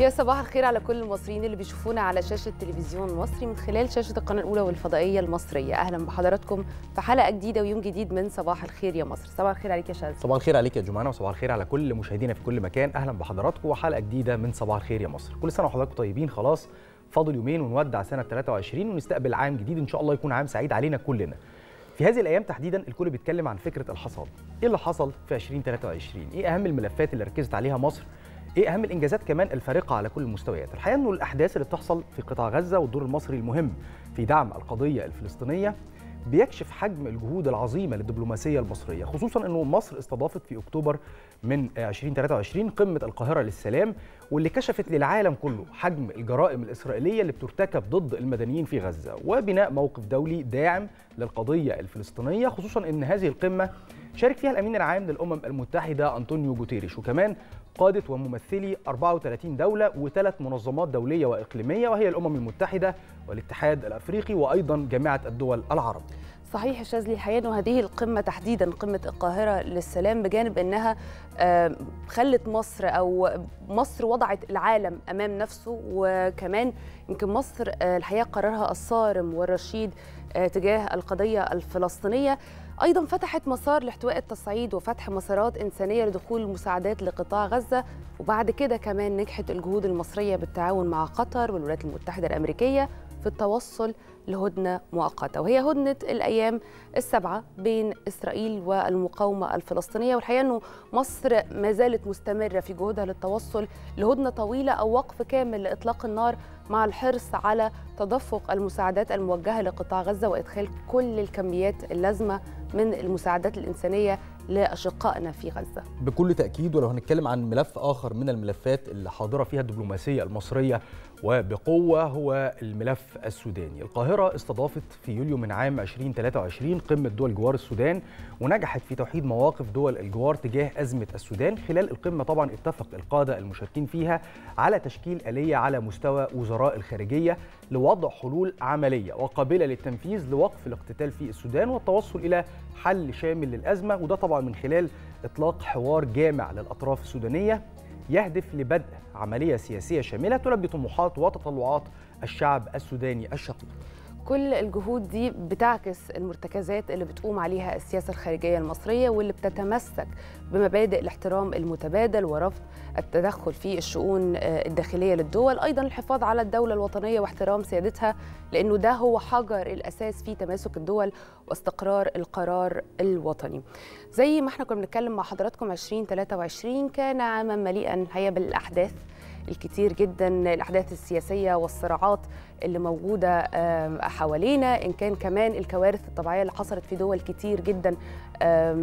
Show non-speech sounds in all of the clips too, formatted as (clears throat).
يا صباح الخير على كل المصريين اللي بيشوفونا على شاشة تلفزيون مصري من خلال شاشة القناة الأولى والفضائية المصرية. أهلا بحضراتكم في حلقة جديدة ويوم جديد من صباح الخير يا مصر. صباح الخير عليك يا شاذ. صباح الخير عليك يا جمانة وصباح الخير على كل مشاهدينا في كل مكان. أهلا بحضراتكم وحلقة جديدة من صباح الخير يا مصر. كل سنة وحضراتكم طيبين خلاص فاضل يومين ونودع سنة 23 ونستقبل عام جديد. إن شاء الله يكون عام سعيد علينا كلنا. في هذه الأيام تحديدا الكل بيتكلم عن فكرة الحصاد. إيه اللي حصل في 2023 إيه أهم الملفات اللي ركزت عليها مصر؟ إيه اهم الانجازات كمان الفارقه على كل المستويات؟ الحقيقة إنه الأحداث اللي بتحصل في قطاع غزة والدور المصري المهم في دعم القضية الفلسطينية بيكشف حجم الجهود العظيمة للدبلوماسية المصرية خصوصا إنه مصر استضافت في أكتوبر من 2023 قمة القاهرة للسلام واللي كشفت للعالم كله حجم الجرائم الإسرائيلية اللي بترتكب ضد المدنيين في غزة وبناء موقف دولي داعم للقضية الفلسطينية خصوصا إن هذه القمة شارك فيها الأمين العام للأمم المتحدة أنطونيو جوتيريش وكمان قادة وممثلي 34 دولة وثلاث منظمات دولية وإقليمية وهي الأمم المتحدة والاتحاد الأفريقي وأيضا جامعة الدول العربية صحيح شاذلي الحقيقة انه هذه القمة تحديدا قمة القاهرة للسلام بجانب إنها خلت مصر أو مصر وضعت العالم أمام نفسه وكمان يمكن مصر الحقيقة قرارها الصارم والرشيد تجاه القضية الفلسطينية. أيضا فتحت مسار لاحتواء التصعيد وفتح مسارات إنسانية لدخول المساعدات لقطاع غزة وبعد كده كمان نجحت الجهود المصرية بالتعاون مع قطر والولايات المتحدة الأمريكية في التوصل لهدنة مؤقتة. وهي هدنة الأيام السبعه بين إسرائيل والمقاومة الفلسطينية. والحقيقة أنه مصر ما زالت مستمرة في جهودها للتوصل لهدنة طويلة أو وقف كامل لإطلاق النار مع الحرص على تدفق المساعدات الموجهة لقطاع غزة وإدخال كل الكميات اللازمة من المساعدات الإنسانية لأشقائنا في غزة. بكل تأكيد ولو هنتكلم عن ملف آخر من الملفات اللي حاضرة فيها الدبلوماسية المصرية وبقوة هو الملف السوداني. القاهرة استضافت في يوليو من عام 2023 قمة دول جوار السودان ونجحت في توحيد مواقف دول الجوار تجاه أزمة السودان. خلال القمة طبعا اتفق القادة المشاركين فيها على تشكيل آلية على مستوى وزراء الخارجية لوضع حلول عملية وقابلة للتنفيذ لوقف الاقتتال في السودان والتوصل إلى حل شامل للأزمة وده طبعا من خلال إطلاق حوار جامع للأطراف السودانية يهدف لبدء عملية سياسية شاملة تلبي طموحات وتطلعات الشعب السوداني الشقيق. كل الجهود دي بتعكس المرتكزات اللي بتقوم عليها السياسة الخارجية المصرية واللي بتتمسك بمبادئ الاحترام المتبادل ورفض التدخل في الشؤون الداخلية للدول، أيضا الحفاظ على الدولة الوطنية واحترام سيادتها لأنه ده هو حجر الأساس في تماسك الدول واستقرار القرار الوطني. زي ما إحنا كنا بنتكلم مع حضراتكم 2023 كان عاما مليئا الحقيقة بالأحداث الكتير جدا الاحداث السياسية والصراعات اللي موجودة حوالينا إن كان كمان الكوارث الطبيعية اللي حصلت في دول كتير جدا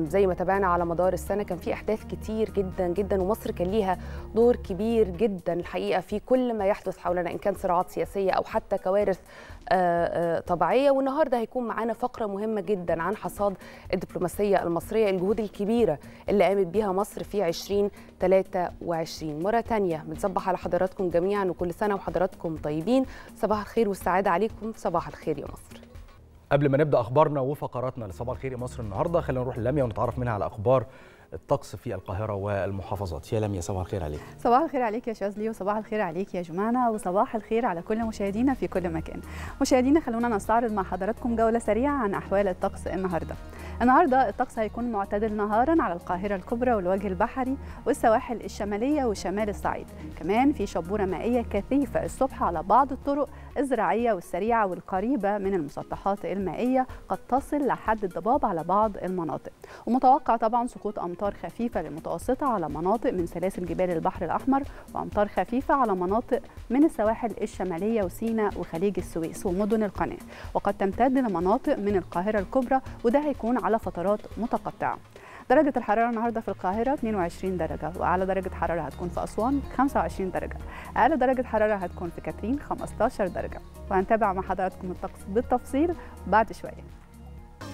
زي ما تابعنا على مدار السنة كان في أحداث كتير جدا جدا ومصر كان ليها دور كبير جدا الحقيقة في كل ما يحدث حولنا إن كان صراعات سياسية أو حتى كوارث طبيعية. والنهاردة هيكون معانا فقرة مهمة جدا عن حصاد الدبلوماسية المصرية الجهود الكبيرة اللي قامت بيها مصر في 2023 مرة ثانية بنصبح على حضراتكم جميعا وكل سنة وحضراتكم طيبين. صباح الخير والسعادة عليكم. صباح الخير يا مصر. قبل ما نبدأ أخبارنا وفقراتنا لصباح الخير يا مصر النهارده خلينا نروح للميا ونتعرف منها على أخبار الطقس في القاهرة والمحافظات. يا لميا صباح الخير عليك. صباح الخير عليك يا شاذلي وصباح الخير عليك يا جمانة وصباح الخير على كل مشاهدينا في كل مكان. مشاهدينا خلونا نستعرض مع حضراتكم جولة سريعة عن أحوال الطقس النهاردة. النهارده الطقس هيكون معتدل نهارا على القاهرة الكبرى والوجه البحري والسواحل الشمالية وشمال الصعيد. كمان في شبورة مائية كثيفة الصبح على بعض الطرق الزراعية والسريعة والقريبة من المسطحات المائية قد تصل لحد الضباب على بعض المناطق. ومتوقع طبعا سقوط أمطار خفيفة للمتوسطة على مناطق من سلاسل جبال البحر الأحمر وأمطار خفيفة على مناطق من السواحل الشمالية وسيناء وخليج السويس ومدن القناة. وقد تمتد لمناطق من القاهرة الكبرى وده هيكون على فترات متقطعة. درجة الحرارة النهاردة في القاهرة 22 درجة وأعلى درجة حرارة هتكون في أسوان 25 درجة أقل درجة حرارة هتكون في كاترين 15 درجة. وهنتابع مع حضراتكم الطقس بالتفصيل بعد شوية.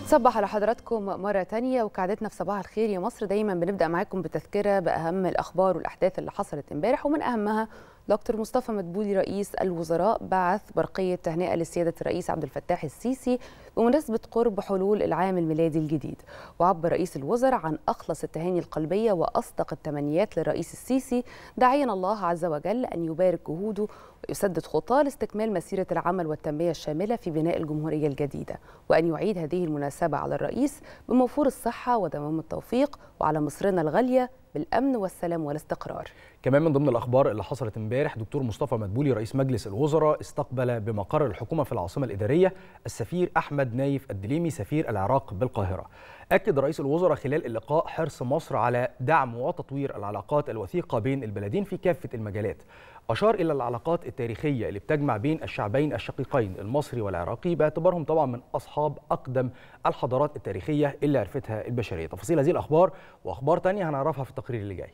صبح على حضراتكم مرة تانية وكعادتنا في صباح الخير يا مصر. دايما بنبدأ معاكم بتذكرة بأهم الأخبار والأحداث اللي حصلت امبارح ومن أهمها دكتور مصطفى مدبولي رئيس الوزراء بعث برقية تهنئة لسيادة الرئيس عبد الفتاح السيسي بمناسبة قرب حلول العام الميلادي الجديد وعبر رئيس الوزراء عن أخلص التهاني القلبية وأصدق التمنيات للرئيس السيسي داعيا الله عز وجل أن يبارك جهوده ويسدد خطاه لاستكمال مسيرة العمل والتنمية الشاملة في بناء الجمهورية الجديدة وأن يعيد هذه المناسبة على الرئيس بموفور الصحة ودوام التوفيق وعلى مصرنا الغالية بالأمن والسلام والاستقرار. كمان من ضمن الأخبار اللي حصلت امبارح دكتور مصطفى مدبولي رئيس مجلس الوزراء استقبل بمقر الحكومة في العاصمة الإدارية السفير أحمد نايف الدليمي سفير العراق بالقاهرة. أكد رئيس الوزراء خلال اللقاء حرص مصر على دعم وتطوير العلاقات الوثيقة بين البلدين في كافة المجالات. أشار إلى العلاقات التاريخية اللي بتجمع بين الشعبين الشقيقين المصري والعراقي باعتبارهم طبعا من أصحاب أقدم الحضارات التاريخية اللي عرفتها البشرية تفاصيل هذه الأخبار وأخبار تانية هنعرفها في التقرير اللي جاي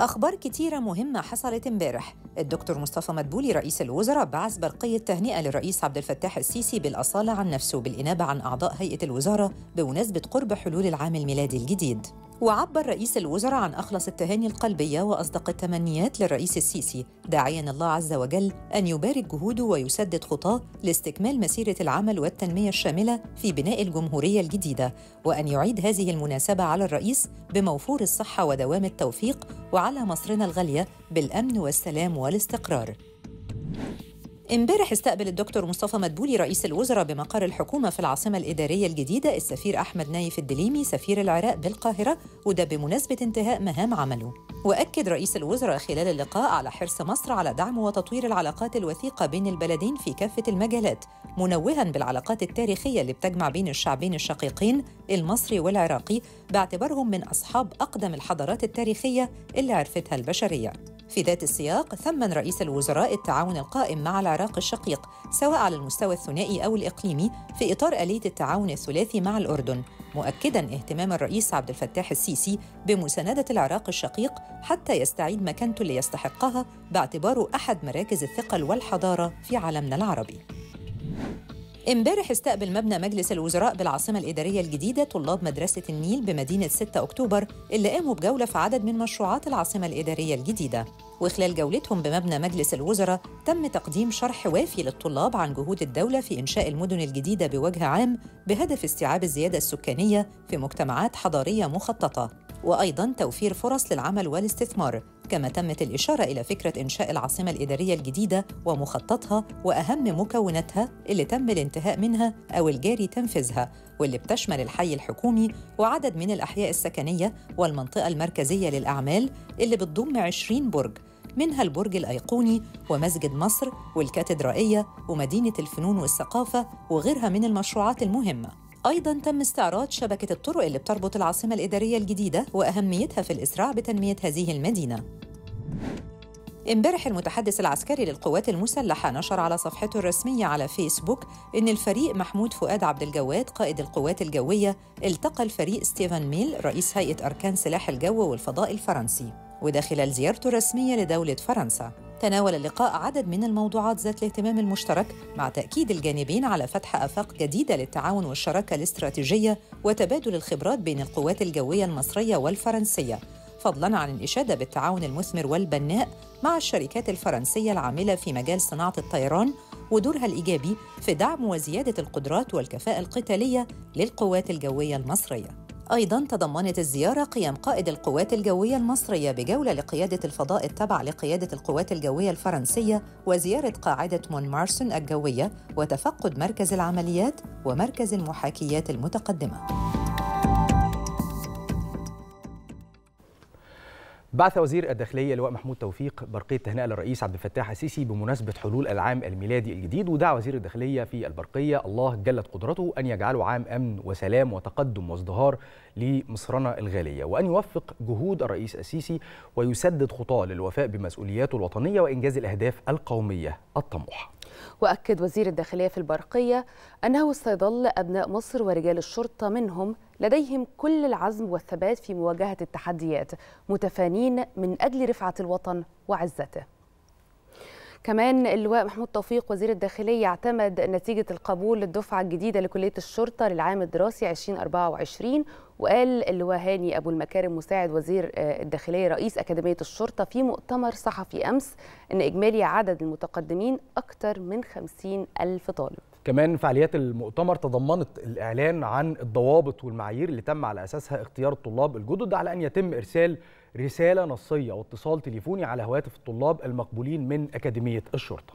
أخبار كتيرة مهمة حصلت امبارح. الدكتور مصطفى مدبولي رئيس الوزراء بعث برقية تهنئة للرئيس عبد الفتاح السيسي بالأصالة عن نفسه بالإنابة عن أعضاء هيئة الوزارة بمناسبة قرب حلول العام الميلادي الجديد. وعبر رئيس الوزراء عن أخلص التهاني القلبية وأصدق التمنيات للرئيس السيسي. داعيا الله عز وجل أن يبارك جهوده ويسدد خطاه لاستكمال مسيرة العمل والتنمية الشاملة في بناء الجمهورية الجديدة وأن يعيد هذه المناسبة على الرئيس بموفور الصحة ودوام التوفيق وعلى مصرنا الغالية بالأمن والسلام والاستقرار. امبارح استقبل الدكتور مصطفى مدبولي رئيس الوزراء بمقر الحكومة في العاصمة الإدارية الجديدة السفير أحمد نايف الدليمي سفير العراق بالقاهرة وده بمناسبة انتهاء مهام عمله. وأكد رئيس الوزراء خلال اللقاء على حرص مصر على دعم وتطوير العلاقات الوثيقة بين البلدين في كافة المجالات منوها بالعلاقات التاريخية اللي بتجمع بين الشعبين الشقيقين المصري والعراقي باعتبارهم من أصحاب أقدم الحضارات التاريخية اللي عرفتها البشرية. في ذات السياق ثمن رئيس الوزراء التعاون القائم مع العراق الشقيق سواء على المستوى الثنائي أو الإقليمي في إطار آلية التعاون الثلاثي مع الأردن. مؤكدا اهتمام الرئيس عبد الفتاح السيسي بمساندة العراق الشقيق حتى يستعيد مكانته اللي يستحقها باعتباره أحد مراكز الثقل والحضارة في عالمنا العربي. امبارح استقبل مبنى مجلس الوزراء بالعاصمة الإدارية الجديدة طلاب مدرسة النيل بمدينة 6 أكتوبر اللي قاموا بجولة في عدد من مشروعات العاصمة الإدارية الجديدة. وخلال جولتهم بمبنى مجلس الوزراء تم تقديم شرح وافي للطلاب عن جهود الدولة في إنشاء المدن الجديدة بوجه عام بهدف استيعاب الزيادة السكانية في مجتمعات حضارية مخططة. وأيضا توفير فرص للعمل والاستثمار كما تمت الإشارة إلى فكرة إنشاء العاصمة الإدارية الجديدة ومخططها وأهم مكوناتها اللي تم الانتهاء منها أو الجاري تنفيذها واللي بتشمل الحي الحكومي وعدد من الأحياء السكنية والمنطقة المركزية للأعمال اللي بتضم 20 برج منها البرج الأيقوني ومسجد مصر والكاتدرائية ومدينة الفنون والثقافة وغيرها من المشروعات المهمة. أيضا تم استعراض شبكة الطرق اللي بتربط العاصمة الإدارية الجديدة وأهميتها في الإسراع بتنمية هذه المدينة. امبارح المتحدث العسكري للقوات المسلحة نشر على صفحته الرسمية على فيسبوك إن الفريق محمود فؤاد عبد الجواد قائد القوات الجوية التقى الفريق ستيفن ميل رئيس هيئة أركان سلاح الجو والفضاء الفرنسي وده خلال زيارته الرسمية لدولة فرنسا. تناول اللقاء عدد من الموضوعات ذات الاهتمام المشترك مع تأكيد الجانبين على فتح آفاق جديدة للتعاون والشراكة الاستراتيجية وتبادل الخبرات بين القوات الجوية المصرية والفرنسية. فضلاً عن الإشادة بالتعاون المثمر والبناء مع الشركات الفرنسية العاملة في مجال صناعة الطيران ودورها الإيجابي في دعم وزيادة القدرات والكفاءة القتالية للقوات الجوية المصرية. أيضاً تضمنت الزيارة قيام قائد القوات الجوية المصرية بجولة لقيادة الفضاء التابعة لقيادة القوات الجوية الفرنسية وزيارة قاعدة مون مارسون الجوية وتفقد مركز العمليات ومركز المحاكيات المتقدمة. بعث وزير الداخلية لواء محمود توفيق برقية تهنئة للرئيس عبد الفتاح السيسي بمناسبة حلول العام الميلادي الجديد ودعا وزير الداخلية في البرقية الله جلت قدرته أن يجعله عام أمن وسلام وتقدم وازدهار لمصرنا الغالية وأن يوفق جهود الرئيس السيسي ويسدد خطاه للوفاء بمسؤولياته الوطنية وإنجاز الأهداف القومية الطموحة. وأكد وزير الداخلية في البرقية أنه سيظل أبناء مصر ورجال الشرطة منهم لديهم كل العزم والثبات في مواجهة التحديات متفانين من أجل رفعة الوطن وعزته. كمان اللواء محمود توفيق وزير الداخلية اعتمد نتيجة القبول للدفعة الجديدة لكلية الشرطة للعام الدراسي 2024 وقال اللواء هاني أبو المكارم مساعد وزير الداخلية رئيس أكاديمية الشرطة في مؤتمر صحفي أمس أن إجمالي عدد المتقدمين أكثر من 50 ألف طالب. كمان فعاليات المؤتمر تضمنت الإعلان عن الضوابط والمعايير اللي تم على أساسها اختيار الطلاب الجدد على أن يتم إرسال رسالة نصية واتصال تليفوني على هواتف الطلاب المقبولين من أكاديمية الشرطة.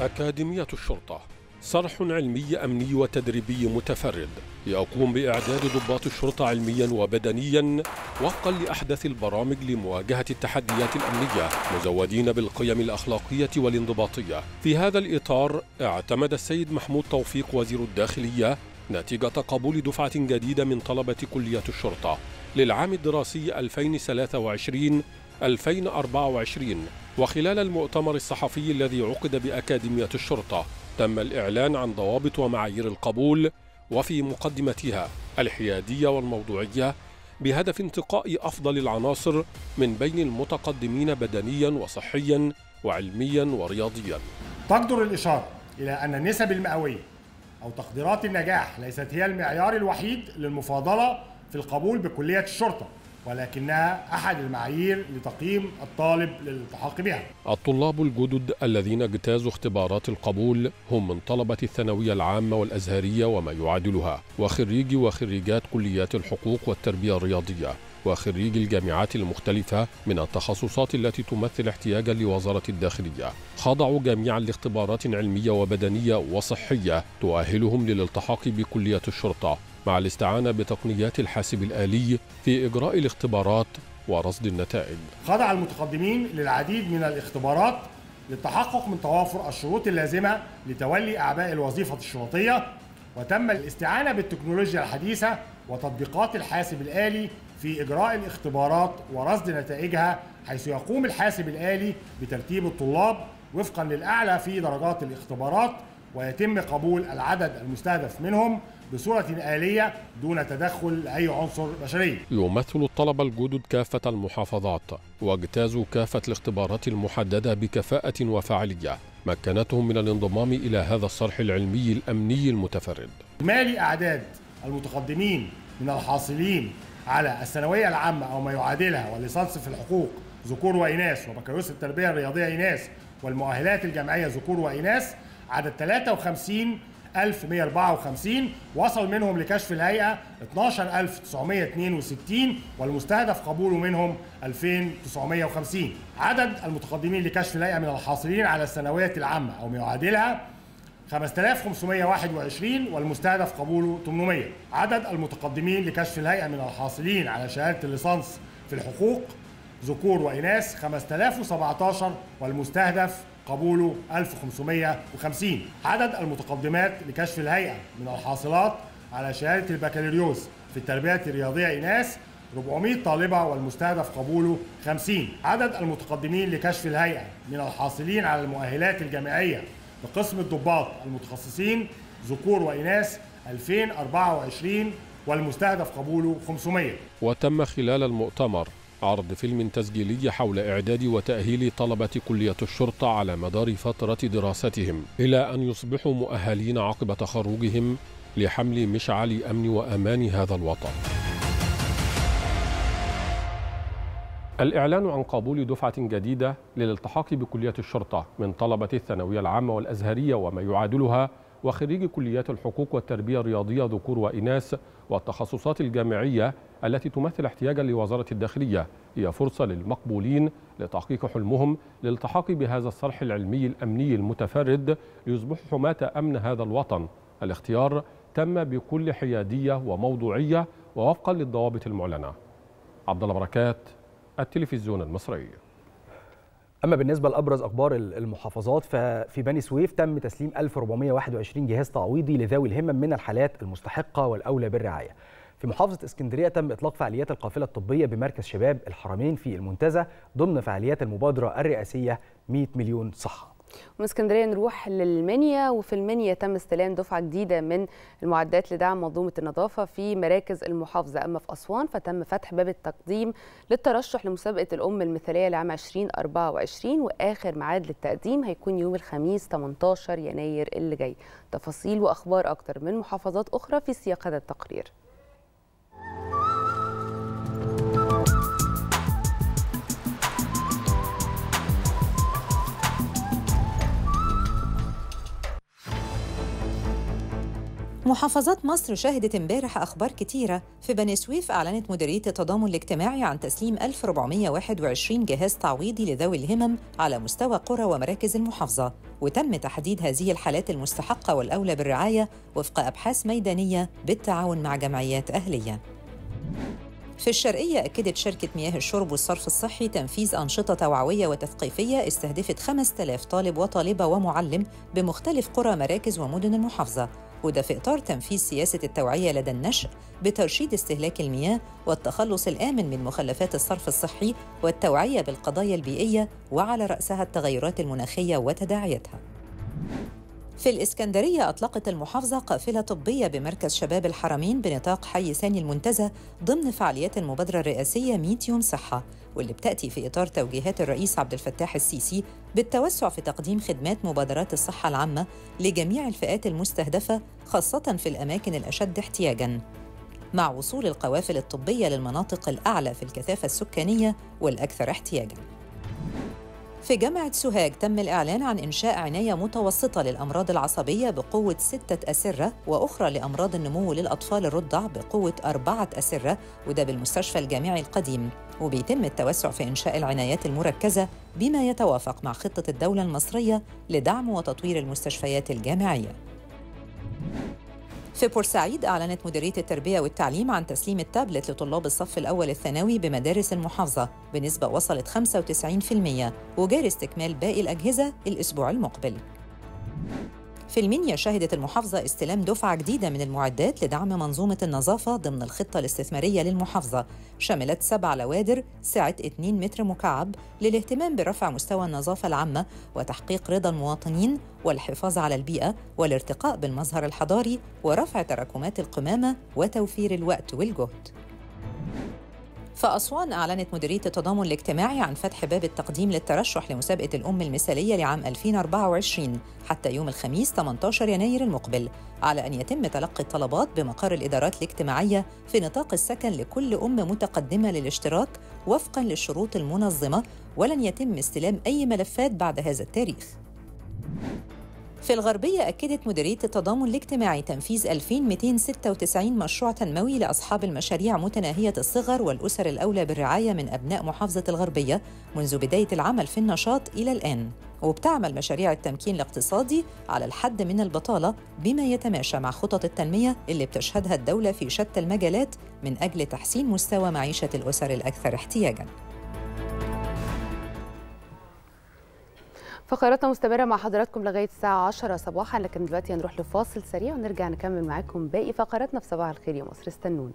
أكاديمية الشرطة صرح علمي أمني وتدريبي متفرد. يقوم بإعداد ضباط الشرطة علميا وبدنيا وفقا لأحدث البرامج لمواجهة التحديات الأمنية مزودين بالقيم الأخلاقية والانضباطية. في هذا الإطار اعتمد السيد محمود توفيق وزير الداخلية نتيجة قبول دفعة جديدة من طلبة كلية الشرطة للعام الدراسي 2023-2024 وخلال المؤتمر الصحفي الذي عقد بأكاديمية الشرطة تم الإعلان عن ضوابط ومعايير القبول وفي مقدمتها الحيادية والموضوعية بهدف انتقاء أفضل العناصر من بين المتقدمين بدنيا وصحيا وعلميا ورياضيا. تقدر الإشارة إلى أن النسب المئوية أو تقديرات النجاح ليست هي المعيار الوحيد للمفاضلة في القبول بكلية الشرطة. ولكنها أحد المعايير لتقييم الطالب للالتحاق بها. الطلاب الجدد الذين اجتازوا اختبارات القبول هم من طلبة الثانوية العامة والأزهرية وما يعادلها وخريجي وخريجات كليات الحقوق والتربية الرياضية وخريجي الجامعات المختلفة من التخصصات التي تمثل احتياجا لوزارة الداخلية. خضعوا جميعا لاختبارات علمية وبدنية وصحية تؤهلهم للالتحاق بكلية الشرطة. مع الاستعانة بتقنيات الحاسب الآلي في إجراء الاختبارات ورصد النتائج. خضع المتقدمين للعديد من الاختبارات للتحقق من توافر الشروط اللازمة لتولي أعباء الوظيفة الشرطية وتم الاستعانة بالتكنولوجيا الحديثة وتطبيقات الحاسب الآلي في إجراء الاختبارات ورصد نتائجها حيث يقوم الحاسب الآلي بترتيب الطلاب وفقا للأعلى في درجات الاختبارات ويتم قبول العدد المستهدف منهم بصورة آلية دون تدخل لأي عنصر بشري. يمثل الطلبة الجدد كافة المحافظات واجتازوا كافة الاختبارات المحددة بكفاءة وفعالية مكنتهم من الانضمام إلى هذا الصرح العلمي الأمني المتفرد. إجمالي أعداد المتقدمين من الحاصلين على الثانوية العامة أو ما يعادلها والليسانس في الحقوق ذكور وإناث وبكالوريوس التربية الرياضية إناث والمؤهلات الجامعية ذكور وإناث عدد 53 1154 وصل منهم لكشف الهيئة 12962 والمستهدف قبوله منهم 2950 عدد المتقدمين لكشف الهيئة من الحاصلين على الثانوية العامة أو ما يعادلها 5521 والمستهدف قبوله 800 عدد المتقدمين لكشف الهيئة من الحاصلين على شهادة الليسانس في الحقوق ذكور وإناث 5017 والمستهدف قبوله 1550 عدد المتقدمات لكشف الهيئة من الحاصلات على شهادة البكالوريوس في التربية الرياضية إناث 400 طالبة والمستهدف قبوله 50 عدد المتقدمين لكشف الهيئة من الحاصلين على المؤهلات الجامعية بقسم الضباط المتخصصين ذكور وإناث 2024 والمستهدف قبوله 500 وتم خلال المؤتمر عرض فيلم تسجيلي حول إعداد وتأهيل طلبة كلية الشرطة على مدار فترة دراستهم إلى أن يصبحوا مؤهلين عقب تخرجهم لحمل مشعل أمن وأمان هذا الوطن. الإعلان عن قبول دفعة جديدة للالتحاق بكلية الشرطة من طلبة الثانوية العامة والأزهرية وما يعادلها وخريج كليات الحقوق والتربية الرياضية ذكور وإناث والتخصصات الجامعية التي تمثل احتياجا لوزارة الداخلية هي فرصة للمقبولين لتحقيق حلمهم للالتحاق بهذا الصرح العلمي الأمني المتفرد ليصبحوا حماة أمن هذا الوطن. الاختيار تم بكل حيادية وموضوعية ووفقا للضوابط المعلنة. عبد الله بركات التلفزيون المصري. أما بالنسبة لأبرز أخبار المحافظات ففي بني سويف تم تسليم 1421 جهاز تعويضي لذوي الهمم من الحالات المستحقة والأولى بالرعاية. في محافظة اسكندرية تم إطلاق فعاليات القافلة الطبية بمركز شباب الحرمين في المنتزه ضمن فعاليات المبادرة الرئاسية 100 مليون صحة. ومن اسكندرية نروح للمنيا وفي المنيا تم استلام دفعة جديدة من المعدات لدعم منظومة النظافة في مراكز المحافظة. أما في أسوان فتم فتح باب التقديم للترشح لمسابقة الأم المثالية لعام 2024 وآخر ميعاد للتقديم هيكون يوم الخميس 18 يناير اللي جاي. تفاصيل وأخبار أكتر من محافظات أخرى في سياق هذا التقرير. محافظات مصر شهدت امبارح أخبار كتيرة. في بني سويف أعلنت مديرية التضامن الاجتماعي عن تسليم 1421 جهاز تعويضي لذوي الهمم على مستوى قرى ومراكز المحافظة. وتم تحديد هذه الحالات المستحقة والأولى بالرعاية وفق أبحاث ميدانية بالتعاون مع جمعيات أهلية. في الشرقية أكدت شركة مياه الشرب والصرف الصحي تنفيذ أنشطة توعوية وتثقيفية استهدفت 5000 طالب وطالبة ومعلم بمختلف قرى مراكز ومدن المحافظة. وده في إطار تنفيذ سياسة التوعية لدى النشء بترشيد استهلاك المياه والتخلص الآمن من مخلفات الصرف الصحي والتوعية بالقضايا البيئية وعلى رأسها التغيرات المناخية وتداعياتها. في الإسكندرية أطلقت المحافظة قافلة طبية بمركز شباب الحرمين بنطاق حي ثاني المنتزه ضمن فعاليات المبادرة الرئاسية 100 يوم صحة واللي بتأتي في إطار توجيهات الرئيس عبد الفتاح السيسي بالتوسع في تقديم خدمات مبادرات الصحة العامة لجميع الفئات المستهدفة خاصة في الأماكن الأشد احتياجاً. مع وصول القوافل الطبية للمناطق الأعلى في الكثافة السكانية والأكثر احتياجاً. في جامعة سوهاج تم الإعلان عن إنشاء عناية متوسطة للأمراض العصبية بقوة ستة أسرة وأخرى لأمراض النمو للأطفال الرضع بقوة أربعة أسرة وده بالمستشفى الجامعي القديم. وبيتم التوسع في إنشاء العنايات المركزة بما يتوافق مع خطة الدولة المصرية لدعم وتطوير المستشفيات الجامعية. في بورسعيد أعلنت مديرية التربية والتعليم عن تسليم التابلت لطلاب الصف الأول الثانوي بمدارس المحافظة بنسبة وصلت 95% وجاري استكمال باقي الأجهزة الأسبوع المقبل. في المنيا شهدت المحافظة استلام دفعة جديدة من المعدات لدعم منظومة النظافة ضمن الخطة الاستثمارية للمحافظة شملت سبع لوادر سعة 2 متر مكعب للاهتمام برفع مستوى النظافة العامة وتحقيق رضا المواطنين والحفاظ على البيئة والارتقاء بالمظهر الحضاري ورفع تراكمات القمامة وتوفير الوقت والجهد. فأسوان أعلنت مديرية التضامن الاجتماعي عن فتح باب التقديم للترشح لمسابقة الأم المثالية لعام 2024 حتى يوم الخميس 18 يناير المقبل على أن يتم تلقي الطلبات بمقر الإدارات الاجتماعية في نطاق السكن لكل أم متقدمة للاشتراك وفقاً للشروط المنظمة ولن يتم استلام أي ملفات بعد هذا التاريخ. في الغربية أكدت مديرية التضامن الاجتماعي تنفيذ 2296 مشروع تنموي لأصحاب المشاريع متناهية الصغر والأسر الأولى بالرعاية من أبناء محافظة الغربية منذ بداية العمل في النشاط إلى الآن. وبتعمل مشاريع التمكين الاقتصادي على الحد من البطالة بما يتماشى مع خطط التنمية اللي بتشهدها الدولة في شتى المجالات من أجل تحسين مستوى معيشة الأسر الأكثر احتياجاً. فقراتنا مستمرة مع حضراتكم لغاية الساعة 10 صباحا لكن دلوقتي هنروح لفاصل سريع ونرجع نكمل معاكم باقي فقراتنا في صباح الخير يا مصر. استنونا.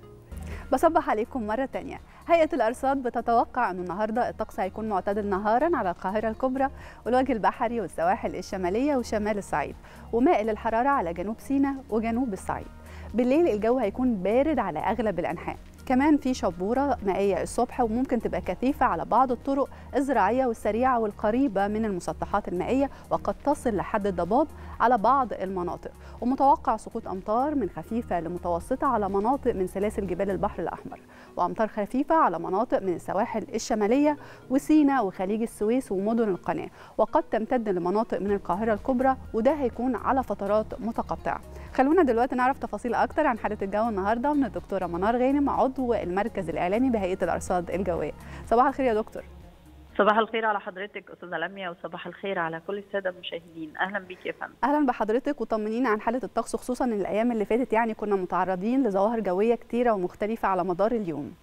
بصبح عليكم مرة تانية. هيئة الأرصاد بتتوقع أن النهاردة الطقس هيكون معتدل نهارا على القاهرة الكبرى والوجه البحري والسواحل الشمالية وشمال الصعيد ومائل الحرارة على جنوب سيناء وجنوب الصعيد. بالليل الجو هيكون بارد على أغلب الأنحاء. كمان في شبورة مائية الصبح وممكن تبقى كثيفة على بعض الطرق الزراعية والسريعة والقريبة من المسطحات المائية وقد تصل لحد الضباب على بعض المناطق. ومتوقع سقوط أمطار من خفيفة لمتوسطة على مناطق من سلاسل جبال البحر الأحمر وأمطار خفيفة على مناطق من السواحل الشمالية وسيناء وخليج السويس ومدن القناة. وقد تمتد لمناطق من القاهرة الكبرى وده هيكون على فترات متقطعة. خلونا دلوقتي نعرف تفاصيل أكتر عن حالة الجو النهاردة من الدكتورة منار غانم عضو المركز الإعلامي بهيئة الأرصاد الجوية. صباح الخير يا دكتور. صباح الخير على حضرتك أستاذة لميا وصباح الخير على كل السادة المشاهدين. أهلا بيك يا فندم. أهلا بحضرتك وطمنينا عن حالة الطقس خصوصا الأيام اللي فاتت يعني كنا متعرضين لظواهر جوية كتيرة ومختلفة على مدار اليوم.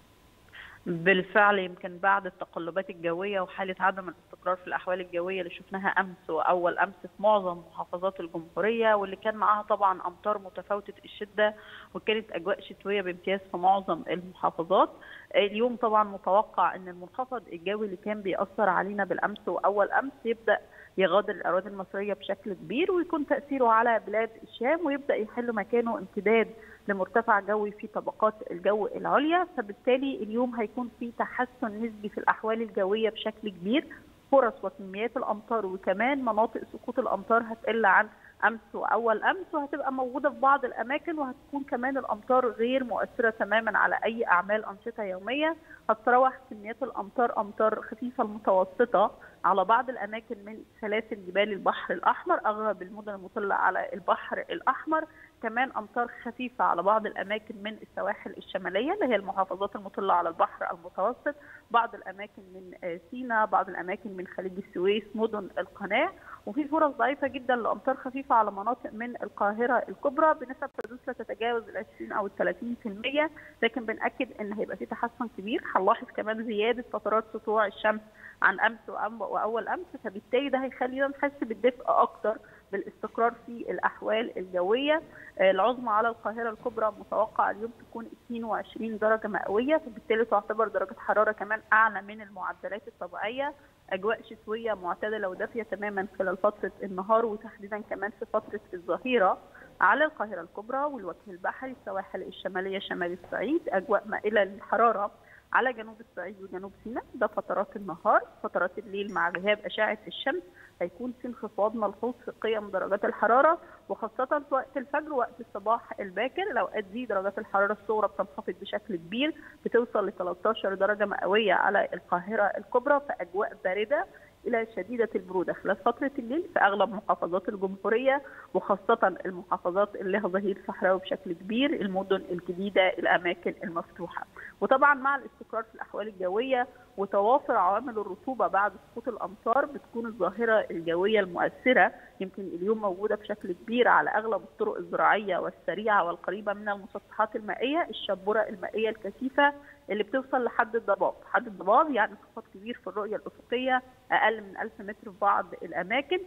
بالفعل يمكن بعد التقلبات الجوية وحالة عدم الاستقرار في الأحوال الجوية اللي شفناها أمس وأول أمس في معظم محافظات الجمهورية واللي كان معاها طبعا امطار متفاوتة الشدة وكانت أجواء شتوية بامتياز في معظم المحافظات. اليوم طبعا متوقع إن المنخفض الجوي اللي كان بيأثر علينا بالأمس وأول أمس يبدأ يغادر الأراضي المصرية بشكل كبير ويكون تأثيره على بلاد الشام ويبدأ يحل مكانه امتداد لمرتفع جوي في طبقات الجو العليا فبالتالي اليوم هيكون في تحسن نسبي في الأحوال الجوية بشكل كبير. فرص وكميات الأمطار وكمان مناطق سقوط الأمطار هتقل عن أمس وأول أمس وهتبقى موجودة في بعض الأماكن وهتكون كمان الأمطار غير مؤثرة تماما على أي أعمال أنشطة يومية. هتتراوح كميات الأمطار أمطار خفيفة المتوسطه على بعض الأماكن من سلاسل جبال البحر الأحمر أغلب المدن المطلة على البحر الأحمر. كمان أمطار خفيفة على بعض الأماكن من السواحل الشمالية اللي هي المحافظات المطلة على البحر المتوسط بعض الأماكن من سيناء بعض الأماكن من خليج السويس مدن القناة. وفي فرص ضعيفة جدا لأمطار خفيفة على مناطق من القاهرة الكبرى بنسب حدوث لا تتجاوز ال 20 أو ال 30% لكن بنأكد إن هيبقى في تحسن كبير. هنلاحظ كمان زيادة فترات سطوع الشمس عن أمس وأول أمس. فبالتالي ده هيخلينا نحس بالدفء أكتر. بالاستقرار في الأحوال الجوية. العظمى على القاهرة الكبرى متوقع اليوم تكون 22 درجة مئوية فبالتالي تعتبر درجة حرارة كمان أعلى من المعدلات الطبيعية. أجواء شتوية معتدلة ودافية تماما خلال فترة النهار وتحديدا كمان في فترة الظهيرة على القاهرة الكبرى والوجه البحري السواحل الشمالية شمال الصعيد. أجواء مائلة للحرارة على جنوب الصعيد وجنوب سيناء ده فترات النهار فترات الليل مع غياب أشعة الشمس هيكون في انخفاض ملحوظ في قيم درجات الحرارة وخاصة في وقت الفجر ووقت الصباح الباكر الاوقات دي درجات الحرارة الصغرى بتنخفض بشكل كبير بتوصل ل 13 درجة مئوية على القاهرة الكبرى في أجواء باردة. إلى شديدة البرودة. خلال فترة الليل في اغلب محافظات الجمهورية وخاصة المحافظات اللي لها ظهير صحراوي بشكل كبير المدن الجديدة الأماكن المفتوحة. وطبعا مع الاستقرار في الأحوال الجوية وتوافر عوامل الرطوبة بعد سقوط الأمطار بتكون الظاهرة الجوية المؤثرة. يمكن اليوم موجودة بشكل كبير على أغلب الطرق الزراعية والسريعة والقريبة من المسطحات المائية الشبورة المائية الكثيفة اللي بتوصل لحد الضباب، حد الضباب يعني انخفاض كبير في الرؤية الأفقية أقل من 1000 متر في بعض الأماكن.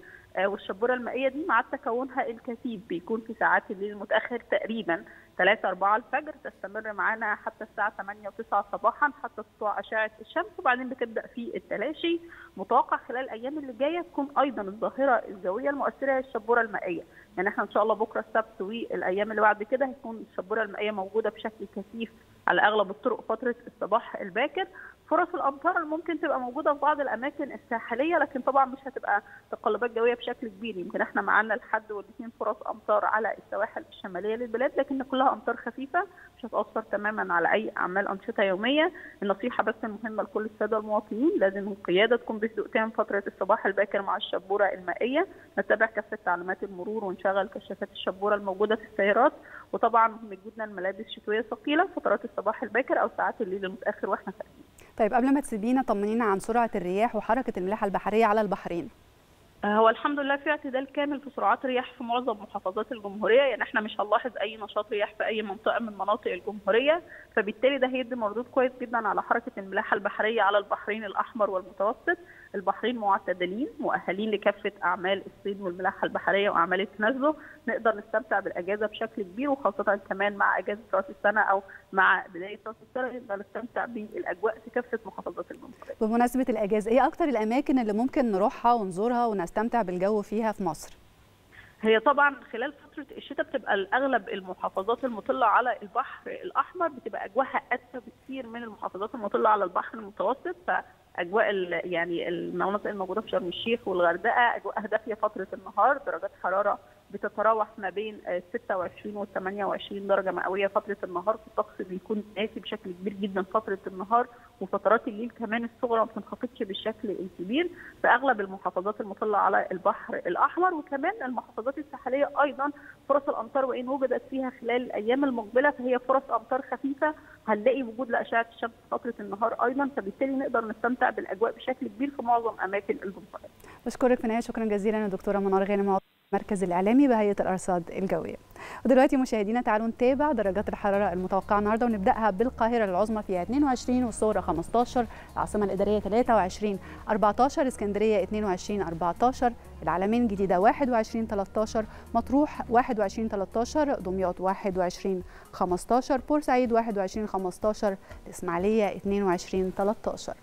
والشبورة المائية دي مع تكونها الكثيف بيكون في ساعات الليل المتاخر تقريبا. 3 4 الفجر تستمر معانا حتى الساعة 8 و9 صباحا حتى سطوع أشعة الشمس وبعدين بتبدأ في التلاشي. متوقع خلال الأيام اللي جاية تكون أيضا الظاهرة الجويه المؤثرة هي الشبورة المائية. يعني إحنا إن شاء الله بكرة السبت والأيام اللي بعد كده هيكون الشبورة المائية موجودة بشكل كثيف على أغلب الطرق فترة الصباح الباكر. فرص الأمطار ممكن تبقى موجودة في بعض الأماكن الساحلية لكن طبعا مش هتبقى تقلبات جوية بشكل كبير. يمكن إحنا معانا الحد والاثنين فرص أمطار على السواحل الشمالية للبلاد لكن كلها أمطار خفيفة مش هتأثر تماما على أي أعمال أنشطة يومية. النصيحة بس المهمة لكل السادة المواطنين لازم القيادة تكون بهدوء تام فترة الصباح الباكر مع الشبورة المائية. نتبع كافة تعليمات المرور ونشغل كشافات الشبورة الموجودة في السيارات. وطبعا مهم جدا الملابس الشتويه ثقيلة فترات الصباح الباكر أو ساعات الليل المتأخر وإحنا خارجين طيب قبل ما تسيبينا طمنينا عن سرعة الرياح وحركة الملاحة البحرية على البحرين. هو الحمد لله في اعتدال كامل في سرعات الرياح في معظم محافظات الجمهورية يعني إحنا مش هنلاحظ أي نشاط رياح في أي منطقة من مناطق الجمهورية فبالتالي ده هيدي مردود كويس جدا على حركة الملاحة البحرية على البحرين الأحمر والمتوسط. البحرين معتدلين مؤهلين لكافة أعمال الصيد والملاحة البحرية وأعمال التنزه نقدر نستمتع بالأجازة بشكل كبير وخاصة كمان مع أجازة رأس السنة أو مع بداية رأس السنة نقدر نستمتع بالأجواء في كافة محافظات الجمهوريه. بمناسبة الأجازة إيه أكتر الأماكن اللي ممكن نروحها ونزورها ونستمتع بالجو فيها في مصر؟ هي طبعا خلال فترة الشتاء بتبقى الأغلب المحافظات المطلة على البحر الأحمر بتبقى أجواءها ادفى بكثير من المحافظات المطلة على البحر المتوسط فاجواء يعني المناطق الموجودة في شرم الشيخ والغردقة اجواءها دافيه فترة النهار درجات حرارة بتتراوح ما بين 26 و 28 درجة مئوية فترة النهار الطقس بيكون قاسي بشكل كبير جدا فترة النهار وفترات الليل كمان الصغرى ما بتنخفضش بالشكل الكبير في اغلب المحافظات المطلة على البحر الأحمر وكمان المحافظات الساحلية أيضا فرص الأمطار وإن وجدت فيها خلال الأيام المقبلة فهي فرص أمطار خفيفة هنلاقي وجود لأشعة الشمس فترة النهار أيضا فبالتالي نقدر نستمتع بالأجواء بشكل كبير في معظم أماكن الجمهوريه. بشكرك في شكرا جزيلا يا دكتورة منار غانم المركز الإعلامي بهيئة الأرصاد الجوية. ودلوقتي مشاهدينا تعالوا نتابع درجات الحرارة المتوقعة النهارده ونبدأها بالقاهرة العظمى فيها 22 والصغرى 15 العاصمة الإدارية 23 14 اسكندرية 22 14 العلمين جديدة 21 13 مطروح 21 13 دمياط 21 15 بورسعيد 21 15 الإسماعيلية 22 13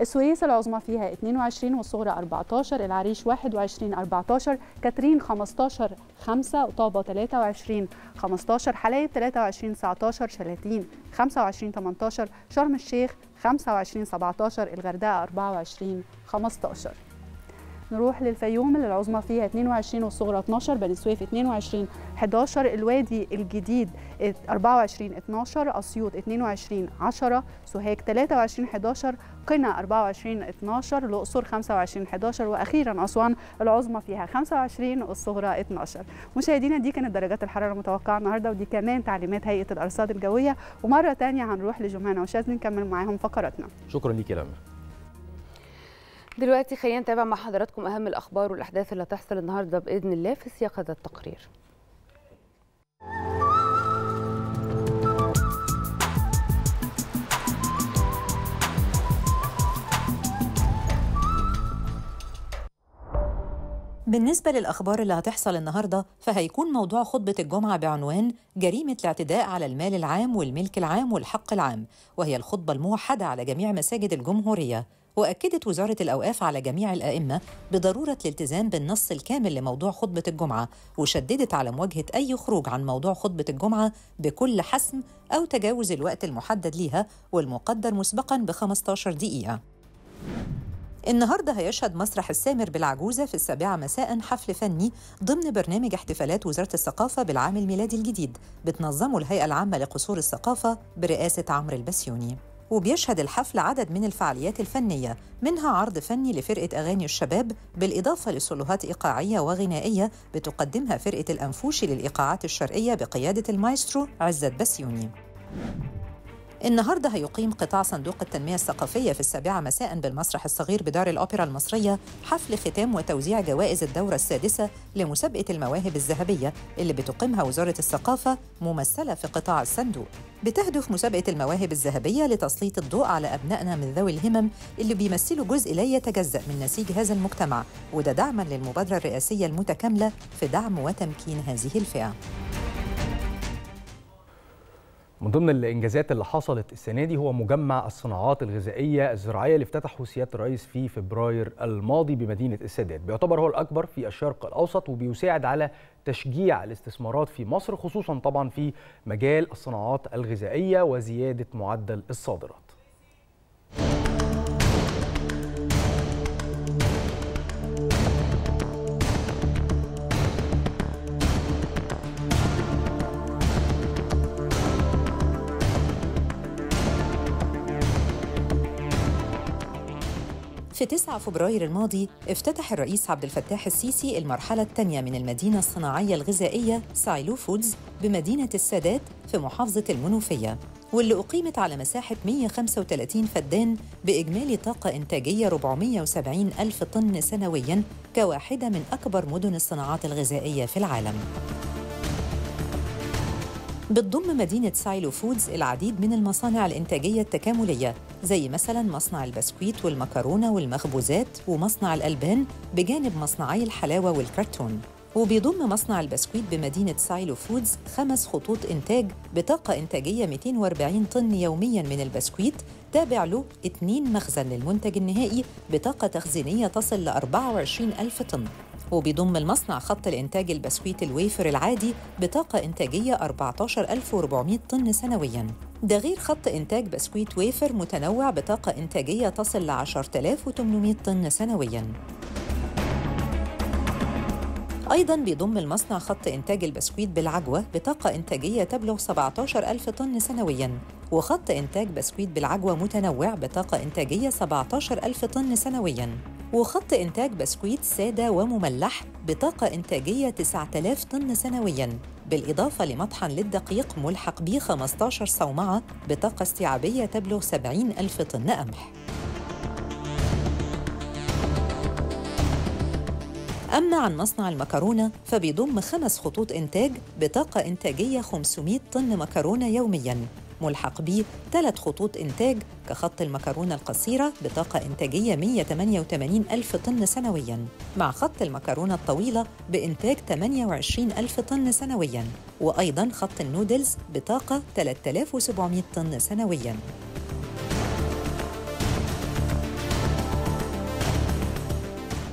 السويس العظمى فيها 22 والصغرى 14 العريش 21 14 كاترين 15 5 وطابة 23 15 حلايب 23 19 شلاتين 25 18 شرم الشيخ 25 17 الغردقة 24 15 نروح للفيوم اللي العظمى فيها 22 والصغرى 12 بني سويف 22 11 الوادي الجديد 24 12 اسيوط 22 10 سوهاج 23 11 قنا 24 12 الاقصر 25 11 وأخيرا اسوان العظمى فيها 25 والصغرى 12 مشاهدينا دي كانت درجات الحرارة المتوقعة النهارده ودي كمان تعليمات هيئة الأرصاد الجوية. ومرة ثانية هنروح لجمانه وشاذلي نكمل معاهم فقراتنا. شكرا ليك يا دلوقتي خلينا نتابع مع حضراتكم أهم الأخبار والأحداث اللي هتحصل النهارده بإذن الله في سياق هذا التقرير. بالنسبة للأخبار اللي هتحصل النهاردة فهيكون موضوع خطبة الجمعة بعنوان جريمة الاعتداء على المال العام والملك العام والحق العام وهي الخطبة الموحدة على جميع مساجد الجمهورية. وأكدت وزارة الأوقاف على جميع الأئمة بضرورة الالتزام بالنص الكامل لموضوع خطبة الجمعة وشددت على مواجهة أي خروج عن موضوع خطبة الجمعة بكل حسم أو تجاوز الوقت المحدد ليها والمقدر مسبقاً ب 15 دقيقة. النهارده هيشهد مسرح السامر بالعجوزة في السابعة مساء حفل فني ضمن برنامج احتفالات وزارة الثقافة بالعام الميلادي الجديد بتنظمه الهيئة العامة لقصور الثقافة برئاسة عمرو البسيوني. وبيشهد الحفل عدد من الفعاليات الفنية منها عرض فني لفرقة أغاني الشباب بالإضافة لسولوهات إيقاعية وغنائية بتقدمها فرقة الأنفوشي للإيقاعات الشرقية بقيادة المايسترو عزت بسيوني. النهارده هيقيم قطاع صندوق التنمية الثقافية في السابعة مساء بالمسرح الصغير بدار الأوبرا المصرية حفل ختام وتوزيع جوائز الدورة السادسة لمسابقة المواهب الذهبية اللي بتقيمها وزارة الثقافة ممثلة في قطاع الصندوق. بتهدف مسابقة المواهب الذهبية لتسليط الضوء على أبنائنا من ذوي الهمم اللي بيمثلوا جزء لا يتجزأ من نسيج هذا المجتمع وده دعما للمبادرة الرئاسية المتكاملة في دعم وتمكين هذه الفئة. من ضمن الإنجازات اللي حصلت السنة دي هو مجمع الصناعات الغذائية الزراعية اللي افتتحه سياده الرئيس في فبراير الماضي بمدينة السادات. بيعتبر هو الأكبر في الشرق الأوسط وبيساعد على تشجيع الاستثمارات في مصر خصوصا طبعا في مجال الصناعات الغذائية وزيادة معدل الصادرات. في 9 فبراير الماضي افتتح الرئيس عبد الفتاح السيسي المرحلة الثانية من المدينة الصناعية الغذائية سايلو فودز بمدينة السادات في محافظة المنوفية. واللي أقيمت على مساحة 135 فدان بإجمالي طاقة إنتاجية 470 ألف طن سنوياً كواحدة من أكبر مدن الصناعات الغذائية في العالم. بتضم مدينة سايلو فودز العديد من المصانع الإنتاجية التكاملية زي مثلا مصنع البسكويت والمكرونة والمخبوزات ومصنع الألبان بجانب مصنعي الحلاوة والكرتون. وبيضم مصنع البسكويت بمدينة سايلو فودز خمس خطوط إنتاج بطاقة إنتاجية 240 طن يومياً من البسكويت تابع له اثنين مخزن للمنتج النهائي بطاقة تخزينية تصل ل 24 ألف طن. وبيضم المصنع خط الإنتاج البسكويت الويفر العادي بطاقة إنتاجية 14400 طن سنوياً. ده غير خط إنتاج بسكويت ويفر متنوع بطاقة إنتاجية تصل ل 10800 طن سنوياً. أيضاً بيضم المصنع خط إنتاج البسكويت بالعجوة بطاقة إنتاجية تبلغ 17 ألف طن سنوياً. وخط إنتاج بسكويت بالعجوة متنوع بطاقة إنتاجية 17 ألف طن سنوياً. وخط إنتاج بسكويت سادة ومملح بطاقة إنتاجية 9000 طن سنوياً بالإضافة لمطحن للدقيق ملحق به 15 صومعة بطاقة استيعابية تبلغ 70 ألف طن قمح. أما عن مصنع المكرونة فبيضم خمس خطوط إنتاج بطاقة إنتاجية 500 طن مكرونة يومياً. ملحق به ثلاث خطوط إنتاج كخط المكرونة القصيرة بطاقة إنتاجية 188 ألف طن سنوياً مع خط المكرونة الطويلة بإنتاج 28 ألف طن سنوياً وأيضاً خط النودلز بطاقة 3700 طن سنوياً.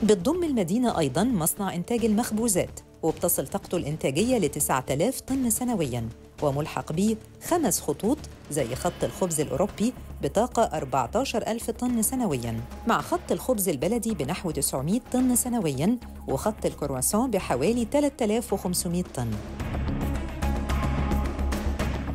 بتضم المدينة أيضاً مصنع إنتاج المخبوزات وبتصل طاقته الإنتاجية ل 9000 طن سنوياً. وملحق به خمس خطوط زي خط الخبز الأوروبي بطاقة 14 ألف طن سنوياً مع خط الخبز البلدي بنحو 900 طن سنوياً وخط الكرواسون بحوالي 3500 طن.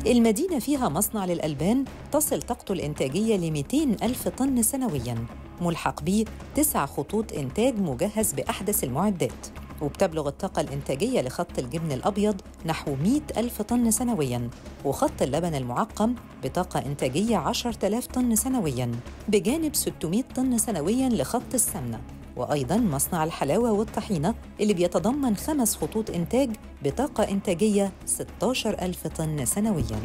المدينة فيها مصنع للألبان تصل طاقته الإنتاجية ل 200 ألف طن سنوياً ملحق به تسع خطوط إنتاج مجهز بأحدث المعدات. وبتبلغ الطاقة الإنتاجية لخط الجبن الأبيض نحو 100 ألف طن سنوياً وخط اللبن المعقم بطاقة إنتاجية 10,000 طن سنوياً بجانب 600 طن سنوياً لخط السمنة. وأيضاً مصنع الحلاوة والطحينة اللي بيتضمن خمس خطوط إنتاج بطاقة إنتاجية 16 ألف طن سنوياً.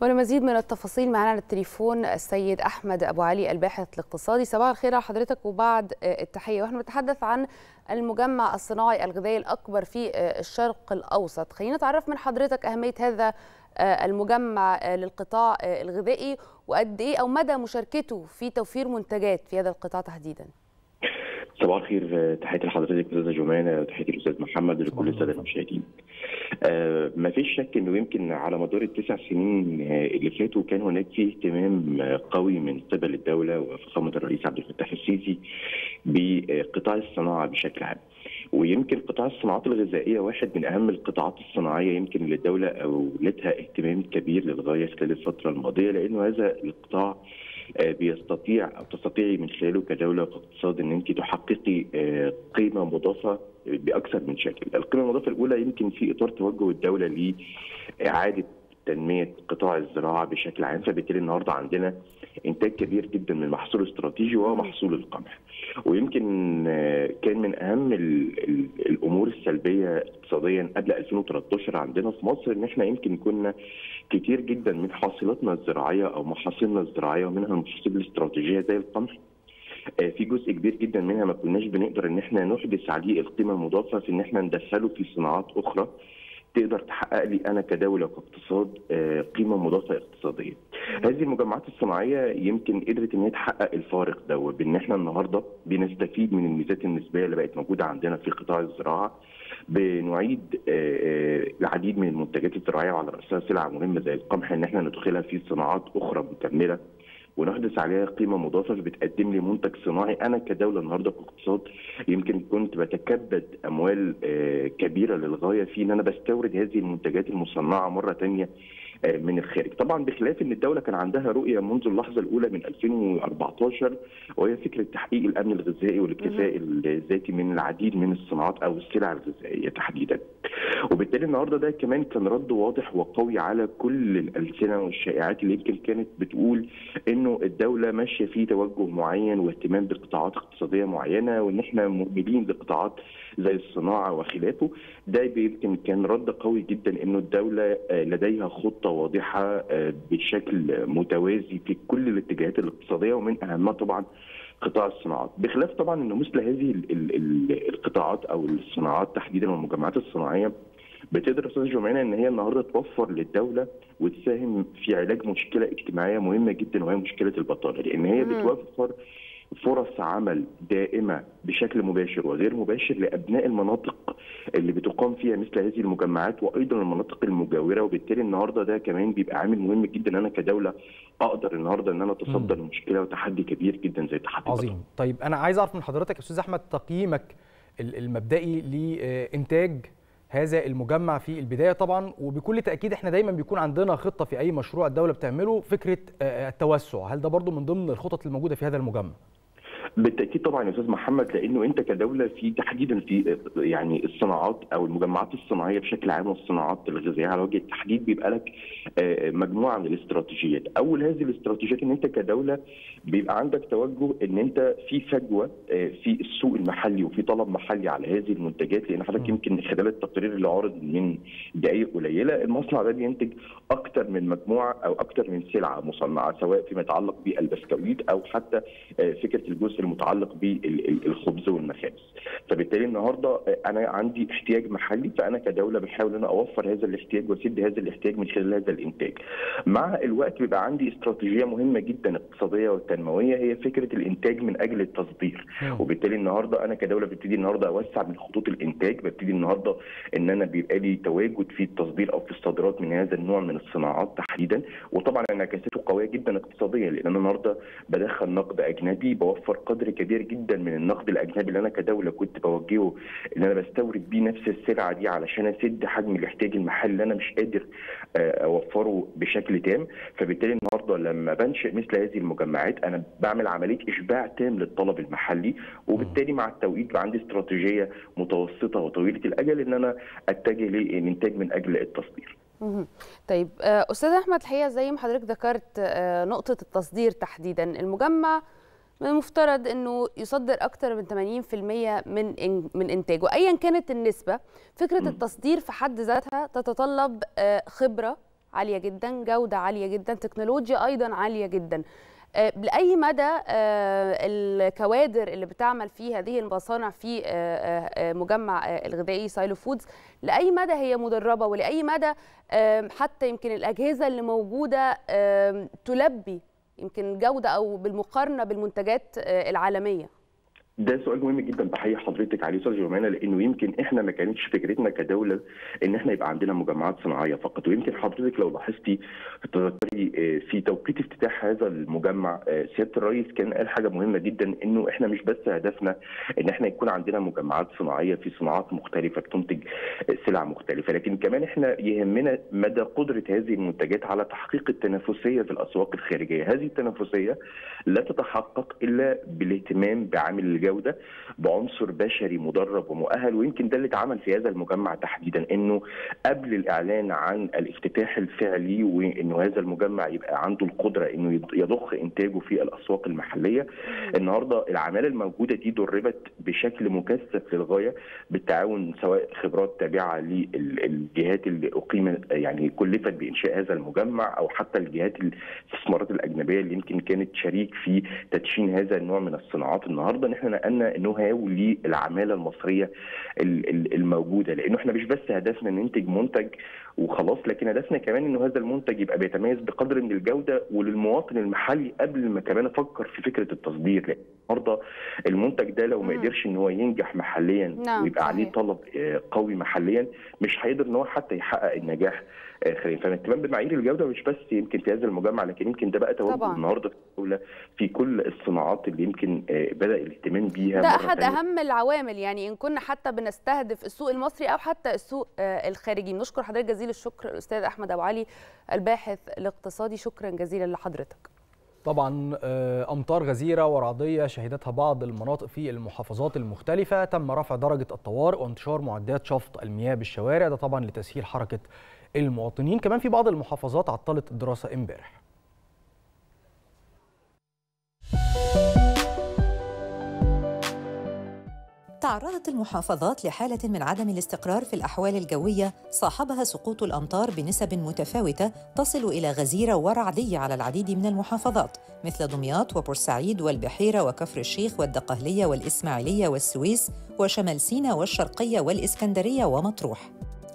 ولمزيد من التفاصيل معنا على التليفون السيد أحمد أبو علي الباحث الاقتصادي. صباح الخير على حضرتك وبعد التحية. ونحن نتحدث عن المجمع الصناعي الغذائي الأكبر في الشرق الأوسط. خلينا نتعرف من حضرتك أهمية هذا المجمع للقطاع الغذائي وقد إيه أو مدى مشاركته في توفير منتجات في هذا القطاع تحديدا. صباح الخير تحياتي لحضرتك أستاذة جمانة تحياتي للاستاذ محمد ولكل السادة المشاهدين. آه ما فيش شك إنه يمكن على مدار التسع سنين اللي فاتوا كان هناك فيه اهتمام قوي من قبل الدولة وفخامة الرئيس عبد الفتاح السيسي بقطاع الصناعة بشكل عام. ويمكن قطاع الصناعات الغذائية واحد من أهم القطاعات الصناعية يمكن اللي الدولة اولتها اهتمام كبير للغاية خلال الفترة الماضية لأنه هذا القطاع بيستطيع أو تستطيعي من خلاله كدولة وكاقتصاد إن انت تحققي قيمة مضافة بأكثر من شكل. القيمة المضافة الأولى يمكن في إطار توجه الدولة لاعاده تنمية قطاع الزراعة بشكل عام فبالتالي النهارده عندنا إنتاج كبير جدا من المحصول الاستراتيجي وهو محصول القمح. ويمكن كان من أهم الأمور السلبية اقتصاديا قبل 2013 عندنا في مصر إن إحنا يمكن كنا كتير جدا من حاصلاتنا الزراعية أو محاصيلنا الزراعية ومنها المحاصيل الاستراتيجية زي القمح في جزء كبير جدا منها ما كناش بنقدر إن إحنا نحدث عليه القيمة المضافة في إن إحنا ندخله في صناعات أخرى. تقدر تحقق لي أنا كدولة كاقتصاد قيمة مضافة اقتصادية. هذه المجمعات الصناعية يمكن قدرت إن هي تحقق الفارق ده بان إحنا النهارده بنستفيد من الميزات النسبية اللي بقت موجودة عندنا في قطاع الزراعة. بنعيد العديد من المنتجات الزراعية وعلى رأسها سلع مهمة زي القمح إن إحنا ندخلها في صناعات أخرى مكملة. ونحدث عليها قيمة مضافة فبتقدم لي منتج صناعي أنا كدولة النهارده كاقتصاد يمكن كنت بتكبد أموال كبيرة للغاية في إن أنا بستورد هذه المنتجات المصنعة مرة ثانية من الخارج. طبعا بخلاف إن الدولة كان عندها رؤية منذ اللحظة الأولى من 2014 وهي فكرة تحقيق الأمن الغذائي والاكتفاء الذاتي من العديد من الصناعات أو السلع الغذائية تحديدا. وبالتالي النهارده ده كمان كان رد واضح وقوي على كل الألسنة والشائعات اللي يمكن كانت بتقول إنه الدولة ماشية في توجه معين واهتمام بقطاعات اقتصادية معينة وإن إحنا مهملين لقطاعات زي الصناعة وخلافه ده يمكن كان رد قوي جدا إنه الدولة لديها خطة واضحة بشكل متوازي في كل الاتجاهات الاقتصادية ومن أهمها طبعا قطاع الصناعات. بخلاف طبعا انه مثل هذه القطاعات أو الصناعات تحديدا والمجمعات الصناعية بتقدر أستاذ جمعينا إن هي النهارده توفر للدولة وتساهم في علاج مشكلة اجتماعية مهمة جدا وهي مشكلة البطالة لأن هي بتوفر فرص عمل دائمة بشكل مباشر وغير مباشر لأبناء المناطق اللي بتقام فيها مثل هذه المجمعات وأيضا المناطق المجاورة. وبالتالي النهارده ده كمان بيبقى عامل مهم جدا أنا كدولة أقدر النهارده إن أنا اتصدى لمشكله وتحدي كبير جدا زي تحدي عظيم. بطل. طيب أنا عايز أعرف من حضرتك أستاذ أحمد تقييمك المبدئي لإنتاج هذا المجمع في البداية طبعا وبكل تأكيد إحنا دايما بيكون عندنا خطة في أي مشروع الدولة بتعمله فكرة التوسع. هل ده برضو من ضمن الخطط الموجودة في هذا المجمع؟ بالتأكيد طبعا يا أستاذ محمد لأنه أنت كدولة في تحديدا في يعني الصناعات أو المجمعات الصناعية بشكل عام والصناعات الغذائية على وجه التحديد بيبقى لك مجموعة من الاستراتيجيات، أول هذه الاستراتيجيات إن أنت كدولة بيبقى عندك توجه إن أنت في فجوة في السوق المحلي وفي طلب محلي على هذه المنتجات لأن حضرتك يمكن خلال التقرير اللي عرض من دقائق قليلة المصنع ده بينتج أكثر من مجموعة أو أكثر من سلعة مصنعة سواء فيما يتعلق بالبسكويت أو حتى فكرة الجزء المتعلق بالخبز والمخابز. فبالتالي النهارده أنا عندي احتياج محلي فأنا كدولة بحاول إن أنا أوفر هذا الاحتياج وأسد هذا الاحتياج من خلال هذا الإنتاج. مع الوقت بيبقى عندي استراتيجية مهمة جدا اقتصادية والتنمويه هي فكرة الإنتاج من أجل التصدير. وبالتالي النهارده أنا كدولة ببتدي النهارده أوسع من خطوط الإنتاج ببتدي النهارده إن أنا بيبقى لي تواجد في التصدير أو في الصادرات من هذا النوع من الصناعات تحديدا. وطبعا انعكاساته قوية جدا اقتصاديا لأن أنا النهارده بدخل نقد أجنبي بوفر قدر كبير جدا من النقد الأجنبي اللي أنا كدولة كنت بوجهه ان أنا بستورد بيه نفس السلعة دي علشان أسد حجم الاحتياج المحلي اللي أنا مش قادر أوفره بشكل تام. فبالتالي النهارده لما بنشئ مثل هذه المجمعات أنا بعمل عملية إشباع تام للطلب المحلي وبالتالي مع التوقيت بقى عندي استراتيجية متوسطة وطويلة الأجل إن أنا أتجه للانتاج من أجل التصدير. طيب أستاذ أحمد الحقيقة زي ما حضرتك ذكرت نقطة التصدير تحديدا. المجمع من المفترض إنه يصدر أكثر من 80% من من إنتاجه. ايا كانت النسبة فكرة التصدير في حد ذاتها تتطلب خبرة عالية جدا جودة عالية جدا تكنولوجيا أيضا عالية جدا. لاي مدى الكوادر اللي بتعمل في هذه المصانع في مجمع الغذائي سايلو فودز لأي مدى هي مدربة ولأي مدى حتى يمكن الأجهزة اللي موجودة تلبي يمكن جودة أو بالمقارنة بالمنتجات العالمية. ده سؤال مهم جدا بحيي حضرتك عليه أستاذ جمانة لأنه يمكن إحنا ما كانتش فكرتنا كدولة إن إحنا يبقى عندنا مجمعات صناعية فقط. ويمكن حضرتك لو لاحظتي تذكري في توقيت افتتاح هذا المجمع سيادة الرئيس كان قال حاجة مهمة جدا إنه إحنا مش بس هدفنا إن إحنا يكون عندنا مجمعات صناعية في صناعات مختلفة بتنتج سلع مختلفة لكن كمان إحنا يهمنا مدى قدرة هذه المنتجات على تحقيق التنافسية في الأسواق الخارجية. هذه التنافسية لا تتحقق إلا بالاهتمام بعامل الجوده بعنصر بشري مدرب ومؤهل ويمكن ده اللي اتعمل في هذا المجمع تحديدا إنه قبل الإعلان عن الافتتاح الفعلي وإنه هذا المجمع يبقى عنده القدرة إنه يضخ إنتاجه في الأسواق المحلية النهارده العمالة الموجودة دي دربت بشكل مكثف للغاية بالتعاون سواء خبرات تابعة للجهات اللي أقيم يعني كلفت بإنشاء هذا المجمع أو حتى الجهات الاستثمارات الأجنبية اللي يمكن كانت شريك في تدشين هذا النوع من الصناعات. النهارده إحنا نقلنا نو هاو للعمالة المصرية الموجودة. لأنه إحنا مش بس هدفنا ننتج منتج وخلاص لكن هدفنا كمان إنه هذا المنتج يبقى بيتميز بقدر من الجودة وللمواطن المحلي قبل ما كمان أفكر في فكرة التصدير. لأن النهارده المنتج ده لو ما قدرش إن هو ينجح محليا نعم ويبقى عليه طلب قوي محليا مش هيقدر إن هو حتى يحقق النجاح خارجيا فالاهتمام بمعايير الجودة مش بس يمكن في هذا المجمع لكن يمكن ده بقى توجه النهارده في الدولة في كل الصناعات اللي يمكن بدأ الاهتمام بيها ده أحد أهم العوامل. يعني إن كنا حتى بنستهدف السوق المصري أو حتى السوق الخارجي نشكر حضرتك جزيل الشكر الأستاذ أحمد أبو علي الباحث الاقتصادي. شكرا جزيلا لحضرتك. طبعا أمطار غزيره ورعدية شهدتها بعض المناطق في المحافظات المختلفة. تم رفع درجة الطوارئ وانتشار معدات شفط المياه بالشوارع. ده طبعا لتسهيل حركة المواطنين. كمان في بعض المحافظات عطلت الدراسة امبارح. تعرضت المحافظات لحالة من عدم الاستقرار في الأحوال الجوية صاحبها سقوط الأمطار بنسب متفاوتة تصل إلى غزيرة ورعدية على العديد من المحافظات مثل دمياط وبورسعيد والبحيرة وكفر الشيخ والدقهلية والإسماعيلية والسويس وشمال سيناء والشرقية والإسكندرية ومطروح.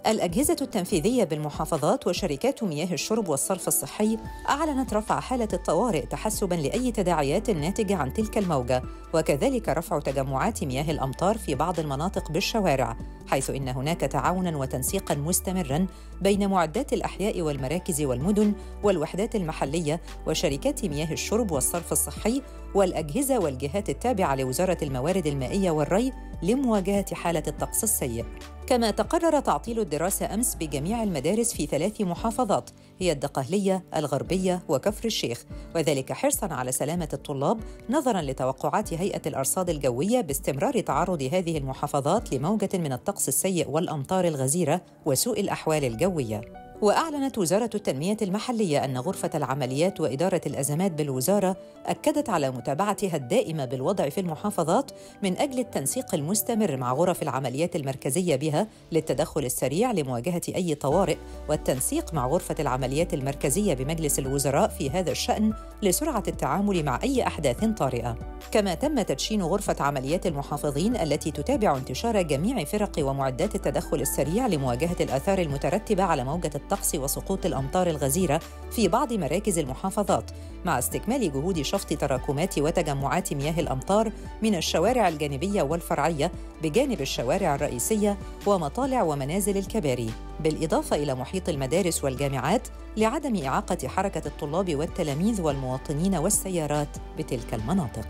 الأجهزة التنفيذية بالمحافظات وشركات مياه الشرب والصرف الصحي أعلنت رفع حالة الطوارئ تحسباً لأي تداعيات ناتجة عن تلك الموجة وكذلك رفع تجمعات مياه الأمطار في بعض المناطق بالشوارع حيث إن هناك تعاوناً وتنسيقاً مستمراً بين معدات الأحياء والمراكز والمدن والوحدات المحلية وشركات مياه الشرب والصرف الصحي والأجهزة والجهات التابعة لوزارة الموارد المائية والري لمواجهة حالة الطقس السيء. كما تقرر تعطيل الدراسة أمس بجميع المدارس في ثلاث محافظات هي الدقهلية، الغربية وكفر الشيخ. وذلك حرصاً على سلامة الطلاب نظراً لتوقعات هيئة الأرصاد الجوية باستمرار تعرض هذه المحافظات لموجة من الطقس السيء والأمطار الغزيرة وسوء الأحوال الجوية. وأعلنت وزارة التنمية المحلية أن غرفة العمليات وإدارة الأزمات بالوزارة أكدت على متابعتها الدائمة بالوضع في المحافظات من أجل التنسيق المستمر مع غرف العمليات المركزية بها للتدخل السريع لمواجهة أي طوارئ والتنسيق مع غرفة العمليات المركزية بمجلس الوزراء في هذا الشأن لسرعة التعامل مع أي أحداث طارئة. كما تم تدشين غرفة عمليات المحافظين التي تتابع انتشار جميع فرق ومعدات التدخل السريع لمواجهة الآثار المترتبة على موجة الطقس وسقوط الأمطار الغزيرة في بعض مراكز المحافظات مع استكمال جهود شفط تراكمات وتجمعات مياه الأمطار من الشوارع الجانبية والفرعية بجانب الشوارع الرئيسية ومطالع ومنازل الكباري بالإضافة إلى محيط المدارس والجامعات لعدم إعاقة حركة الطلاب والتلاميذ والمواطنين والسيارات بتلك المناطق.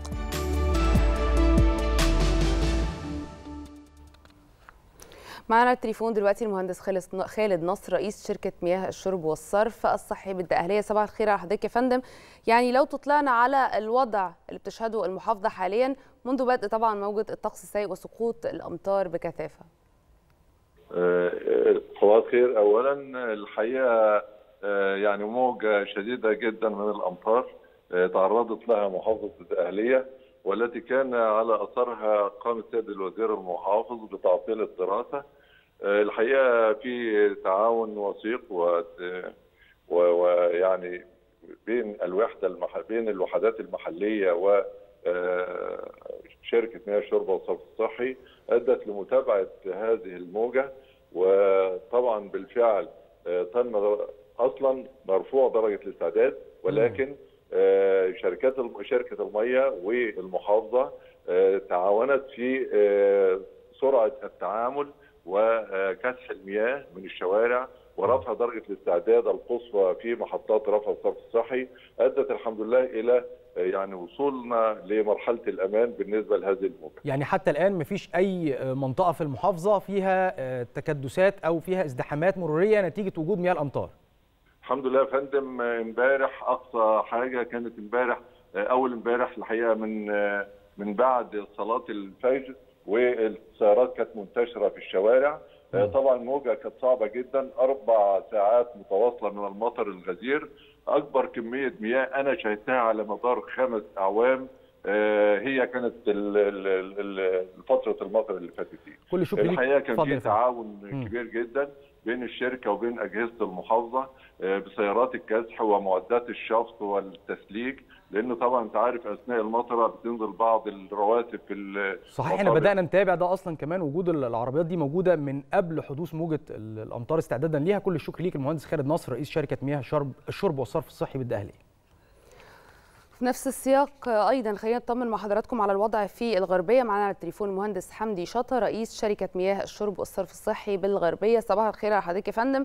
معنا التليفون دلوقتي المهندس خالد نصر رئيس شركة مياه الشرب والصرف الصحي بالدقهليه صباح الخير على حضرتك يا فندم. يعني لو تطلعنا على الوضع اللي بتشهده المحافظة حاليا منذ بدء طبعا موجة الطقس السيء وسقوط الأمطار بكثافة. صباح الخير. اولا الحقيقة يعني موجة شديدة جدا من الأمطار تعرضت لها محافظة الدقهليه والتي كان على أثرها قام السيد الوزير المحافظ بتعطيل الدراسة. الحقيقة في تعاون وثيق ويعني بين الوحدة المح... بين الوحدات المحلية و شركة مياه الشرب والصرف الصحي أدت لمتابعة هذه الموجة وطبعا بالفعل تم أصلا مرفوع درجة الاستعداد ولكن شركات شركة الميه والمحافظة تعاونت في سرعة التعامل وكسح المياه من الشوارع ورفع درجة الاستعداد القصوى في محطات رفع الصرف الصحي أدت الحمد لله إلى يعني وصولنا لمرحلة الأمان بالنسبة لهذه الموجه. يعني حتى الآن مفيش أي منطقة في المحافظة فيها تكدسات أو فيها ازدحامات مرورية نتيجة وجود مياه الأمطار. الحمد لله يا فندم امبارح أقصى حاجة كانت امبارح أول امبارح الحقيقة من من بعد صلاة الفجر والسيارات كانت منتشرة في الشوارع. طبعا الموجه كانت صعبة جدا. أربع ساعات متواصلة من المطر الغزير. أكبر كمية مياه أنا شاهدتها على مدار خمس أعوام. هي كانت فترة المطر اللي فاتت دي. كل شكر الحقيقة كان في تعاون كبير جدا بين الشركة وبين أجهزة المحافظة بسيارات الكسح ومعدات الشفط والتسليك. لأنه طبعا أنت عارف أثناء المطرة بتنزل بعض الرواتب في صحيح إحنا بدأنا نتابع ده أصلا كمان وجود العربيات دي موجودة من قبل حدوث موجة الأمطار استعدادا ليها. كل الشكر ليك المهندس خالد نصر رئيس شركة مياه الشرب الشرب والصرف الصحي بالدقهلية. في نفس السياق أيضا. خلينا نطمن مع حضراتكم على الوضع في الغربية. معنا على التليفون المهندس حمدي شطه رئيس شركة مياه الشرب والصرف الصحي بالغربية. صباح الخير على حضرتك يا فندم.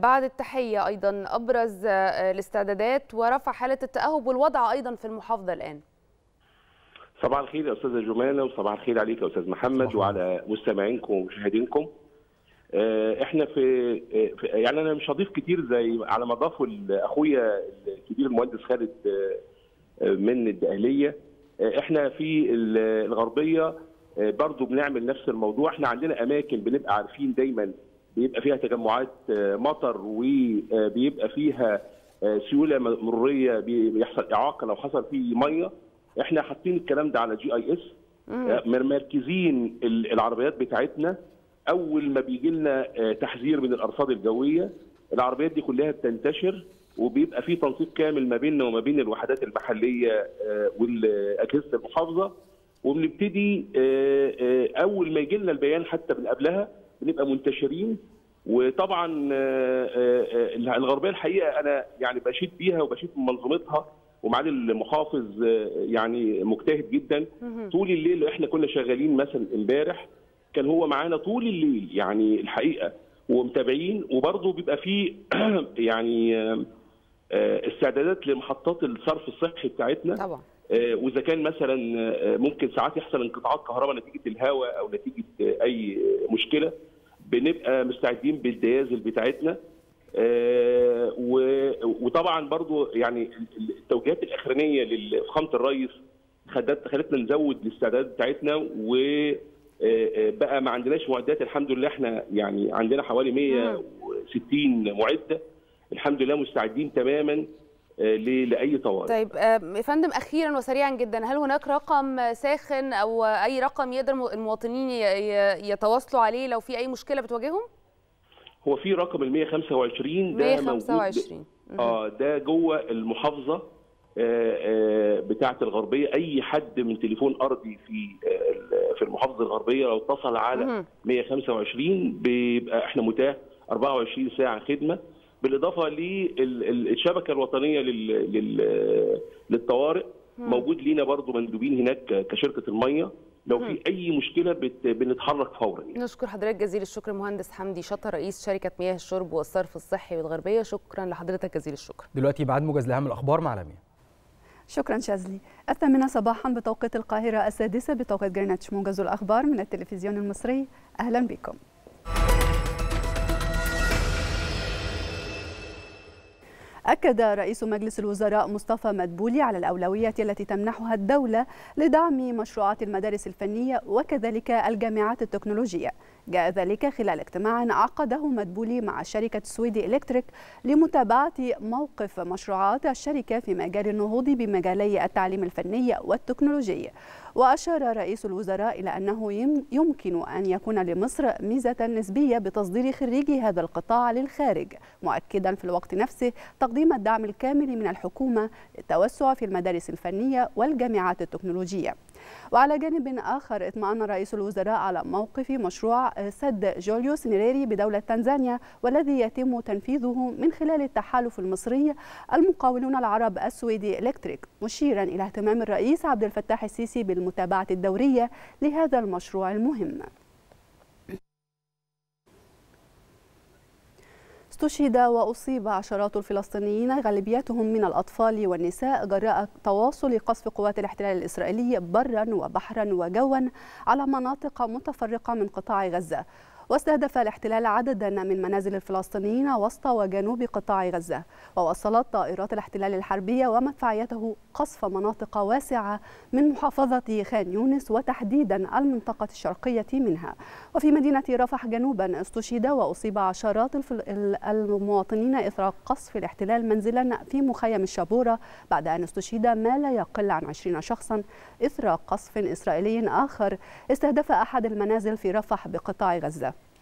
بعد التحية أيضا أبرز الاستعدادات ورفع حالة التأهب والوضع أيضا في المحافظة الآن. صباح الخير يا أستاذة جمانة وصباح الخير عليك يا أستاذ محمد وعلى مستمعينكم ومشاهدينكم. إحنا في, يعني أنا مش هضيف كتير زي على ما أخويا الكبير المهندس خالد من الدقهلية. إحنا في الغربية برضو بنعمل نفس الموضوع. إحنا عندنا أماكن بنبقى عارفين دايما بيبقى فيها تجمعات مطر وبيبقى فيها سيولة مرورية بيحصل إعاقة لو حصل فيه مية. إحنا حاطين الكلام ده على GIS مركزين العربيات بتاعتنا. أول ما بيجي لنا تحذير من الأرصاد الجوية العربيات دي كلها بتنتشر. وبيبقى في تنسيق كامل ما بيننا وما بين الوحدات المحلية والأجهزة المحافظة. وبنبتدي أول ما يجي لنا البيان حتى من قبلها بنبقى منتشرين. وطبعا الغربية الحقيقة أنا يعني بشيد بيها وبشيد من منظومتها. ومعالي المحافظ يعني مجتهد جدا. طول الليل إحنا كنا شغالين مثلا إمبارح كان هو معانا طول الليل يعني الحقيقة. ومتابعين. وبرضه بيبقى فيه (clears throat) يعني استعدادات لمحطات الصرف الصحي بتاعتنا. طبعا. وإذا كان مثلا ممكن ساعات يحصل انقطاعات كهرباء نتيجة الهواء أو نتيجة أي مشكلة بنبقى مستعدين بالديازل بتاعتنا. وطبعا برضو يعني التوجيهات الأخرانية لفخامه الرئيس خلتنا نزود الاستعدادات بتاعتنا و بقى ما عندناش معدات الحمد لله إحنا يعني عندنا حوالي 160 معدة. الحمد لله مستعدين تماما لأي طوارئ. طيب يا فندم أخيرا وسريعا جدا هل هناك رقم ساخن أو أي رقم يقدر المواطنين يتواصلوا عليه لو في أي مشكلة بتواجههم؟ هو في رقم ال 125 ده 125 آه ده جوه المحافظة بتاعة الغربية. أي حد من تليفون أرضي في في المحافظة الغربية لو اتصل على 125 بيبقى إحنا متاح 24 ساعة خدمة. بالإضافة للشبكه الوطنية للطوارئ. موجود لينا برضو مندوبين هناك كشركة المية. لو في أي مشكلة بنتحرك فورا يعني. نشكر حضرتك جزيل الشكر مهندس حمدي شطر رئيس شركة مياه الشرب والصرف الصحي بالغربيه شكرا لحضرتك جزيل الشكر. دلوقتي بعد موجز لاهم الأخبار مع لميا شكرا شاذلي. الثامنة صباحا بتوقيت القاهرة السادسة بتوقيت جرينتش. موجز الأخبار من التلفزيون المصري. أهلا بكم. أكد رئيس مجلس الوزراء مصطفى مدبولي على الأولوية التي تمنحها الدولة لدعم مشروعات المدارس الفنية وكذلك الجامعات التكنولوجية. جاء ذلك خلال اجتماع عقده مدبولي مع شركة سويدي إلكتريك لمتابعة موقف مشروعات الشركة في مجال النهوض بمجالي التعليم الفني والتكنولوجي. وأشار رئيس الوزراء إلى أنه يمكن أن يكون لمصر ميزة نسبية بتصدير خريجي هذا القطاع للخارج مؤكدا في الوقت نفسه تقديم الدعم الكامل من الحكومة للتوسع في المدارس الفنية والجامعات التكنولوجية. وعلى جانب آخر اطمأن رئيس الوزراء على موقف مشروع سد جوليوس نيريري بدولة تنزانيا والذي يتم تنفيذه من خلال التحالف المصري المقاولون العرب السويدي إلكتريك مشيرا إلى اهتمام الرئيس عبد الفتاح السيسي بالمتابعة الدورية لهذا المشروع المهم. استشهد وأصيب عشرات الفلسطينيين غالبيتهم من الأطفال والنساء جراء تواصل قصف قوات الاحتلال الإسرائيلي برا وبحرا وجوا على مناطق متفرقة من قطاع غزة. واستهدف الاحتلال عددا من منازل الفلسطينيين وسط وجنوب قطاع غزة ووصلت طائرات الاحتلال الحربية ومدفعيته قصف مناطق واسعة من محافظة خان يونس وتحديدا المنطقة الشرقية منها. وفي مدينة رفح جنوبا استشهد وأصيب عشرات المواطنين إثر قصف الاحتلال منزلا في مخيم الشابورة بعد أن استشهد ما لا يقل عن 20 شخصا إثر قصف إسرائيلي آخر استهدف أحد المنازل في رفح بقطاع غزة.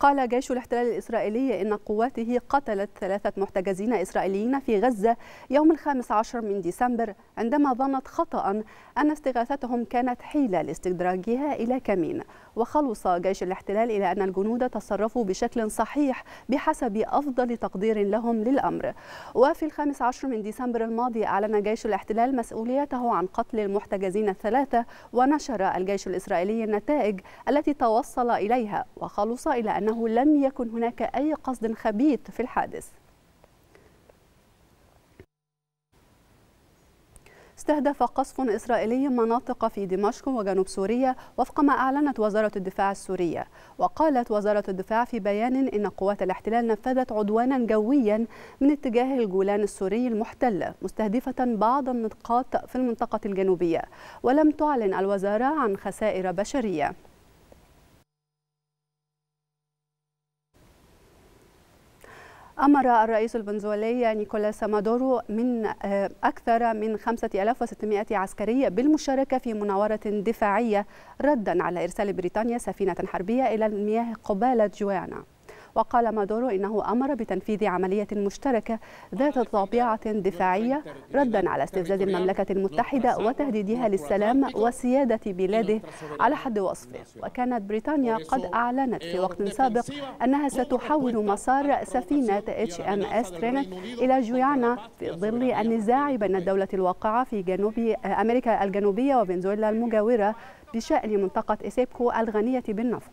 قال جيش الاحتلال الإسرائيلي إن قواته قتلت ثلاثة محتجزين إسرائيليين في غزة يوم الخامس عشر من ديسمبر عندما ظنت خطأ أن استغاثتهم كانت حيلة لاستدراجها إلى كمين. وخلص جيش الاحتلال إلى أن الجنود تصرفوا بشكل صحيح بحسب أفضل تقدير لهم للأمر. وفي الخامس عشر من ديسمبر الماضي أعلن جيش الاحتلال مسؤوليته عن قتل المحتجزين الثلاثة ونشر الجيش الإسرائيلي النتائج التي توصل إليها وخلص إلى أنه لم يكن هناك أي قصد خبيث في الحادث. استهدف قصف إسرائيلي مناطق في دمشق وجنوب سوريا وفق ما أعلنت وزارة الدفاع السورية. وقالت وزارة الدفاع في بيان إن قوات الاحتلال نفذت عدوانا جويا من اتجاه الجولان السوري المحتل مستهدفة بعض النقاط في المنطقة الجنوبية. ولم تعلن الوزارة عن خسائر بشرية. أمر الرئيس الفنزويلي نيكولاس مادورو من أكثر من 5600 عسكري بالمشاركة في مناورة دفاعية ردا على إرسال بريطانيا سفينة حربية إلى المياه قبالة جوانا وقال مادورو إنه أمر بتنفيذ عملية مشتركة ذات طبيعة دفاعية ردا على استفزاز المملكة المتحدة وتهديدها للسلام وسيادة بلاده على حد وصفه. وكانت بريطانيا قد أعلنت في وقت سابق أنها ستحول مسار سفينة HMS Trent إلى جويانا في ظل النزاع بين الدولة الواقعة في جنوب أمريكا الجنوبية وفنزويلا المجاورة بشأن منطقة إيسيكيبو الغنية بالنفط.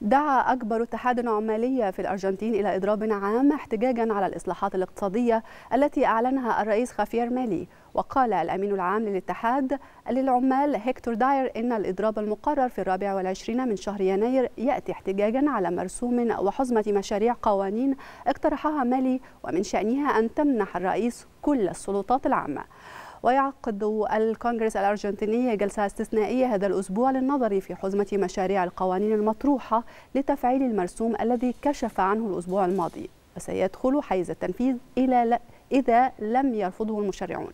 دعا أكبر اتحاد عمالي في الأرجنتين إلى إضراب عام احتجاجا على الإصلاحات الاقتصادية التي أعلنها الرئيس خافير مالي وقال الأمين العام للاتحاد للعمال هيكتور داير إن الإضراب المقرر في الرابع والعشرين من شهر يناير يأتي احتجاجا على مرسوم وحزمة مشاريع قوانين اقترحها مالي ومن شأنها أن تمنح الرئيس كل السلطات العامة. ويعقد الكونغرس الأرجنتيني جلسة استثنائية هذا الأسبوع للنظر في حزمة مشاريع القوانين المطروحة لتفعيل المرسوم الذي كشف عنه الأسبوع الماضي وسيدخل حيز التنفيذ إلى إذا لم يرفضه المشرعون.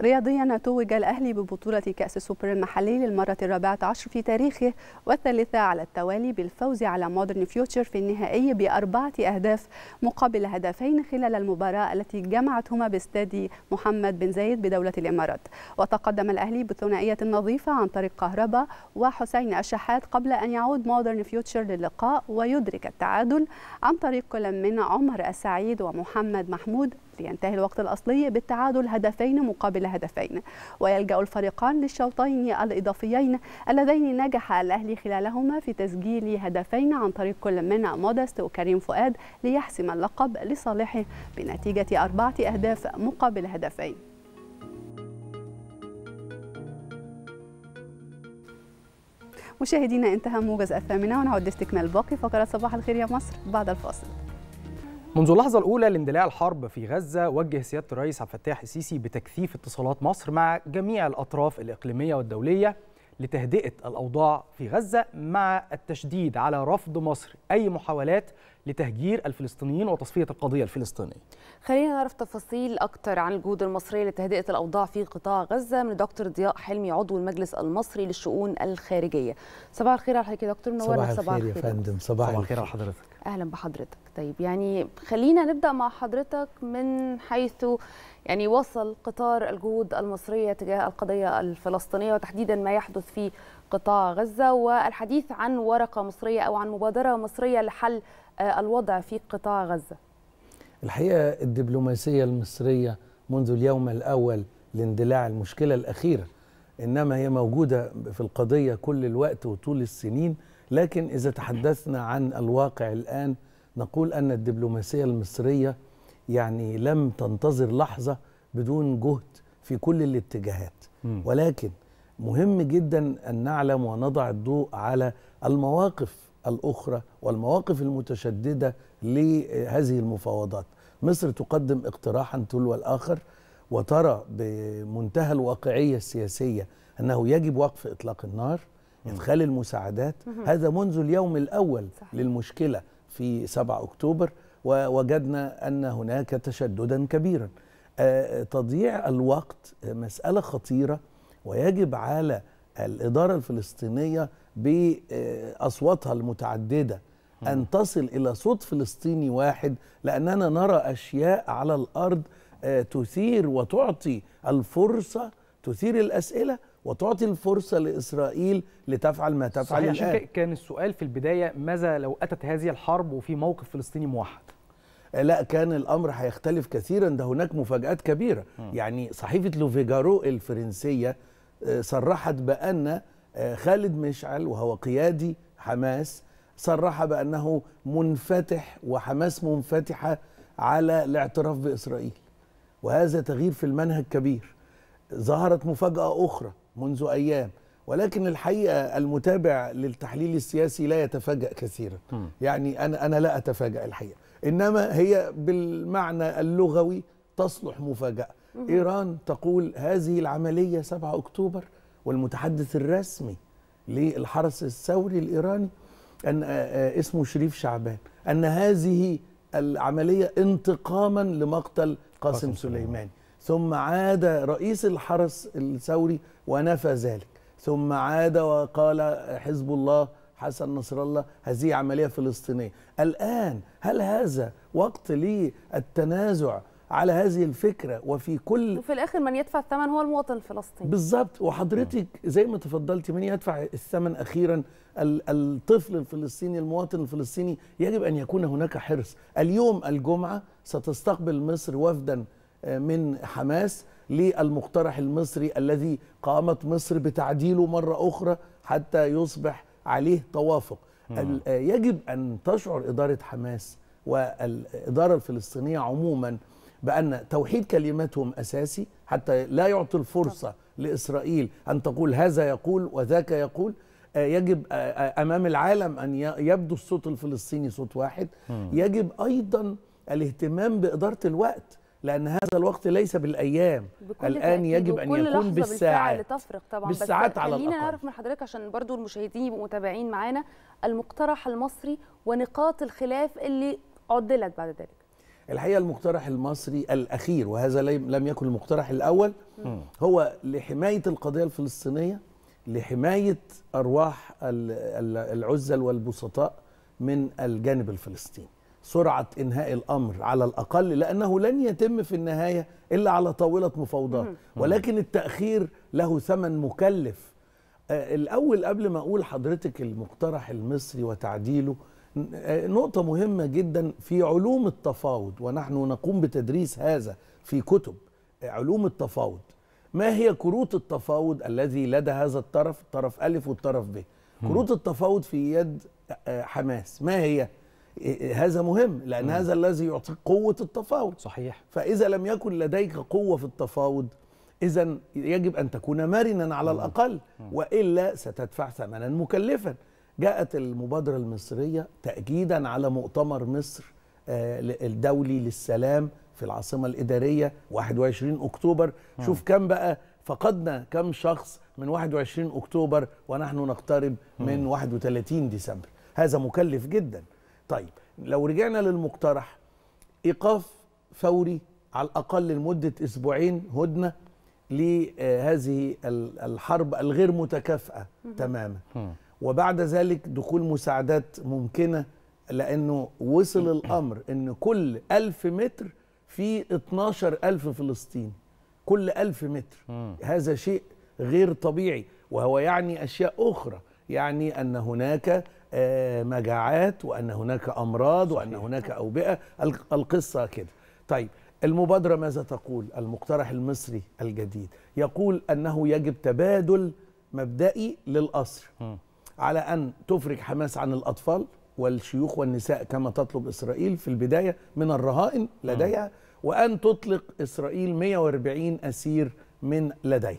رياضيا توج الأهلي ببطولة كأس السوبر المحلي للمرة الرابعة عشر في تاريخه والثالثة على التوالي بالفوز على مودرن فيوتشر في النهائي بأربعة أهداف مقابل هدفين خلال المباراة التي جمعتهما باستاد محمد بن زايد بدولة الإمارات. وتقدم الأهلي بثنائية نظيفة عن طريق كهربا وحسين الشحات قبل أن يعود مودرن فيوتشر للقاء ويدرك التعادل عن طريق كل من عمر السعيد ومحمد محمود لينتهي الوقت الأصلي بالتعادل هدفين مقابل هدفين. ويلجأ الفريقان للشوطين الإضافيين اللذين نجح الأهلي خلالهما في تسجيل هدفين عن طريق كل من مودست وكريم فؤاد ليحسم اللقب لصالحه بنتيجة أربعة أهداف مقابل هدفين. مشاهدينا انتهى موجز الثامنة ونعود لاستكمال باقي فقرات صباح الخير يا مصر بعد الفاصل. منذ اللحظة الأولى لاندلاع الحرب في غزة وجه سيادة الرئيس عبد الفتاح السيسي بتكثيف اتصالات مصر مع جميع الأطراف الإقليمية والدولية لتهدئة الأوضاع في غزة مع التشديد على رفض مصر أي محاولات لتهجير الفلسطينيين وتصفية القضية الفلسطينية. خلينا نعرف تفاصيل أكثر عن الجهود المصرية لتهدئة الأوضاع في قطاع غزة من دكتور ضياء حلمي عضو المجلس المصري للشؤون الخارجية. صباح الخير على حضرتك يا دكتور. منورنا صباح, صباح الخير يا فندم. صباح, صباح الخير على حضرتك. أهلا بحضرتك. طيب يعني خلينا نبدأ مع حضرتك من حيث يعني وصل قطار الجهود المصرية تجاه القضية الفلسطينية وتحديدا ما يحدث في قطاع غزة والحديث عن ورقة مصرية أو عن مبادرة مصرية لحل الوضع في قطاع غزة. الحقيقة الدبلوماسية المصرية منذ اليوم الأول لاندلاع المشكلة الأخيرة إنما هي موجودة في القضية كل الوقت وطول السنين لكن إذا تحدثنا عن الواقع الآن نقول أن الدبلوماسية المصرية يعني لم تنتظر لحظة بدون جهد في كل الاتجاهات. ولكن مهم جدا أن نعلم ونضع الضوء على المواقف الأخرى والمواقف المتشددة لهذه المفاوضات. مصر تقدم اقتراحا تلو الآخر وترى بمنتهى الواقعية السياسية أنه يجب وقف إطلاق النار إدخال المساعدات. هذا منذ اليوم الأول صحيح. للمشكلة في 7 أكتوبر ووجدنا أن هناك تشددا كبيرا. تضييع الوقت مسألة خطيرة ويجب على الإدارة الفلسطينية بأصواتها المتعددة أن تصل إلى صوت فلسطيني واحد لأننا نرى أشياء على الأرض تثير وتعطي الفرصة تثير الأسئلة وتعطي الفرصة لإسرائيل لتفعل ما تفعل صحيح الآن. عشان كان السؤال في البداية ماذا لو أتت هذه الحرب وفي موقف فلسطيني موحد؟ لا كان الأمر هيختلف كثيرا ده هناك مفاجآت كبيرة. م. يعني صحيفة لوفيجارو الفرنسية صرحت بأن خالد مشعل وهو قيادي حماس صرح بأنه منفتح وحماس منفتحة على الاعتراف بإسرائيل. وهذا تغيير في المنهج كبير. ظهرت مفاجأة أخرى منذ أيام. ولكن الحقيقة المتابع للتحليل السياسي لا يتفاجأ كثيرا. م. يعني أنا, أنا لا أتفاجأ الحقيقة. إنما هي بالمعنى اللغوي تصلح مفاجأة. إيران تقول هذه العملية 7 أكتوبر والمتحدث الرسمي للحرس الثوري الإيراني أن اسمه شريف شعبان أن هذه العملية انتقاما لمقتل قاسم, قاسم سليماني. ثم عاد رئيس الحرس الثوري ونفى ذلك. ثم عاد وقال حزب الله حسن نصر الله هذه عملية فلسطينية. الآن هل هذا وقت للتنازع على هذه الفكرة وفي كل وفي الآخر من يدفع الثمن هو المواطن الفلسطيني. بالظبط وحضرتك زي ما تفضلتي من يدفع الثمن أخيرا؟ الطفل الفلسطيني المواطن الفلسطيني يجب أن يكون هناك حرص. اليوم الجمعة ستستقبل مصر وفدا من حماس للمقترح المصري الذي قامت مصر بتعديله مرة أخرى حتى يصبح عليه توافق. يجب أن تشعر إدارة حماس والإدارة الفلسطينية عموما بأن توحيد كلماتهم أساسي حتى لا يعطي الفرصة لإسرائيل أن تقول هذا يقول وذاك يقول. يجب أمام العالم أن يبدو الصوت الفلسطيني صوت واحد. يجب أيضا الاهتمام بإدارة الوقت لأن هذا الوقت ليس بالأيام. الآن يجب أن يكون بالساعات. تفرق طبعا. بالساعات بس على خلينا الأقل. نعرف من حضرتك عشان برضو المشاهدين يبقوا متابعين معانا المقترح المصري ونقاط الخلاف اللي عدلت بعد ذلك. الحقيقة المقترح المصري الأخير وهذا لم يكن المقترح الأول هو لحماية القضية الفلسطينية لحماية أرواح العزل والبسطاء من الجانب الفلسطيني. سرعة إنهاء الأمر على الأقل لأنه لن يتم في النهاية إلا على طاولة مفاوضات. ولكن التأخير له ثمن مكلف. الأول قبل ما أقول حضرتك المقترح المصري وتعديله نقطة مهمة جدا في علوم التفاوض ونحن نقوم بتدريس هذا في كتب علوم التفاوض. ما هي كروت التفاوض الذي لدى هذا الطرف؟ الطرف ألف والطرف ب. كروت التفاوض في يد حماس. ما هي؟ هذا مهم لأن هذا الذي يعطيك قوة التفاوض. صحيح. فإذا لم يكن لديك قوة في التفاوض إذا يجب أن تكون مرنا على الأقل وإلا ستدفع ثمنا مكلفا. جاءت المبادرة المصرية تأكيدا على مؤتمر مصر الدولي للسلام في العاصمة الإدارية 21 أكتوبر. شوف كم بقى فقدنا كم شخص من 21 أكتوبر ونحن نقترب من 31 ديسمبر. هذا مكلف جدا. طيب لو رجعنا للمقترح إيقاف فوري على الأقل لمدة أسبوعين هدنة لهذه الحرب الغير متكافئة تماما. وبعد ذلك دخول مساعدات ممكنة لأنه وصل الأمر أن كل ألف متر في 12 ألف فلسطين كل ألف متر. هذا شيء غير طبيعي. وهو يعني أشياء أخرى. يعني أن هناك مجاعات وأن هناك أمراض وأن هناك أوبئة. القصة كده. طيب المبادرة ماذا تقول؟ المقترح المصري الجديد يقول أنه يجب تبادل مبدئي للأسر على أن تفرج حماس عن الأطفال والشيوخ والنساء كما تطلب إسرائيل في البداية من الرهائن لديها وأن تطلق إسرائيل 140 أسير من لديها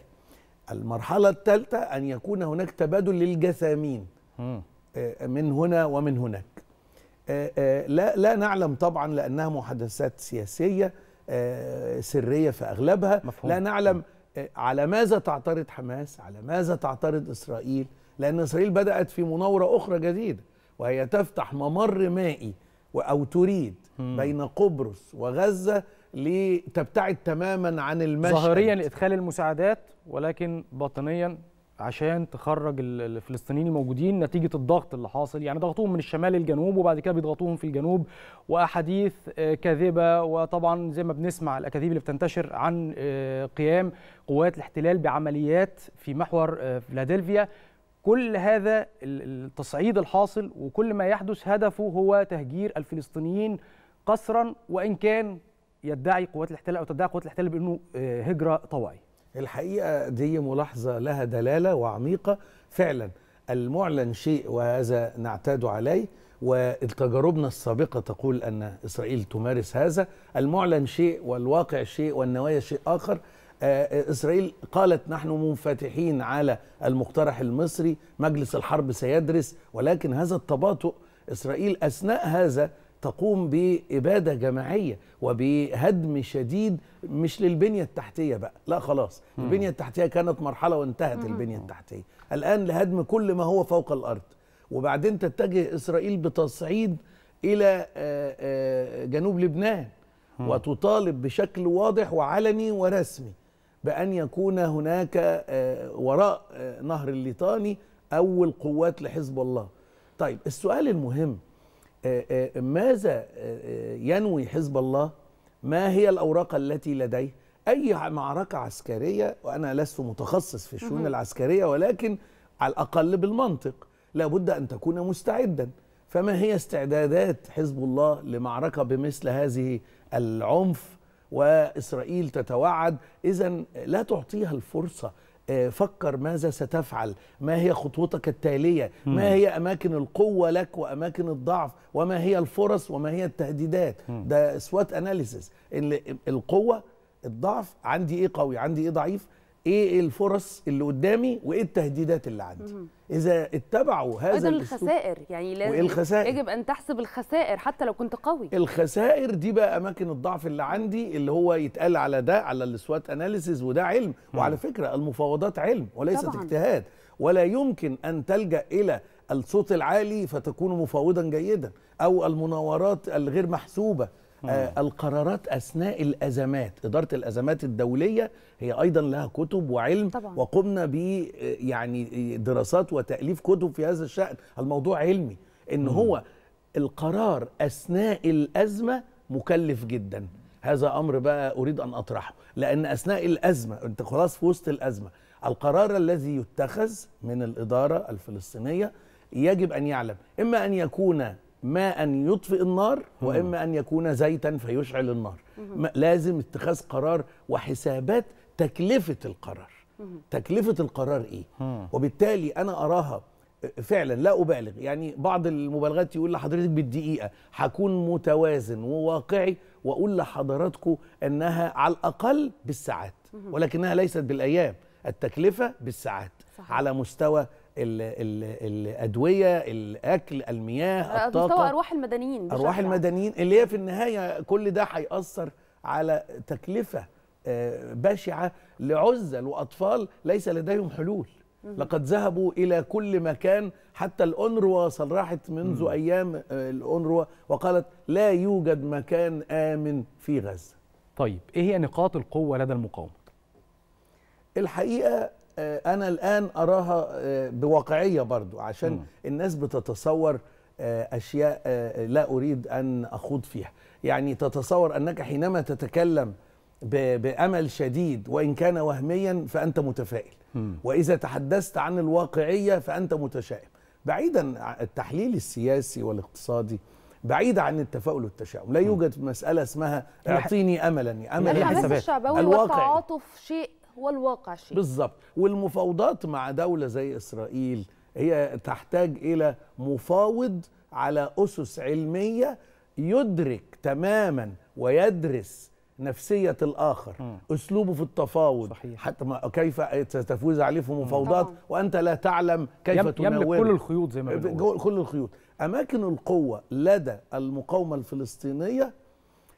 المرحلة الثالثة أن يكون هناك تبادل للجثامين من هنا ومن هناك. لا لا نعلم طبعا لأنها محادثات سياسية سرية في أغلبها. مفهوم. لا نعلم على ماذا تعترض حماس على ماذا تعترض إسرائيل. لأن إسرائيل بدأت في مناورة أخرى جديدة وهي تفتح ممر مائي أو تريد. بين قبرص وغزة لتبتعد تماما عن المشهد. ظاهريا لادخال المساعدات ولكن باطنيا عشان تخرج ال- الفلسطينيين الموجودين نتيجة الضغط اللي حاصل. يعني ضغطوهم من الشمال للجنوب وبعد كده بيضغطوهم في الجنوب وأحاديث آه، كاذبة وطبعا زي ما بنسمع الأكاذيب اللي بتنتشر عن آه، قيام قوات الاحتلال بعمليات في محور آه، فيلادلفيا. كل هذا ال- التصعيد الحاصل وكل ما يحدث هدفه هو تهجير الفلسطينيين قسرا وإن كان يدعي قوات الاحتلال أو تدعي قوات الاحتلال بأنه آه، هجرة طوعي الحقيقة دي ملاحظة لها دلالة وعميقة. فعلا المعلن شيء وهذا نعتاد عليه وتجاربنا السابقة تقول أن إسرائيل تمارس هذا. المعلن شيء والواقع شيء والنوايا شيء آه، إسرائيل قالت نحن منفتحين على المقترح المصري مجلس الحرب سيدرس ولكن هذا التباطؤ إسرائيل أثناء هذا تقوم بإبادة جماعية وبهدم شديد مش للبنية التحتية بقى لا خلاص. البنية التحتية كانت مرحلة وانتهت. البنية التحتية الآن لهدم كل ما هو فوق الأرض وبعدين تتجه إسرائيل بتصعيد إلى آه، آه، جنوب لبنان. وتطالب بشكل واضح وعلني ورسمي بأن يكون هناك آه، وراء آه، نهر الليطاني أول قوات لحزب الله. طيب السؤال المهم آه، ماذا ينوي حزب الله؟ ما هي الأوراق التي لديه؟ أي معركة عسكرية وأنا لست متخصص في الشؤون. العسكرية ولكن على الأقل بالمنطق لابد أن تكون مستعدا. فما هي استعدادات حزب الله لمعركة بمثل هذه العنف وإسرائيل تتوعد اذا لا تعطيها الفرصة. آه، فكر ماذا ستفعل. ما هي خطوتك التالية؟ مم. ما هي أماكن القوة لك وأماكن الضعف؟ وما هي الفرص؟ وما هي التهديدات. ده سوات اناليسيس القوة الضعف عندي إيه قوي؟ عندي إيه ضعيف؟ إيه الفرص اللي قدامي وايه التهديدات اللي عندي. مهم. إذا اتبعوا هذا أيضا الخسائر يعني لازم الخسائر؟ يجب أن تحسب الخسائر حتى لو كنت قوي. الخسائر دي بقى أماكن الضعف اللي عندي اللي هو يتقال على ده على ال SWOT analysis وده علم. وعلى فكرة المفاوضات علم وليست طبعاً. اجتهاد. ولا يمكن أن تلجأ إلى الصوت العالي فتكون مفاوضا جيدا أو المناورات الغير محسوبة. القرارات أثناء الأزمات إدارة الأزمات الدولية هي أيضا لها كتب وعلم طبعاً. وقمنا ب آه، يعني دراسات وتأليف كتب في هذا الشأن. الموضوع علمي إن هو القرار أثناء الأزمة مكلف جدا. هذا أمر بقى أريد أن أطرحه. لأن أثناء الأزمة أنت خلاص في وسط الأزمة القرار الذي يتخذ من الإدارة الفلسطينية يجب أن يعلم. إما أن يكون ماء يطفئ النار وإما أن يكون زيتا فيشعل النار. ما- لازم اتخاذ قرار وحسابات تكلفة القرار. تكلفة القرار إيه؟ وبالتالي أنا أراها فعلا لا أبالغ. يعني بعض المبالغات يقول لحضرتك بالدقيقة هكون متوازن وواقعي وأقول لحضراتكم إنها على الأقل بالساعات ولكنها ليست بالأيام التكلفة بالساعات. على مستوى ال ال الأدوية الأكل المياه على الطاقة. مستوى أرواح المدنيين أرواح. المدنيين اللي هي في النهاية كل ده هيأثر على تكلفة آه، بشعة لعزل وأطفال ليس لديهم حلول. لقد ذهبوا إلى كل مكان حتى الأونروا صرحت منذ مم. أيام آه، الأونروا وقالت لا يوجد مكان آمن في غزة. طيب إيه هي نقاط القوة لدى المقاومة؟ الحقيقة أنا الآن أراها آه، بواقعية برضو عشان مم. الناس بتتصور آه، أشياء آه، لا أريد أن أخوض فيها يعني تتصور أنك حينما تتكلم ب- بأمل شديد وإن كان وهميا فأنت متفائل مم. وإذا تحدثت عن الواقعية فأنت متشائم بعيدا عن التحليل السياسي والاقتصادي بعيد عن التفاؤل والتشاؤم لا يوجد مسألة اسمها أعطيني املا املا الحماس. الشعبوي الواقع. والتعاطف شيء والواقع شيء بالظبط والمفاوضات مع دولة زي إسرائيل هي تحتاج إلى مفاوض على أسس علمية يدرك تماما ويدرس نفسية الآخر مم. أسلوبه في التفاوض صحيح. حتى ما كيف تفوز عليه في مفاوضات طبعاً. وأنت لا تعلم كيف يم- يملك كل الخيوط زي ما بنقول كل الخيوط أماكن القوة لدى المقاومة الفلسطينية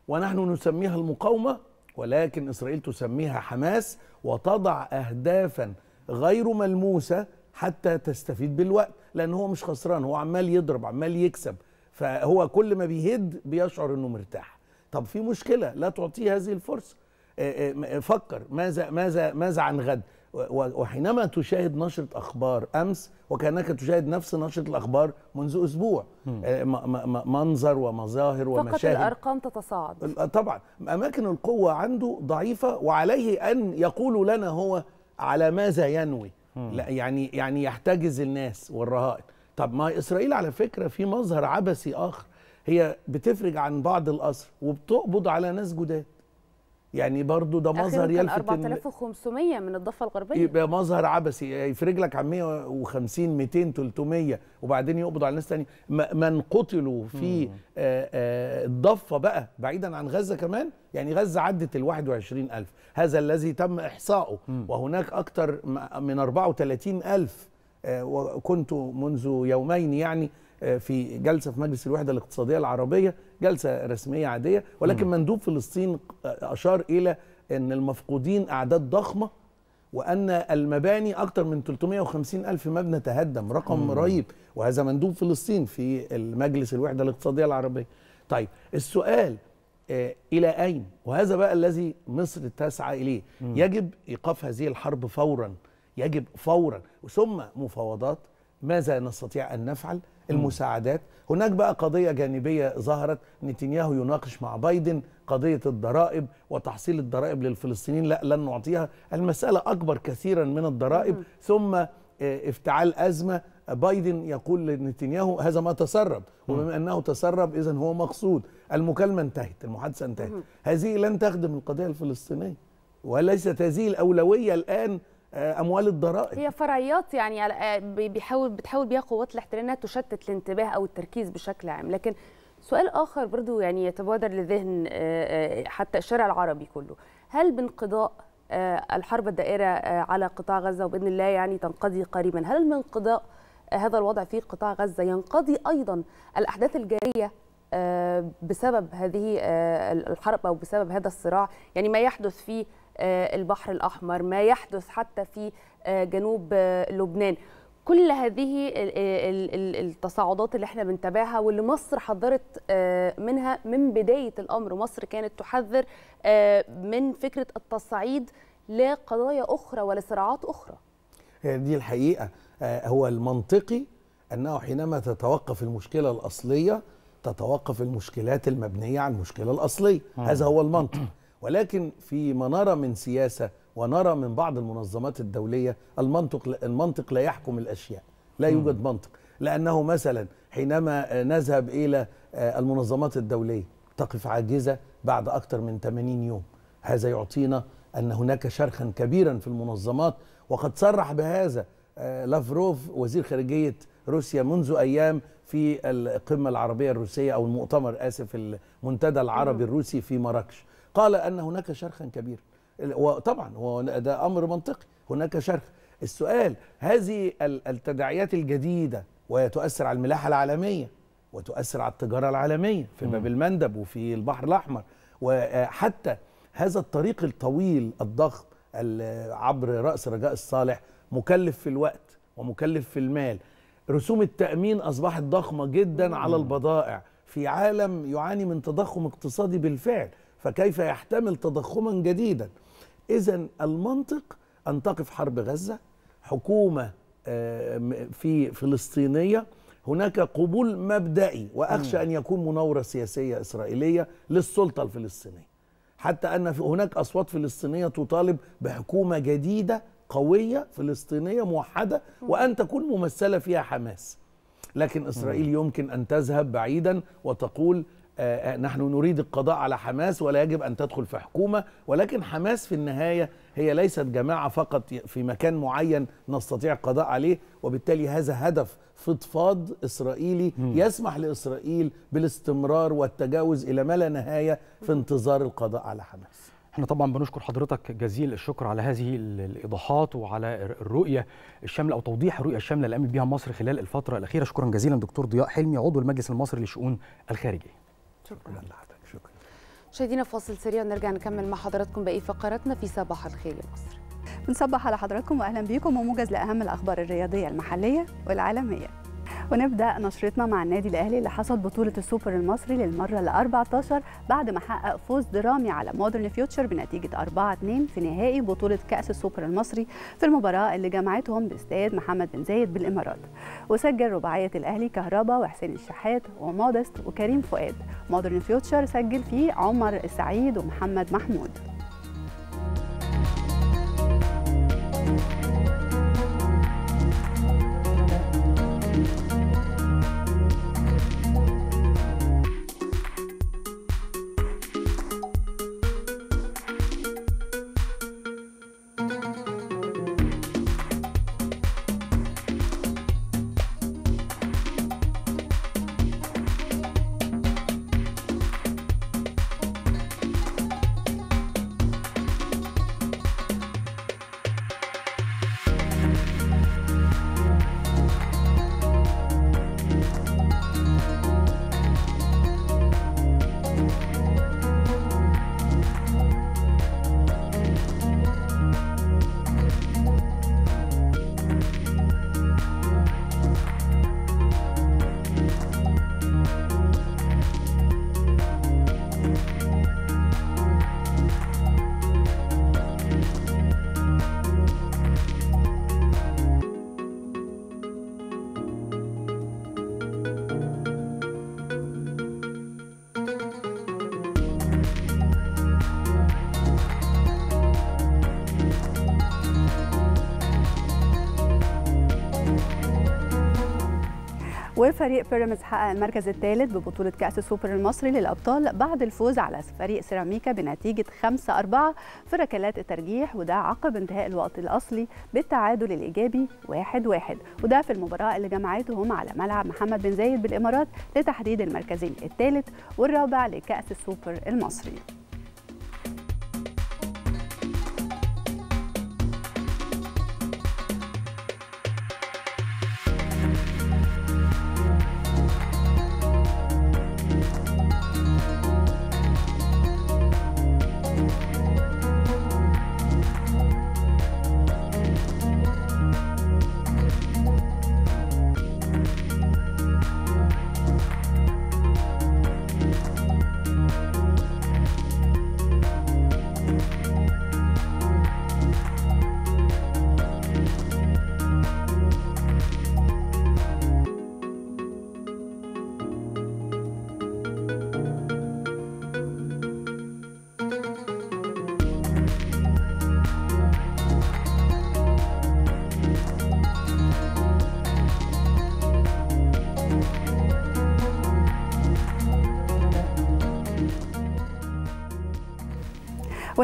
ونحن نسميها المقاومة ولكن إسرائيل تسميها حماس وتضع أهدافا غير ملموسة حتى تستفيد بالوقت لأن هو مش خسران هو عمال يضرب عمال يكسب فهو كل ما بيهد بيشعر أنه مرتاح. طب في مشكلة لا تعطيه هذه الفرصة. آه، آه، فكر ماذا ماذا ماذا عن غد؟ وحينما تشاهد نشرة أخبار أمس وكأنك تشاهد نفس نشرة الأخبار منذ أسبوع. آه، م- م- م- منظر ومظاهر فقط ومشاهد. الأرقام تتصاعد. طبعا. أماكن القوة عنده ضعيفة وعليه أن يقول لنا هو على ماذا ينوي. لا يعني يعني يحتجز الناس والرهائن. طب ما إسرائيل على فكرة في مظهر عبثي آخر هي بتفرج عن بعض الأسر وبتقبض على ناس جداد. يعني برضو ده مظهر يلفت إن- 4500 من الضفة الغربية. يبقى مظهر عبثي يفرج لك عن 150 200 300 وبعدين يقبض على ناس تانية. م- من قتلوا في آه، آه، الضفة بقى بعيدا عن غزة كمان يعني غزة عدت ال 21000 هذا الذي تم احصائه وهناك أكثر من 34000 آه، وكنت منذ يومين يعني في جلسة في مجلس الوحدة الاقتصادية العربية جلسة رسمية عادية ولكن مندوب فلسطين آه، أشار إلى إن المفقودين أعداد ضخمة وأن المباني أكثر من 350 ألف مبنى تهدم رقم رهيب وهذا مندوب فلسطين في المجلس الوحدة الاقتصادية العربية. طيب السؤال آه إلى أين؟ وهذا بقى الذي مصر تسعى إليه. يجب إيقاف هذه الحرب فورا يجب فورا ثم مفاوضات ماذا نستطيع أن نفعل؟ المساعدات. هناك بقى قضية جانبية ظهرت. نتنياهو يناقش مع بايدن قضية الضرائب وتحصيل الضرائب للفلسطينيين. لا لن نعطيها. المسألة أكبر كثيرا من الضرائب. ثم آه، افتعال أزمة. بايدن يقول لنتنياهو هذا ما تسرب. وبما أنه تسرب اذا هو مقصود. المكالمة انتهت المحادثة انتهت. هذه لن تخدم القضية الفلسطينية وليست هذه الاولويه الآن آه، أموال الضرائب. هي فرعيات يعني آه، بي- بيحاول بتحاول بيها قوات الاحتلال إنها تشتت الانتباه أو التركيز بشكل عام. لكن سؤال آخر برضو يعني يتبادر لذهن آه، آه، حتى الشارع العربي كله. هل بانقضاء آه، الحرب الدائرة آه، على قطاع غزة وبإذن الله يعني تنقضي قريبا هل بانقضاء آه، هذا الوضع في قطاع غزة ينقضي أيضا الأحداث الجارية آه، بسبب هذه آه، الحرب أو بسبب هذا الصراع؟ يعني ما يحدث في آه، البحر الأحمر ما يحدث حتى في آه، جنوب آه، لبنان. كل هذه ال- ال- ال- التصاعدات اللي إحنا بنتابعها واللي مصر حذرت آه، منها من بداية الأمر مصر كانت تحذر آه، من فكرة التصعيد لقضايا أخرى ولصراعات أخرى. هي دي الحقيقة. آه، هو المنطقي أنه حينما تتوقف المشكلة الأصلية تتوقف المشكلات المبنية على المشكلة الأصلية. هذا هو المنطق. ولكن في ما نرى من سياسة ونرى من بعض المنظمات الدولية المنطق المنطق لا يحكم الأشياء لا يوجد منطق. لأنه مثلا حينما نذهب إلى آه، المنظمات الدولية تقف عاجزة بعد أكثر من 80 يوم. هذا يعطينا أن هناك شرخا كبيرا في المنظمات وقد صرح بهذا آه، لافروف وزير خارجية روسيا منذ أيام في القمة العربية الروسية أو المؤتمر آسف المنتدى العربي الروسي في مراكش. قال أن هناك شرخا كبيرا وطبعا هو ده أمر منطقي. هناك شرخ. السؤال هذه ال- التداعيات الجديدة وهي تؤثر على الملاحة العالمية وتؤثر على التجارة العالمية في باب المندب وفي البحر الأحمر. وحتى هذا الطريق الطويل الضخم ال- عبر رأس رجاء الصالح مكلف في الوقت ومكلف في المال. رسوم التأمين أصبحت ضخمة جدا على البضائع. في عالم يعاني من تضخم اقتصادي بالفعل. فكيف يحتمل تضخما جديدا؟ إذا المنطق أن تقف حرب غزة حكومة آه، في فلسطينية هناك قبول مبدئي وأخشى أن يكون مناورة سياسية إسرائيلية للسلطة الفلسطينية. حتى أن هناك أصوات فلسطينية تطالب بحكومة جديدة قوية فلسطينية موحدة وأن تكون ممثلة فيها حماس. لكن إسرائيل يمكن أن تذهب بعيدا وتقول نحن نريد القضاء على حماس ولا يجب أن تدخل في حكومة ولكن حماس في النهاية هي ليست جماعة فقط في مكان معين نستطيع القضاء عليه وبالتالي هذا هدف فضفاض إسرائيلي يسمح لإسرائيل بالاستمرار والتجاوز إلى ما لا نهاية في انتظار القضاء على حماس. إحنا طبعا بنشكر حضرتك جزيل الشكر على هذه ال- الإيضاحات وعلى الرؤية الشاملة أو توضيح الرؤية الشاملة اللي قامت بها مصر خلال الفترة الأخيرة. شكرا جزيلا دكتور ضياء حلمي عضو المجلس المصري للشؤون الخارجية. شكرا. لحضرتك شكرا. مشاهدينا فاصل سريع ونرجع نكمل مع حضراتكم باقي فقراتنا في صباح الخير يا مصر. بنصبح على حضراتكم واهلا بيكم وموجز لأهم الأخبار الرياضية المحلية والعالمية. ونبدأ نشرتنا مع النادي الأهلي اللي حصد بطولة السوبر المصري للمرة ال 14 بعد ما حقق فوز درامي على مودرن فيوتشر بنتيجة 4-2 في نهائي بطولة كأس السوبر المصري في المباراة اللي جمعتهم باستاد محمد بن زايد بالإمارات. وسجل رباعية الأهلي كهربا وحسين الشحات ومودست وكريم فؤاد. مودرن فيوتشر سجل فيه عمر السعيد ومحمد محمود. وفريق بيراميدز حقق المركز الثالث ببطولة كأس السوبر المصري للأبطال بعد الفوز على فريق سيراميكا بنتيجة 5-4 في ركلات الترجيح وده عقب انتهاء الوقت الأصلي بالتعادل الإيجابي 1-1 وده في المباراة اللي جمعتهم على ملعب محمد بن زايد بالإمارات لتحديد المركزين الثالث والرابع لكأس السوبر المصري.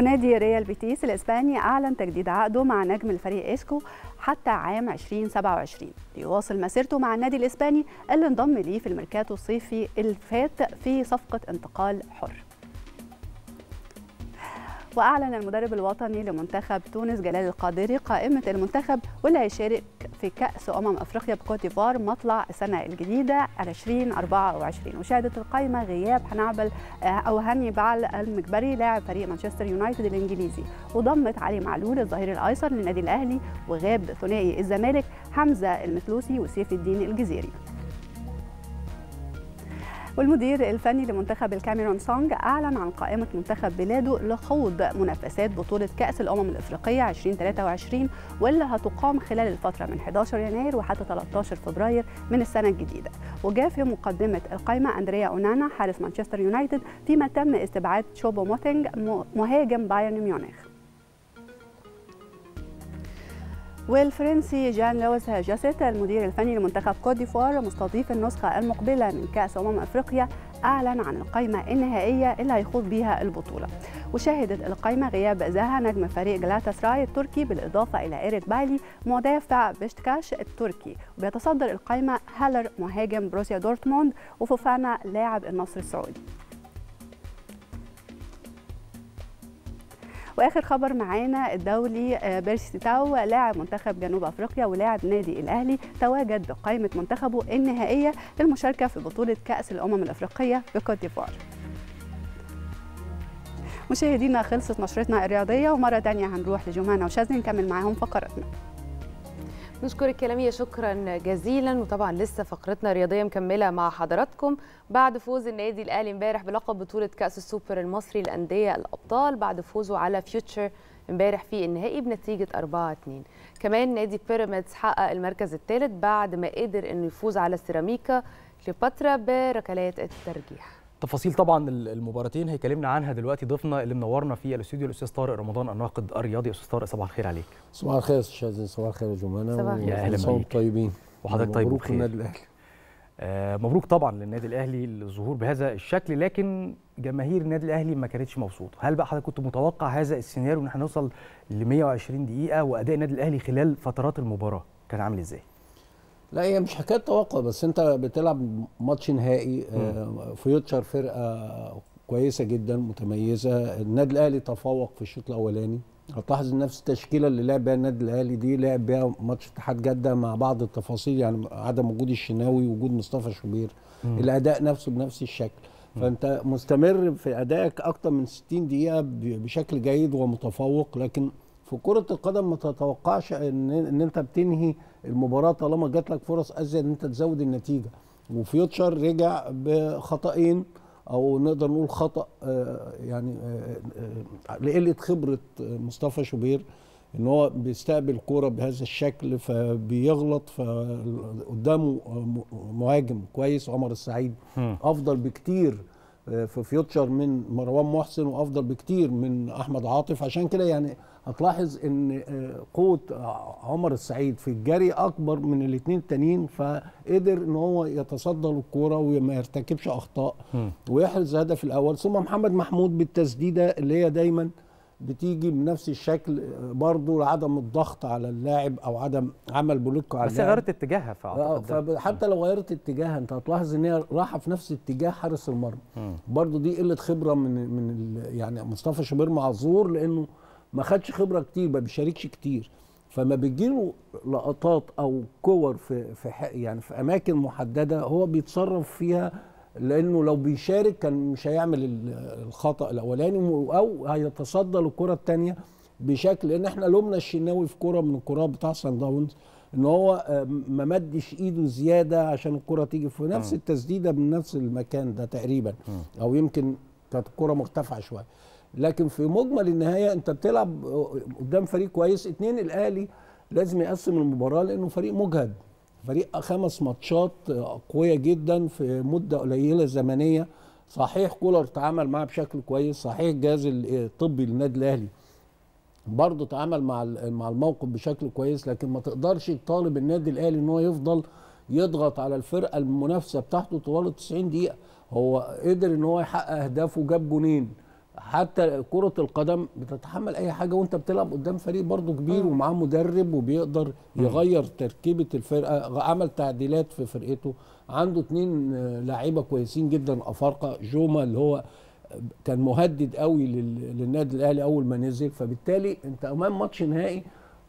ونادي ريال بيتيس الإسباني أعلن تجديد عقده مع نجم الفريق إسكو حتى عام 2027 ليواصل مسيرته مع النادي الإسباني اللي انضم ليه في الميركاتو الصيفي اللي فات في صفقة انتقال حر. وأعلن المدرب الوطني لمنتخب تونس جلال القادري قائمة المنتخب واللي هيشارك في كأس أمم أفريقيا بكوت ديفوار مطلع السنة الجديدة 2024 وشهدت القائمه غياب حنعبل أو هانيبال المجبري لاعب فريق مانشستر يونايتد الإنجليزي. وضمت علي معلول الظهير الأيسر للنادي الأهلي وغاب ثنائي الزمالك حمزة المثلوثي وسيف الدين الجزيري. والمدير الفني لمنتخب الكاميرون سونج أعلن عن قائمة منتخب بلاده لخوض منافسات بطولة كأس الأمم الإفريقية 2023 واللي هتقام خلال الفترة من 11 يناير وحتى 13 فبراير من السنة الجديدة. وجاء في مقدمة القائمة أندريا أونانا حارس مانشستر يونايتد فيما تم استبعاد شوبو موتينج مهاجم بايرن ميونخ. والفرنسي جان لويس جاسيت المدير الفني لمنتخب كوت ديفوار مستضيف النسخة المقبلة من كأس أمم أفريقيا أعلن عن القائمة النهائية اللي هيخوض بيها البطولة. وشهدت القائمة غياب زها نجم فريق جلاتاسراي التركي بالإضافة إلى إيريك بايلي مدافع بشكتاش التركي. وبيتصدر القائمة هالر مهاجم بروسيا دورتموند وفوفانا لاعب النصر السعودي. وآخر خبر معانا الدولي بيرسي تاو لاعب منتخب جنوب أفريقيا ولاعب نادي الأهلي تواجد بقائمه منتخبه النهائية للمشاركة في بطولة كأس الأمم الأفريقية بكوت ديفوار. مشاهدينا خلصت نشرتنا الرياضية ومرة تانية هنروح لجمانه وشاذلي نكمل معاهم فقراتنا. نشكرك كلامية شكرا جزيلا وطبعا لسه فقرتنا الرياضية مكملة مع حضراتكم بعد فوز النادي الأهلي امبارح بلقب بطولة كأس السوبر المصري للانديه الأبطال بعد فوزه على فيوتشر امبارح في النهائي بنتيجة 4 2 كمان نادي بيراميدز حقق المركز الثالث بعد ما قدر إنه يفوز على سيراميكا كليوباترا بركلات الترجيح. تفاصيل طبعا المباراتين هيكلمنا عنها دلوقتي ضيفنا اللي منورنا في الاستوديو الأستاذ طارق رمضان الناقد الرياضي. أستاذ طارق صباح الخير عليك. صباح الخير يا أستاذ شاذلي صباح الخير يا جمانة صباح يا أهلا بيك طيبين. وحضرتك طيب مبروك النادي الأهلي. آه مبروك طبعا للنادي الأهلي الظهور بهذا الشكل لكن جماهير النادي الأهلي ما كانتش مبسوطة. هل بقى حضرتك كنت متوقع هذا السيناريو إن إحنا نوصل ل 120 دقيقة وأداء النادي الأهلي خلال فترات المباراة؟ كان عامل إزاي؟ لا هي مش حكاية توقع بس انت بتلعب ماتش نهائي آه فيوتشر فرقة كويسة جدا متميزة. النادي الأهلي تفوق في الشوط الأولاني. هتلاحظ ان نفس التشكيلة اللي لعب بيها النادي الأهلي دي لعب بيها ماتش اتحاد جدة مع بعض التفاصيل يعني عدم وجود الشناوي وجود مصطفى شوبير. مم. الأداء نفسه بنفس الشكل. فأنت مستمر في أدائك أكتر من 60 دقيقة بشكل جيد ومتفوق لكن في كرة القدم ما تتوقعش إن إن أنت بتنهي المباراة طالما جات لك فرص أزيد إن أنت تزود النتيجة. وفيوتشر رجع بخطأين أو نقدر نقول خطأ آه يعني آه لقلة خبرة مصطفى شوبير إن هو بيستقبل كورة بهذا الشكل فبيغلط فقدامه مهاجم كويس عمر السعيد. أفضل بكتير آه، في فيوتشر من مروان محسن وأفضل بكتير من أحمد عاطف. عشان كده يعني هتلاحظ إن آه، قوه عمر السعيد في الجري أكبر من الاثنين التانيين فقدر إن هو يتصدى للكورة وما يرتكبش أخطاء. ويحرز الهدف الأول ثم محمد محمود بالتسديدة اللي هي دايما بتيجي بنفس الشكل آه، برضو عدم الضغط على اللاعب أو عدم عمل block على بس اللاعب. غيرت اتجاهها آه، فاعتقد ده. فحتى لو غيرت اتجاهها أنت هتلاحظ إن هي رايحه في نفس اتجاه حارس المرمى. برضو دي قلة خبرة من من يعني مصطفى شوبير معذور لأنه ما خدش خبرة كتير ما بيشاركش كتير. فما بتجيله لقطات أو كور في في يعني في أماكن محددة هو بيتصرف فيها لأنه لو بيشارك كان مش هيعمل ال- الخطأ الاولاني أو هيتصدى للكرة الثانية بشكل لأن إحنا لومنا الشناوي في كرة من الكرات بتاع سان داونز ان هو آه، ما مدش ايده زيادة عشان الكرة تيجي في نفس. التسديدة من نفس المكان ده تقريبا أو يمكن كانت الكرة مرتفعة شوية. لكن في مجمل النهاية انت بتلعب قدام فريق كويس اتنين الاهلي لازم يقسم المباراة لأنه فريق مجهد. فريق خمس ماتشات قوية جدا في مدة قليلة زمنية. صحيح كولر تعامل معاه بشكل كويس. صحيح الجهاز الطبي للنادي الأهلي برضه تعامل مع مع الموقف بشكل كويس لكن ما تقدرش تطالب النادي الأهلي إن هو يفضل يضغط على الفرقة المنافسة بتاعته طوال ال 90 دقيقة. هو قدر إن هو يحقق أهدافه وجاب جونين. حتى كرة القدم بتتحمل أي حاجة وأنت بتلعب قدام فريق برضه كبير ومعاه مدرب وبيقدر يغير تركيبة الفرقة عمل تعديلات في فرقته. عنده اتنين لعيبة كويسين جدا أفارقة جوما اللي هو كان مهدد قوي لل- للنادي الأهلي أول ما نزل. فبالتالي أنت أمام ماتش نهائي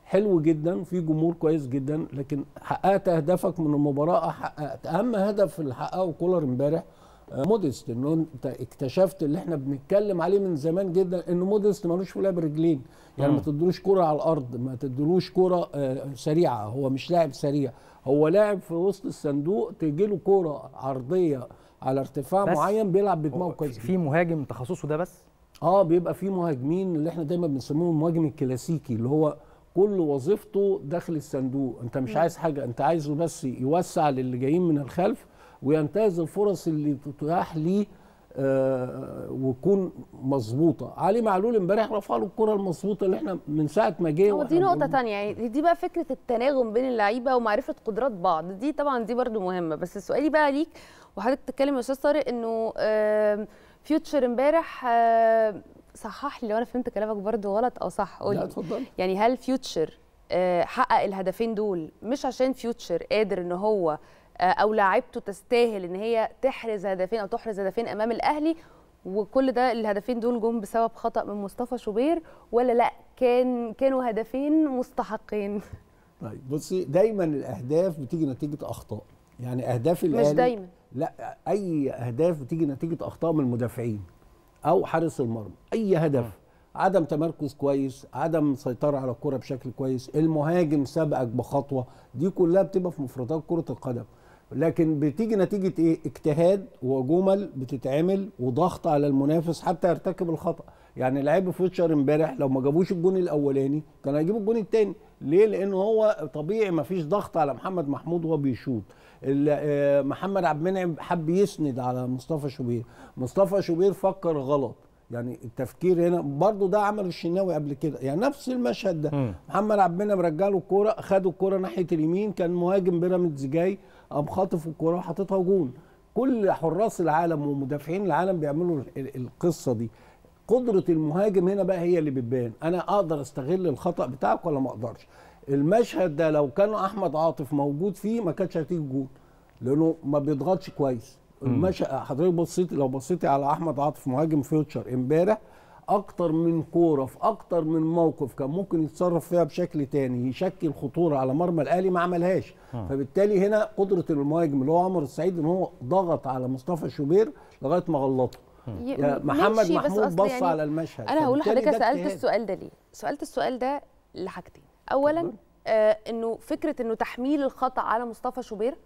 حلو جدا في جمهور كويس جدا لكن حققت أهدافك من المباراة حققت أهم هدف اللي حققه كولر امبارح موديست إنه أنت اكتشفت اللي إحنا بنتكلم عليه من زمان جدا ان موديست ملوش في لعب رجلين يعني ما. تدلوش كرة على الأرض ما تدلوش كرة آه، سريعة. هو مش لاعب سريع. هو لاعب في وسط الصندوق تجي له كرة عرضية على ارتفاع معين بيلعب بدماغه كويس في مهاجم تخصصه ده بس؟ آه بيبقى في مهاجمين اللي إحنا دايما بنسميهم المهاجم الكلاسيكي اللي هو كل وظيفته داخل الصندوق. أنت مش. عايز حاجة أنت عايزه بس يوسع للي جايين من الخلف وينتهز الفرص اللي تتاح ليه آه وتكون مظبوطة. علي معلول امبارح رفع له الكرة المظبوطة اللي إحنا من ساعة ما جه هو دي بنقول- تانية يعني دي بقى فكرة التناغم بين اللعيبة ومعرفة قدرات بعض دي طبعا دي برضو مهمة. بس سؤالي بقى ليك وحضرتك بتتكلم يا أستاذ طارق إنه آم، فيوتشر امبارح آم، صحح لي لو أنا فهمت كلامك برضو غلط أو صح قول لي. اتفضل. يعني هل فيوتشر آه، حقق الهدفين دول مش عشان فيوتشر قادر إن هو آه، أو لاعيبته تستاهل إن هي تحرز هدفين أو تحرز هدفين أمام الأهلي وكل ده الهدفين دول جم بسبب خطأ من مصطفى شوبير ولا لأ كان كانوا هدفين مستحقين. طيب بصي دايما الأهداف بتيجي نتيجة أخطاء. يعني أهداف الأهلي مش دايما. لأ أي أهداف بتيجي نتيجة أخطاء من المدافعين أو حارس المرمى. أي هدف. عدم تمركز كويس عدم سيطرة على الكرة بشكل كويس المهاجم سبقك بخطوة دي كلها بتبقى في مفردات كرة القدم. لكن بتيجي نتيجة إيه؟ اجتهاد وجمل بتتعمل وضغط على المنافس حتى يرتكب الخطأ. يعني لعيبه فيوتشر امبارح لو ما جابوش الجون الأولاني كانوا هيجيبوا الجون الثاني ليه؟ لأنه هو طبيعي ما فيش ضغط على محمد محمود وهو بيشوط. آه، محمد عبد المنعم حب يسند على مصطفى شوبير. مصطفى شوبير فكر غلط. يعني التفكير هنا برضو ده عمل الشناوي قبل كده. يعني نفس المشهد ده. محمد عبد المنعم رجع له الكورة خدوا الكورة ناحية اليمين كان مهاجم بيراميدز جاي قام خاطف الكورة وحاططها جون. كل حراس العالم ومدافعين العالم بيعملوا ال- القصة دي. قدرة المهاجم هنا بقى هي اللي بتبان. أنا أقدر أستغل الخطأ بتاعك ولا ما أقدرش؟ المشهد ده لو كان أحمد عاطف موجود فيه ما كانش هتيجي جون لأنه ما بيضغطش كويس. المشهد حضرتك بصيت لو بصيتي على أحمد عاطف مهاجم فيوتشر إمبارح أكتر من كورة في أكتر من موقف كان ممكن يتصرف فيها بشكل تاني يشكل خطورة على مرمى الأهلي ما عملهاش. مم. فبالتالي هنا قدرة المهاجم اللي هو عمر السعيد إن هو ضغط على مصطفى شوبير لغاية ما غلطه. ماشي، محمد محمود بص يعني على المشهد. أنا هقول لحضرتك سألت. السؤال ده ليه؟ سألت السؤال ده لحاجتين. اولا آه إنه فكرة إنه تحميل الخطأ على مصطفى شوبير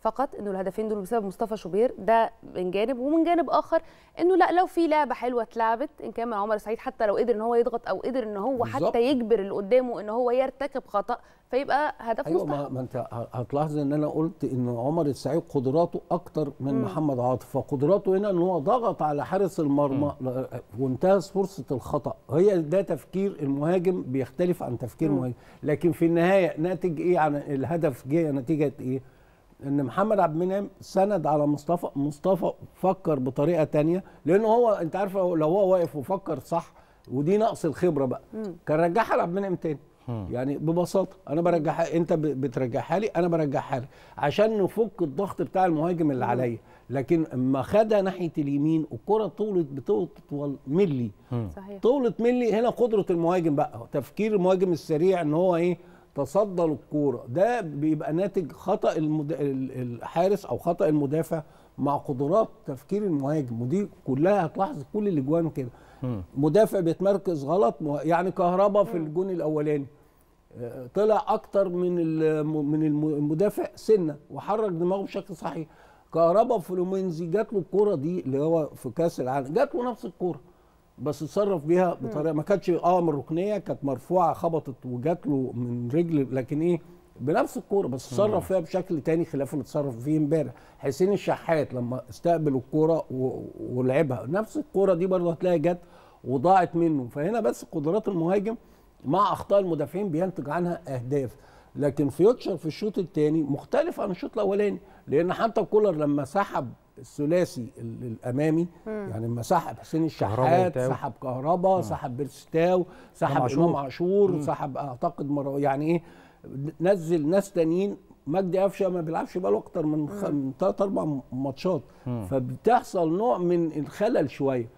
فقط إنه الهدفين دول بسبب مصطفى شوبير ده من جانب ومن جانب آخر إنه لأ لو في لعبة حلوة اتلعبت إن كان من عمر سعيد حتى لو قدر إن هو يضغط أو قدر إن هو بالظبط. حتى يجبر اللي قدامه إن هو يرتكب خطأ فيبقى هدف أيوه مستحق ما, أنت هتلاحظ إن أنا قلت إن عمر السعيد قدراته أكتر من مم. محمد عاطف فقدراته هنا إن هو ضغط على حارس المرمى وانتهز فرصة الخطأ هي ده تفكير المهاجم بيختلف عن تفكير. المهاجم لكن في النهاية ناتج إيه عن الهدف جه نتيجة إيه إن محمد عبد المنعم سند على مصطفى مصطفى فكر بطريقة تانية لأنه هو أنت عارف لو هو واقف وفكر صح ودي نقص الخبرة بقى. مم. كان رجعها لعبد المنعم تاني. يعني ببساطة أنا برجعها أنت بترجعها لي أنا برجعها لي عشان نفك الضغط بتاع المهاجم اللي عليا. لكن أما خدها ناحية اليمين الكرة طولت بتطول ملي. صحيح. طولت ملي هنا قدرة المهاجم بقى تفكير المهاجم السريع إن هو إيه تصدى للكوره ده بيبقى ناتج خطأ المد... ال- الحارس أو خطأ المدافع مع قدرات تفكير المهاجم ودي كلها هتلاحظ كل الأجوان كده. مدافع بيتمركز غلط يعني كهربا في الجون الأولاني. آه، طلع أكتر من من الم- المدافع سنة وحرك دماغه بشكل صحيح. كهربا فلومينزي جات له الكورة دي اللي هو في كأس العالم جات له نفس الكورة. بس اتصرف بيها بطريقة ما كانتش آه من الركنيه كانت مرفوعة خبطت وجات له من رجل لكن إيه بنفس الكورة بس اتصرف فيها بشكل تاني خلاف اللي اتصرف فيه امبارح. حسين الشحات لما استقبل الكورة ولعبها نفس الكورة دي برضه هتلاقي جت وضاعت منه. فهنا بس قدرات المهاجم مع أخطاء المدافعين بينتج عنها أهداف. لكن فيوتشر في الشوط الثاني مختلف عن الشوط الأولاني لأن حتى كولر لما سحب الثلاثي ال- الأمامي مم. يعني لما سحب حسين الشحات. سحب كهربا سحب بيرستاو سحب. إمام عاشور. سحب أعتقد مرة يعني إيه نزل ناس تانيين مجدي قفشة ما بيلعبش بقاله أكتر من خ... من ثلاث أربع ماتشات. فبتحصل نوع من الخلل شوية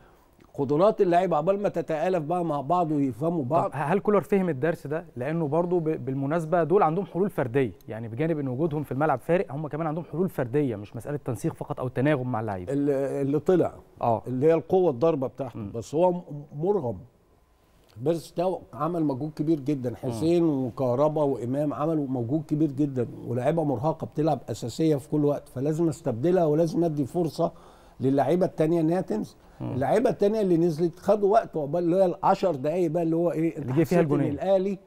قدرات اللعيبة عقبال ما تتآلف بقى مع بعض ويفهموا بعض. هل كولر فهم الدرس ده؟ لأنه برضو بالمناسبة دول عندهم حلول فردية. يعني بجانب إن وجودهم في الملعب فارق هم كمان عندهم حلول فردية مش مسألة تنسيق فقط أو تناغم مع اللعيبه اللي طلع آه. اللي هي القوة الضربه بتاعته. بس هو مرغم. بيرستاو عمل مجهود كبير جدا. حسين وكهربا وإمام عملوا مجهود كبير جدا. ولاعيبة مرهقة بتلعب أساسية في كل وقت. فلازم أستبدلها ولازم أدي فرصة للعيبة الثانية انها تنزل اللعيبة الثانية اللي نزلت خدوا وقت عقبال اللي هي ال 10 دقائق بقى اللي هو إيه اللي جه فيها الجونين. الاهلي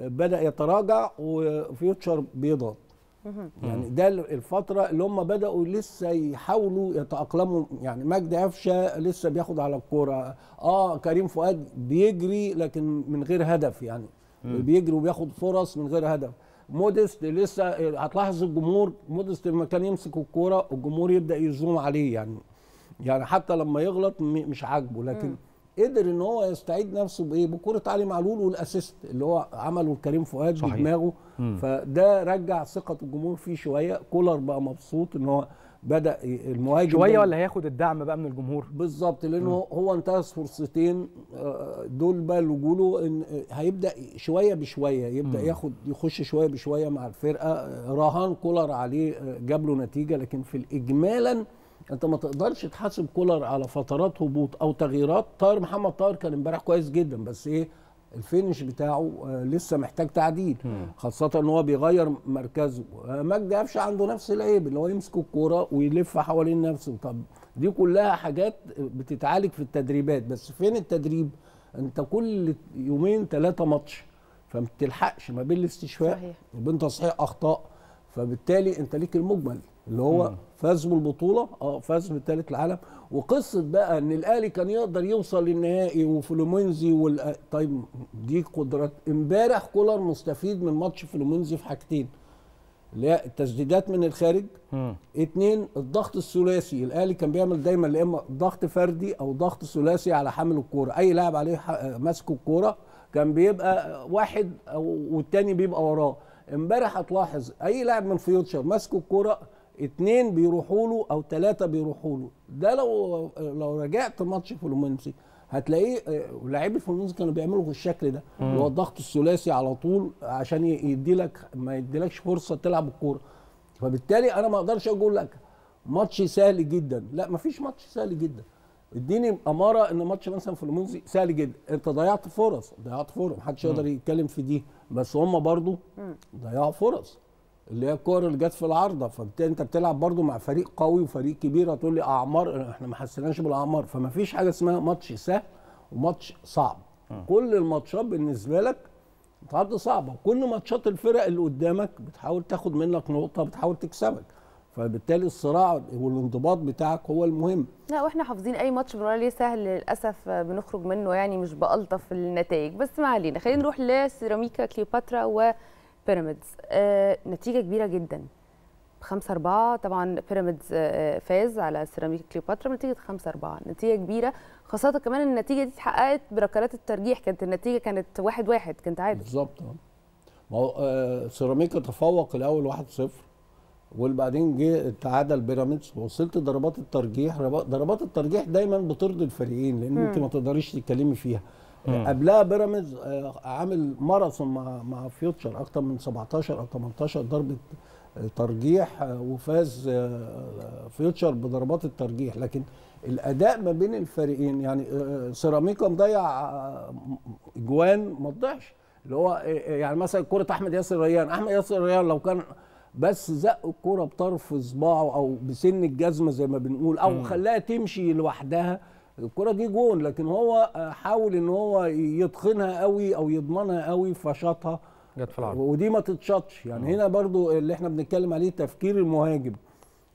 بدأ يتراجع وفيوتشر بيضغط. يعني ده الفترة اللي هم بدأوا لسه يحاولوا يتأقلموا. يعني مجدي قفشة لسه بياخد على الكورة. آه كريم فؤاد بيجري لكن من غير هدف يعني. بيجري وبياخد فرص من غير هدف. مودست لسه هتلاحظ الجمهور مودست لما كان يمسك الكورة الجمهور يبدأ يزوم عليه يعني. يعني حتى لما يغلط مش عاجبه لكن مم. قدر إن هو يستعيد نفسه بإيه بكرة علي معلول والأسيست اللي هو عمله كريم فؤاد صحيح. بدماغه مم. فده رجع ثقة الجمهور فيه شوية كولر بقى مبسوط إن هو بدأ المهاجم شوية ولا هياخد الدعم بقى من الجمهور بالظبط لأنه هو انتهز فرصتين آه، دول بقى لجوله إن آه، هيبدأ شوية بشوية يبدأ مم. ياخد يخش شوية بشوية مع الفرقة آه، رهان كولر عليه جاب له نتيجة لكن في الاجمالا انت ما تقدرش تحاسب كولر على فترات هبوط أو تغييرات. طاهر محمد طاهر كان امبارح كويس جدا بس إيه الفينش بتاعه آه، لسه محتاج تعديل. خاصة ان هو بيغير مركزه. آه، مجدي قفشه عنده نفس العيب اللي هو يمسك الكورة ويلف حوالين نفسه. طب دي كلها حاجات بتتعالج في التدريبات بس فين التدريب؟ انت كل يومين ثلاثة ماتش فما بتلحقش ما بين الاستشفاء. وبين تصحيح أخطاء. فبالتالي انت ليك المجمل. اللي هو مم. فاز بالبطولة آه فاز بالثالث العالم. وقصة بقى إن الأهلي كان يقدر يوصل للنهائي وفلومينزي وال طيب دي قدرات. إمبارح كولر مستفيد من ماتش فلومينزي في حاجتين اللي هي التسديدات من الخارج. مم. اتنين الضغط الثلاثي. الأهلي كان بيعمل دايما يا إما ضغط فردي أو ضغط ثلاثي على حامل الكورة. أي لاعب عليه ماسك الكورة كان بيبقى واحد والتاني بيبقى وراه. إمبارح هتلاحظ أي لاعب من فيوتشر ماسك الكورة اتنين بيروحوا له أو ثلاثة بيروحوا له. ده لو لو رجعت ماتش فلومينسي هتلاقيه آه، لعيبة فلومينسي كانوا بيعملوا الشكل ده اللي هو الضغط الثلاثي على طول عشان يدي لك ما يديلكش فرصة تلعب الكورة. فبالتالي أنا ما أقدرش أقول لك ماتش سهل جدا. لا ما فيش ماتش سهل جدا. اديني أمارة إن ماتش مثلا فلومينزي سهل جدا. أنت ضيعت فرص ضيعت فرص محدش يقدر يتكلم في دي. بس هم برضو ضيعوا فرص. اللي هي الكور اللي جت في العارضة. فبالتالي انت بتلعب برضو مع فريق قوي وفريق كبير. هتقول لي أعمار إحنا ما حسيناش بالأعمار. فما فيش حاجة اسمها ماتش سهل وماتش صعب. كل الماتشات بالنسبة لك بتعد صعبة. كل ماتشات الفرق اللي قدامك بتحاول تاخد منك نقطة بتحاول تكسبك. فبالتالي الصراع والانضباط بتاعك هو المهم. لا وإحنا حافظين أي ماتش بنقول عليه سهل. للأسف بنخرج منه يعني مش بألطف النتائج. بس ما علينا. خلينا نروح لسيراميكا كليوباترا وبيراميدز آه نتيجة كبيرة جدا. 5 4 طبعا بيراميدز آه فاز على سيراميكا كليوباترا بنتيجه 5 4 نتيجة كبيرة خاصة كمان النتيجة دي اتحققت بركلات الترجيح. كانت النتيجة كانت 1 1 كانت عادل بالظبط. ما هو آه سيراميكا تفوق الأول 1 0 وبعدين جه تعادل بيراميدز وصلت ضربات الترجيح. ضربات الترجيح دايما بترضي الفريقين لأن أنت ما تقدريش تتكلمي فيها. قبلها بيراميدز عامل ماراثون مع مع فيوتشر أكتر من 17 أو 18 ضربة ترجيح وفاز فيوتشر بضربات الترجيح. لكن الأداء ما بين الفريقين يعني سيراميكا مضيع اجوان ما تضيعش. اللي هو يعني مثلا كرة أحمد ياسر ريان أحمد ياسر ريان لو كان بس زق الكرة بطرف صباعه أو بسن الجزمة زي ما بنقول أو. خلاها تمشي لوحدها الكرة دي جون لكن هو حاول إن هو يتقنها قوي أو يضمنها قوي فشاطها. جت في العرض. ودي ما تتشطش يعني مم. هنا برضو اللي إحنا بنتكلم عليه تفكير المهاجم.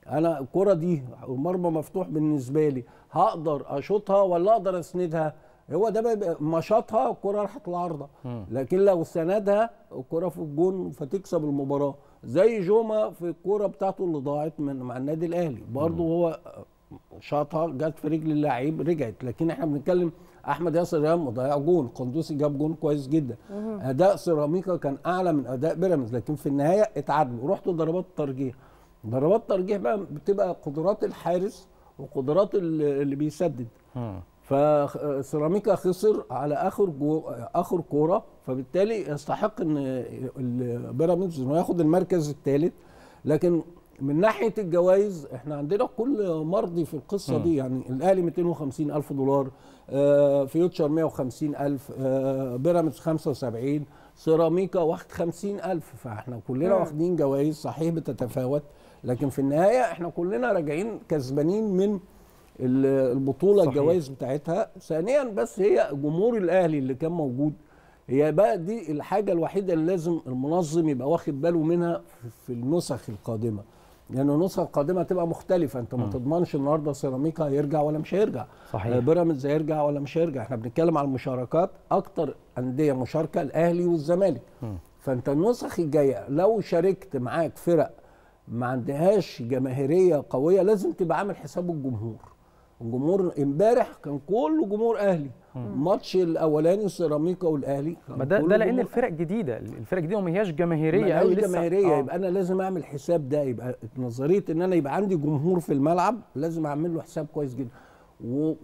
أنا الكرة دي المرمى مفتوح بالنسبة لي. هقدر أشوطها ولا أقدر أسندها؟ هو ده بقى مشاطها الكرة راحت العارضة. لكن لو سندها الكرة في الجون فتكسب المباراة. زي جوما في الكوره بتاعته اللي ضاعت من مع النادي الأهلي. برضه هو شاطها جت في رجل اللاعب رجعت. لكن إحنا بنتكلم أحمد ياسر ريان مضيع جون. قندوسي جاب جون كويس جدا. أداء سيراميكا كان أعلى من أداء بيراميدز. لكن في النهاية اتعادلوا. رحتوا ضربات الترجيح. ضربات الترجيح بقى بتبقى قدرات الحارس وقدرات اللي بيسدد. فسيراميكا خسر على آخر جو آخر كورة. فبالتالي يستحق إن بيراميدز إنه ياخد المركز الثالث. لكن من ناحية الجوائز إحنا عندنا كل مرضي في القصة م. دي يعني الاهلي 250 ألف دولار آه فيوتشر 150 ألف آه بيراميدز 75 سيراميكا واخد 50 ألف فإحنا كلنا واخدين جوائز صحيح بتتفاوت لكن في النهاية إحنا كلنا راجعين كسبانين من البطولة صحيح. الجوائز بتاعتها ثانيا بس هي جمهور الاهلي اللي كان موجود هي بقى دي الحاجة الوحيدة اللي لازم المنظم يبقى واخد باله منها في النسخ القادمة لأن النسخة القادمة هتبقى مختلفة. أنت ما تضمنش النهارده سيراميكا هيرجع ولا مش هيرجع. صحيح. بيراميدز هيرجع ولا مش هيرجع. إحنا بنتكلم على المشاركات أكتر أندية مشاركة الأهلي والزمالك. فأنت النسخ الجاية لو شاركت معاك فرق ما عندهاش جماهيرية قوية لازم تبقى عامل حساب الجمهور. الجمهور امبارح كان كله جمهور أهلي. الماتش الأولاني سيراميكا والأهلي. ما ده ده لأن الفرق جديدة. الفرق دي ما هياش جماهيرية قوي لسه. جماهيرية. آه. يبقى أنا لازم أعمل حساب ده. يبقى نظرية إن أنا يبقى عندي جمهور في الملعب لازم أعمل له حساب كويس جدا.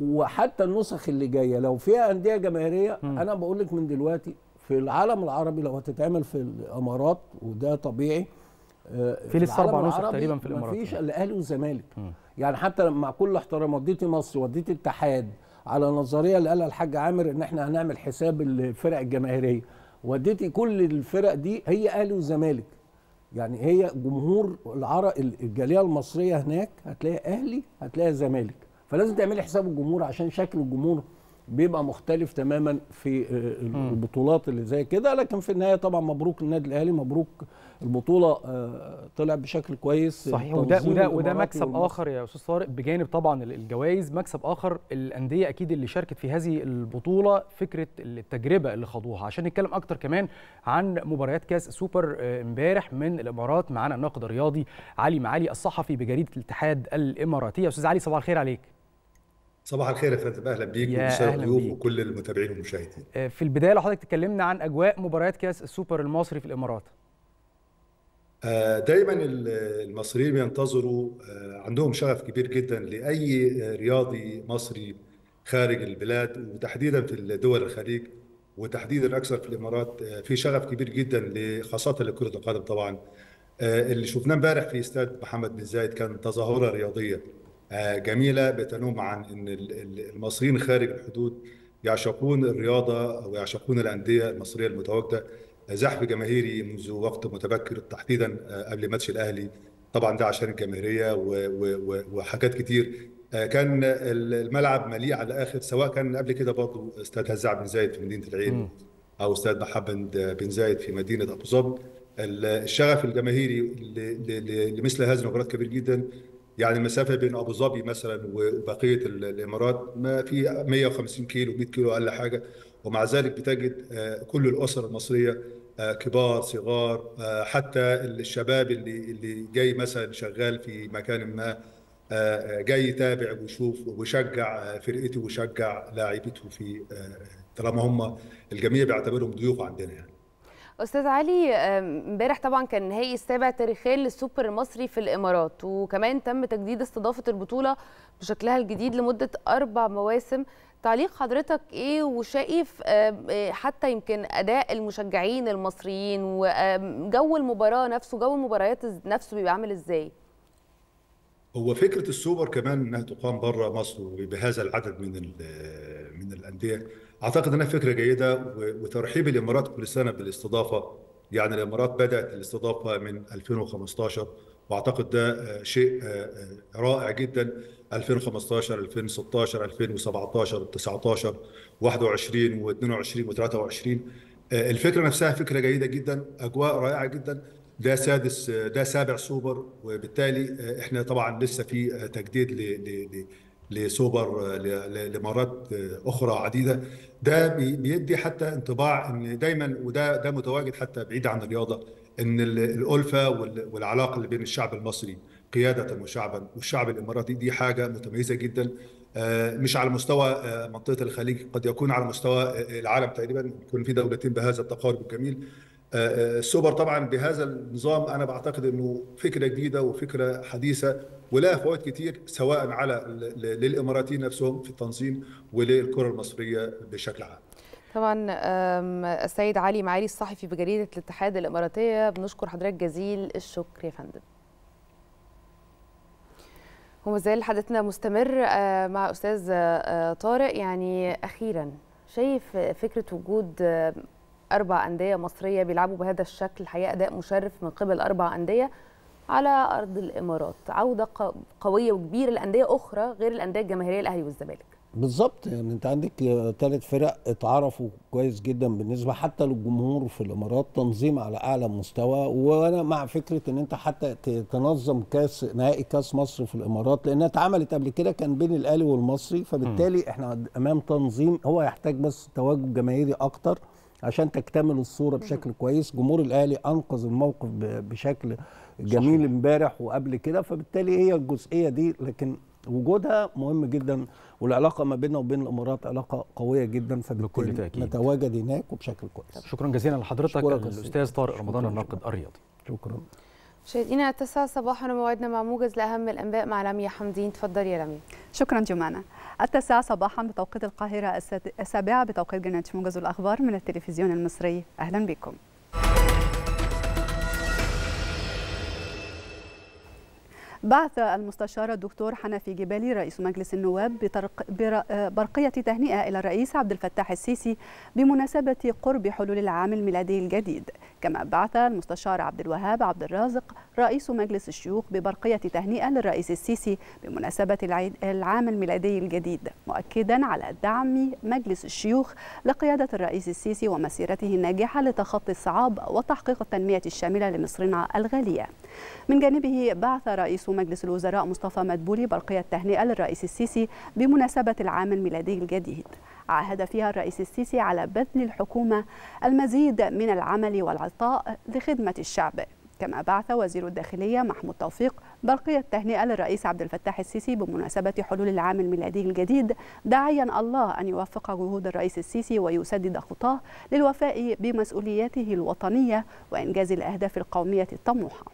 وحتى النسخ اللي جاية لو فيها أندية جماهيرية م. أنا بقول لك من دلوقتي في العالم العربي لو هتتعمل في الإمارات وده طبيعي في لسه أربع نسخ تقريبا في الإمارات مفيش إلا أهلي وزمالك يعني حتى مع كل احترام وديتي مصر وديتي اتحاد على نظرية اللي قالها الحاج عامر إن إحنا هنعمل حساب الفرق الجماهيرية. وديتي كل الفرق دي هي أهلي وزمالك. يعني هي جمهور العرب الجالية المصرية هناك هتلاقي أهلي هتلاقي زمالك. فلازم تعملي حساب الجمهور عشان شكل الجمهور بيبقى مختلف تماما في البطولات اللي زي كده. لكن في النهاية طبعا مبروك النادي الأهلي مبروك البطولة طلع بشكل كويس. صحيح وده وده وده مكسب آخر يا أستاذ طارق بجانب طبعا الجوائز مكسب آخر الأندية أكيد اللي شاركت في هذه البطولة فكرة التجربة اللي خدوها عشان نتكلم أكتر كمان عن مباريات كأس سوبر امبارح من الإمارات معانا الناقد الرياضي علي معالي الصحفي بجريدة الاتحاد الإماراتية. أستاذ علي صباح الخير عليك. صباح الخير يا فندم. أهلا بيك وبالساده الضيوف وكل المتابعين والمشاهدين. في البداية لو حضرتك تكلمنا عن أجواء مباريات كأس السوبر المصري في الإمارات. دايما المصريين بينتظروا عندهم شغف كبير جدا لأي رياضي مصري خارج البلاد وتحديدا في دول الخليج وتحديدا أكثر في الإمارات. في شغف كبير جدا خاصة لكرة القدم طبعا. اللي شفناه امبارح في استاد محمد بن زايد كان تظاهرة رياضية جميلة بتنم عن إن المصريين خارج الحدود يعشقون الرياضة ويعشقون الأندية المصرية المتواجدة. زحف جماهيري منذ وقت متبكر تحديدا قبل ماتش الأهلي. طبعا ده عشان الجماهيرية وحاجات كتير. كان الملعب مليء على الآخر سواء كان قبل كده برضه استاد هزاع بن زايد في مدينة العين أو استاد محمد بن زايد في مدينة أبو ظبي. الشغف الجماهيري لمثل هذه المباريات كبير جدا. يعني المسافة بين أبو ظبي مثلا وبقية الإمارات ما في 150 كيلو 100 كيلو أقل حاجة. ومع ذلك بتجد كل الأسر المصرية كبار صغار حتى الشباب اللي اللي جاي مثلا شغال في مكان ما جاي يتابع ويشوف ويشجع فرقته ويشجع لاعيبته في طالما هم الجميع بيعتبرهم ضيوف عندنا يعني. أستاذ علي امبارح طبعا كان نهائي السابع تاريخيا للسوبر المصري في الإمارات وكمان تم تجديد استضافة البطولة بشكلها الجديد لمدة أربع مواسم تعليق حضرتك إيه وشايف حتى يمكن أداء المشجعين المصريين وجو المباراة نفسه جو المباريات نفسه بيبقى عامل إزاي؟ هو فكرة السوبر كمان إنها تقام بره مصر وبهذا العدد من من الأندية أعتقد إنها فكرة جيدة وترحيب الإمارات كل سنة بالاستضافة يعني الإمارات بدأت الاستضافة من 2015 وأعتقد ده شيء رائع جدا. 2015 2016 2017 19 21 و22 و23 الفكرة نفسها فكرة جيدة جدا أجواء رائعة جدا. ده سادس ده سابع سوبر وبالتالي إحنا طبعا لسه في تجديد لسوبر لمرات أخرى عديدة. ده بيدي حتى انطباع إن دايما وده ده متواجد حتى بعيد عن الرياضة. إن الألفة والعلاقة اللي بين الشعب المصري قيادة وشعبا والشعب الإماراتي دي حاجة متميزة جدا مش على مستوى منطقة الخليج قد يكون على مستوى العالم تقريبا يكون في دولتين بهذا التقارب الجميل السوبر طبعا بهذا النظام أنا بعتقد إنه فكرة جديدة وفكرة حديثة ولها فوائد كتير سواء على للإماراتيين نفسهم في التنظيم وللكرة المصرية بشكل عام. طبعا السيد علي معالي الصحفي بجريدة الاتحاد الإماراتية بنشكر حضرتك جزيل الشكر يا فندم. وما زال حديثنا مستمر مع أستاذ طارق يعني أخيرا شايف فكرة وجود أربع أندية مصرية بيلعبوا بهذا الشكل الحقيقة أداء مشرف من قبل أربع أندية على أرض الإمارات عودة قوية وكبيرة لأندية أخرى غير الأندية الجماهيرية الأهلي والزمالك بالظبط يعني انت عندك ثلاث فرق اتعرفوا كويس جدا بالنسبة حتى للجمهور في الإمارات تنظيم على أعلى مستوى. وأنا مع فكرة إن أنت حتى تنظم كاس نهائي كاس مصر في الإمارات لأنها اتعملت قبل كده كان بين الأهلي والمصري. فبالتالي م. إحنا أمام تنظيم هو يحتاج بس تواجد جماهيري أكتر عشان تكتمل الصورة بشكل كويس. جمهور الأهلي أنقذ الموقف بشكل جميل امبارح وقبل كده. فبالتالي هي الجزئية دي لكن وجودها مهم جدا والعلاقة ما بيننا وبين الإمارات علاقة قوية جدا بكل تأكيد. نتواجد هناك وبشكل كويس. شكرا جزيلا لحضرتك الأستاذ طارق رمضان الناقد الرياضي. شكرا. مشاهدينا التاسعة صباحا موعدنا مع موجز لأهم الأنباء مع لميا حمدين. تفضلي يا لميا شكرا جمانة التاسعة صباحا بتوقيت القاهرة السابعة بتوقيت جرينتش موجز الأخبار من التلفزيون المصري. أهلا بكم. بعث المستشار الدكتور حنفي جبالي رئيس مجلس النواب برقية تهنئة إلى الرئيس عبد الفتاح السيسي بمناسبة قرب حلول العام الميلادي الجديد. كما بعث المستشار عبد الوهاب عبد الرازق رئيس مجلس الشيوخ ببرقية تهنئة للرئيس السيسي بمناسبة العام الميلادي الجديد مؤكدا على دعم مجلس الشيوخ لقيادة الرئيس السيسي ومسيرته الناجحة لتخطي الصعاب وتحقيق التنمية الشاملة لمصرنا الغالية. من جانبه بعث رئيس مجلس الوزراء مصطفى مدبولي برقية تهنئة للرئيس السيسي بمناسبة العام الميلادي الجديد. عاهد فيها الرئيس السيسي على بذل الحكومة المزيد من العمل والعطاء لخدمة الشعب. كما بعث وزير الداخلية محمود توفيق برقية تهنئة للرئيس عبد الفتاح السيسي بمناسبة حلول العام الميلادي الجديد داعيا الله أن يوفق جهود الرئيس السيسي ويسدد خطاه للوفاء بمسؤولياته الوطنية وإنجاز الأهداف القومية الطموحة.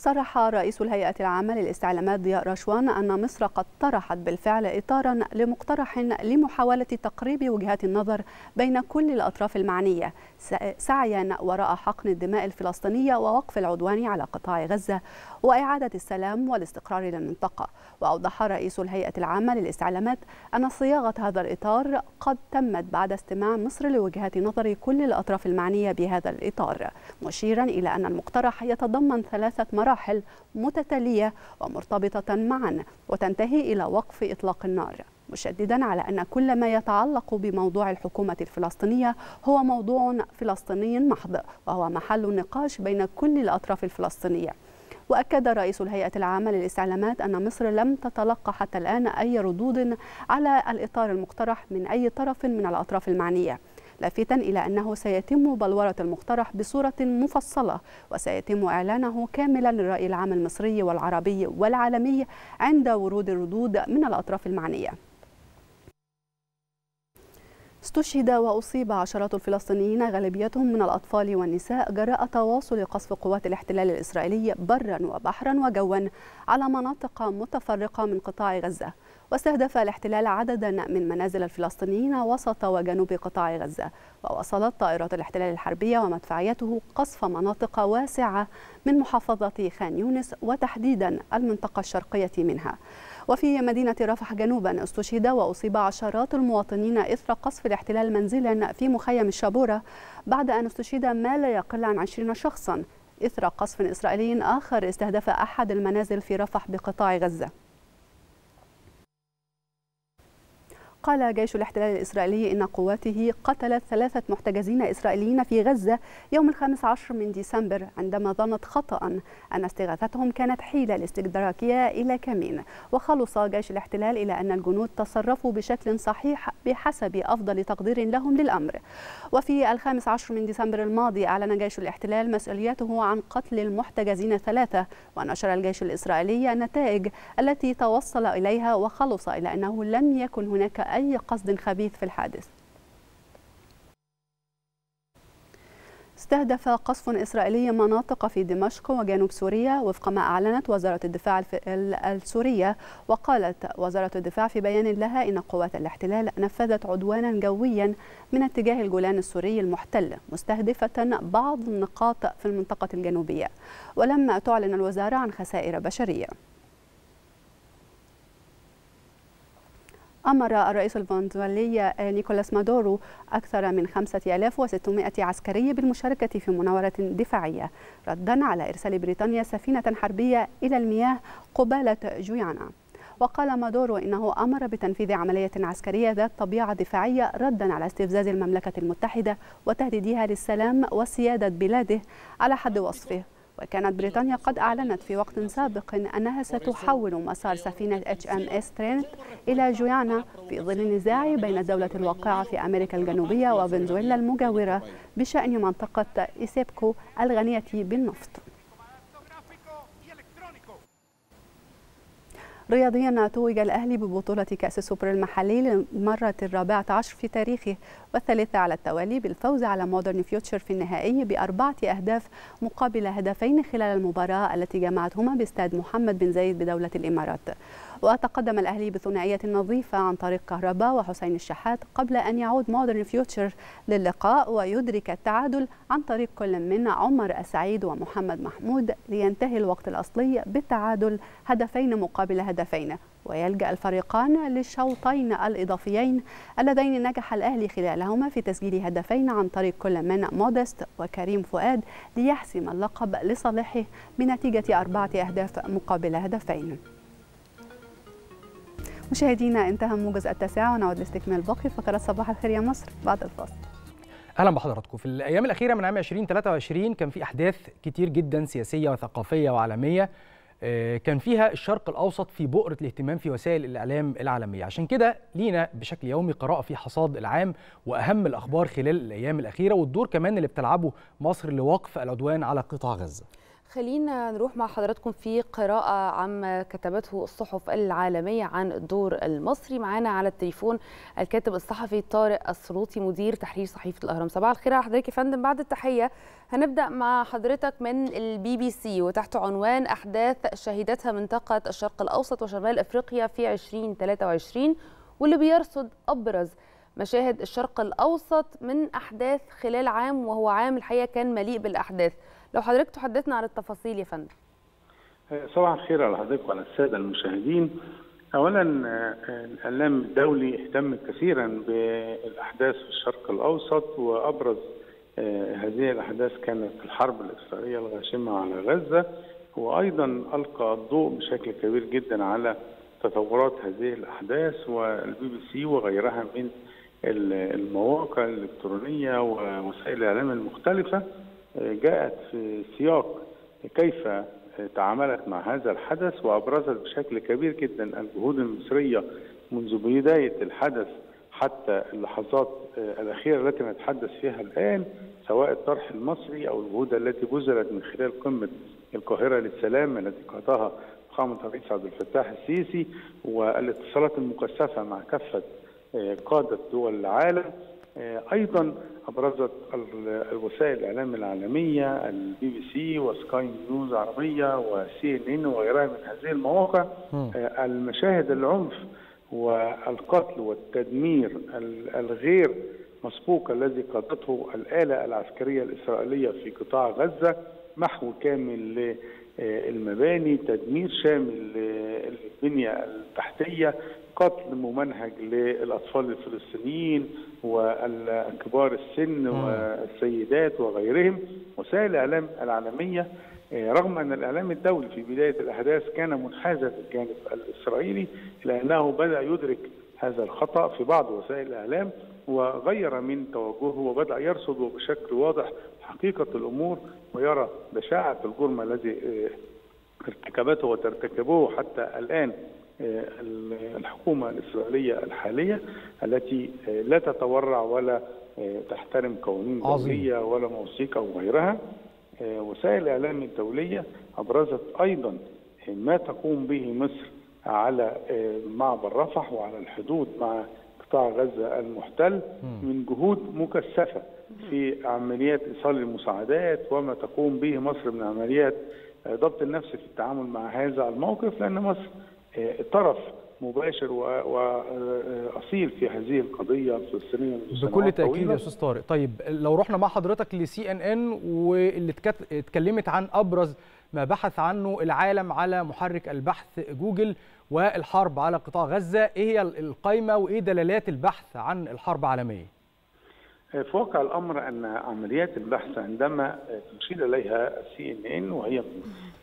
صرح رئيس الهيئة العامة للاستعلامات ضياء رشوان أن مصر قد طرحت بالفعل إطارا لمقترح لمحاولة تقريب وجهات النظر بين كل الأطراف المعنية سعيا وراء حقن الدماء الفلسطينية ووقف العدوان على قطاع غزة. وإعادة السلام والاستقرار للمنطقة وأوضح رئيس الهيئة العامة للاستعلامات أن صياغة هذا الإطار قد تمت بعد استماع مصر لوجهات نظر كل الأطراف المعنية بهذا الإطار مشيرا إلى أن المقترح يتضمن ثلاثة مراحل متتالية ومرتبطة معا وتنتهي إلى وقف إطلاق النار مشددا على أن كل ما يتعلق بموضوع الحكومة الفلسطينية هو موضوع فلسطيني محض وهو محل نقاش بين كل الأطراف الفلسطينية. وأكد رئيس الهيئة العامة للاستعلامات أن مصر لم تتلقى حتى الآن أي ردود على الإطار المقترح من أي طرف من الأطراف المعنية لافتا إلى أنه سيتم بلورة المقترح بصورة مفصلة وسيتم إعلانه كاملا للرأي العام المصري والعربي والعالمي عند ورود الردود من الأطراف المعنية. استشهد وأصيب عشرات الفلسطينيين غالبيتهم من الأطفال والنساء جراء تواصل قصف قوات الاحتلال الإسرائيلي برا وبحرا وجوا على مناطق متفرقة من قطاع غزة. واستهدف الاحتلال عددا من منازل الفلسطينيين وسط وجنوب قطاع غزة. ووصلت طائرات الاحتلال الحربية ومدفعيته قصف مناطق واسعة من محافظة خان يونس وتحديدا المنطقة الشرقية منها. وفي مدينة رفح جنوبا استشهد وأصيب عشرات المواطنين إثر قصف الاحتلال منزلا في مخيم الشابورة بعد أن استشهد ما لا يقل عن 20 شخصا إثر قصف إسرائيلي آخر استهدف أحد المنازل في رفح بقطاع غزة. قال جيش الاحتلال الإسرائيلي إن قواته قتلت ثلاثة محتجزين إسرائيليين في غزة يوم الخامس عشر من ديسمبر عندما ظنت خطأ أن استغاثتهم كانت حيلة لاستدراكها إلى كمين. وخلص جيش الاحتلال إلى أن الجنود تصرفوا بشكل صحيح بحسب أفضل تقدير لهم للأمر. وفي الخامس عشر من ديسمبر الماضي أعلن جيش الاحتلال مسؤوليته عن قتل المحتجزين ثلاثة ونشر الجيش الإسرائيلي النتائج التي توصل إليها وخلص إلى أنه لم يكن هناك أي قصد خبيث في الحادث. استهدف قصف إسرائيلي مناطق في دمشق وجنوب سوريا وفق ما أعلنت وزارة الدفاع السورية وقالت وزارة الدفاع في بيان لها إن قوات الاحتلال نفذت عدوانا جويا من اتجاه الجولان السوري المحتل مستهدفة بعض النقاط في المنطقة الجنوبية ولم تعلن الوزارة عن خسائر بشرية. أمر الرئيس الفنزويلي نيكولاس مادورو أكثر من 5600 عسكري بالمشاركة في مناورة دفاعية ردا على إرسال بريطانيا سفينة حربية إلى المياه قبالة جويانا. وقال مادورو إنه أمر بتنفيذ عملية عسكرية ذات طبيعة دفاعية ردا على استفزاز المملكة المتحدة وتهديدها للسلام وسيادة بلاده على حد وصفه. وكانت بريطانيا قد أعلنت في وقت سابق أنها ستحول مسار سفينة اتش ام اس ترينت إلى جويانا في ظل النزاع بين الدولة الواقعة في أمريكا الجنوبية وفنزويلا المجاورة بشأن منطقة إيسيبكو الغنية بالنفط. رياضيا توج الأهلي ببطولة كأس السوبر المحلي للمرة الرابعة عشر في تاريخه والثالثة على التوالي بالفوز على مودرن فيوتشر في النهائي بأربعة أهداف مقابل هدفين خلال المباراة التي جمعتهما باستاد محمد بن زايد بدولة الإمارات. وتقدم الأهلي بثنائية نظيفة عن طريق كهربا وحسين الشحات قبل أن يعود مودرن فيوتشر للقاء ويدرك التعادل عن طريق كل من عمر السعيد ومحمد محمود لينتهي الوقت الأصلي بالتعادل هدفين مقابل هدفين. ويلجأ الفريقان للشوطين الإضافيين اللذين نجح الأهلي خلالهما في تسجيل هدفين عن طريق كل من مودست وكريم فؤاد ليحسم اللقب لصالحه بنتيجة أربعة أهداف مقابل هدفين. مشاهدينا انتهى موجز التاسعة ونعود لاستكمال باقي فقرات صباح الخير يا مصر بعد الفاصل. أهلا بحضراتكم. في الأيام الأخيرة من عام 2023 كان في أحداث كتير جدا سياسية وثقافية وعالمية. كان فيها الشرق الأوسط في بؤرة الاهتمام في وسائل الإعلام العالمية. عشان كده لينا بشكل يومي قراءة في حصاد العام وأهم الأخبار خلال الأيام الأخيرة والدور كمان اللي بتلعبه مصر لوقف العدوان على قطاع غزة. خلينا نروح مع حضراتكم في قراءة عما كتبته الصحف العالمية عن الدور المصري. معانا على التليفون الكاتب الصحفي طارق السلوطي مدير تحرير صحيفة الأهرام. صباح الخير على حضرتك يا فندم. بعد التحية هنبدأ مع حضرتك من البي بي سي وتحت عنوان أحداث شهدتها منطقة الشرق الأوسط وشمال أفريقيا في 2023 واللي بيرصد أبرز مشاهد الشرق الأوسط من أحداث خلال عام وهو عام الحقيقة كان مليء بالأحداث. لو حضرتك تحدثنا عن التفاصيل يا فندم. صباح الخير على حضرتك وعلى السادة المشاهدين. اولا الإعلام الدولي اهتم كثيرا بالأحداث في الشرق الأوسط وأبرز هذه الأحداث كانت الحرب الإسرائيلية الغاشمة على غزة وأيضا ألقى الضوء بشكل كبير جدا على تطورات هذه الأحداث والبي بي سي وغيرها من المواقع الإلكترونية ووسائل الإعلام المختلفة. جاءت في سياق كيف تعاملت مع هذا الحدث وأبرزت بشكل كبير جدا الجهود المصرية منذ بداية الحدث حتى اللحظات الأخيرة التي نتحدث فيها الآن سواء الطرح المصري أو الجهود التي بذلت من خلال قمة القاهرة للسلام التي قادها فخامه الرئيس عبد الفتاح السيسي والاتصالات المكثفه مع كافة قادة دول العالم. أيضا أبرزت الوسائل الإعلام العالمية البي بي سي وسكاي نيوز عربية وسي إن إن وغيرها من هذه المواقع. المشاهد العنف والقتل والتدمير الغير مسبوق الذي قادته الآلة العسكرية الإسرائيلية في قطاع غزة محو كامل للمباني تدمير شامل للبنيه التحتية قتل ممنهج للأطفال الفلسطينيين والكبار السن والسيدات وغيرهم وسائل الإعلام العالمية رغم أن الإعلام الدولي في بداية الأحداث كان منحازا للجانب الإسرائيلي الا انه بدأ يدرك هذا الخطأ في بعض وسائل الإعلام وغير من توجهه وبدأ يرصد بشكل واضح حقيقة الأمور ويرى بشاعة الجرم الذي ارتكبته وترتكبه حتى الآن. الحكومة الإسرائيلية الحالية التي لا تتورع ولا تحترم قوانين دولية ولا مواثيق أو غيرها وسائل الإعلام الدولية أبرزت أيضا ما تقوم به مصر على معبر رفح وعلى الحدود مع قطاع غزة المحتل من جهود مكثفة في عمليات إيصال المساعدات وما تقوم به مصر من عمليات ضبط النفس في التعامل مع هذا الموقف لأن مصر طرف مباشر وأصيل في هذه القضية الفلسطينيه بكل تأكيد يا أستاذ طارق. طيب لو رحنا مع حضرتك لسي ان ان واللي اتكلمت عن أبرز ما بحث عنه العالم على محرك البحث جوجل والحرب على قطاع غزة إيه هي القائمه وإيه دلالات البحث عن الحرب عالميه في واقع الأمر أن عمليات البحث عندما تشير إليها سي ان ان وهي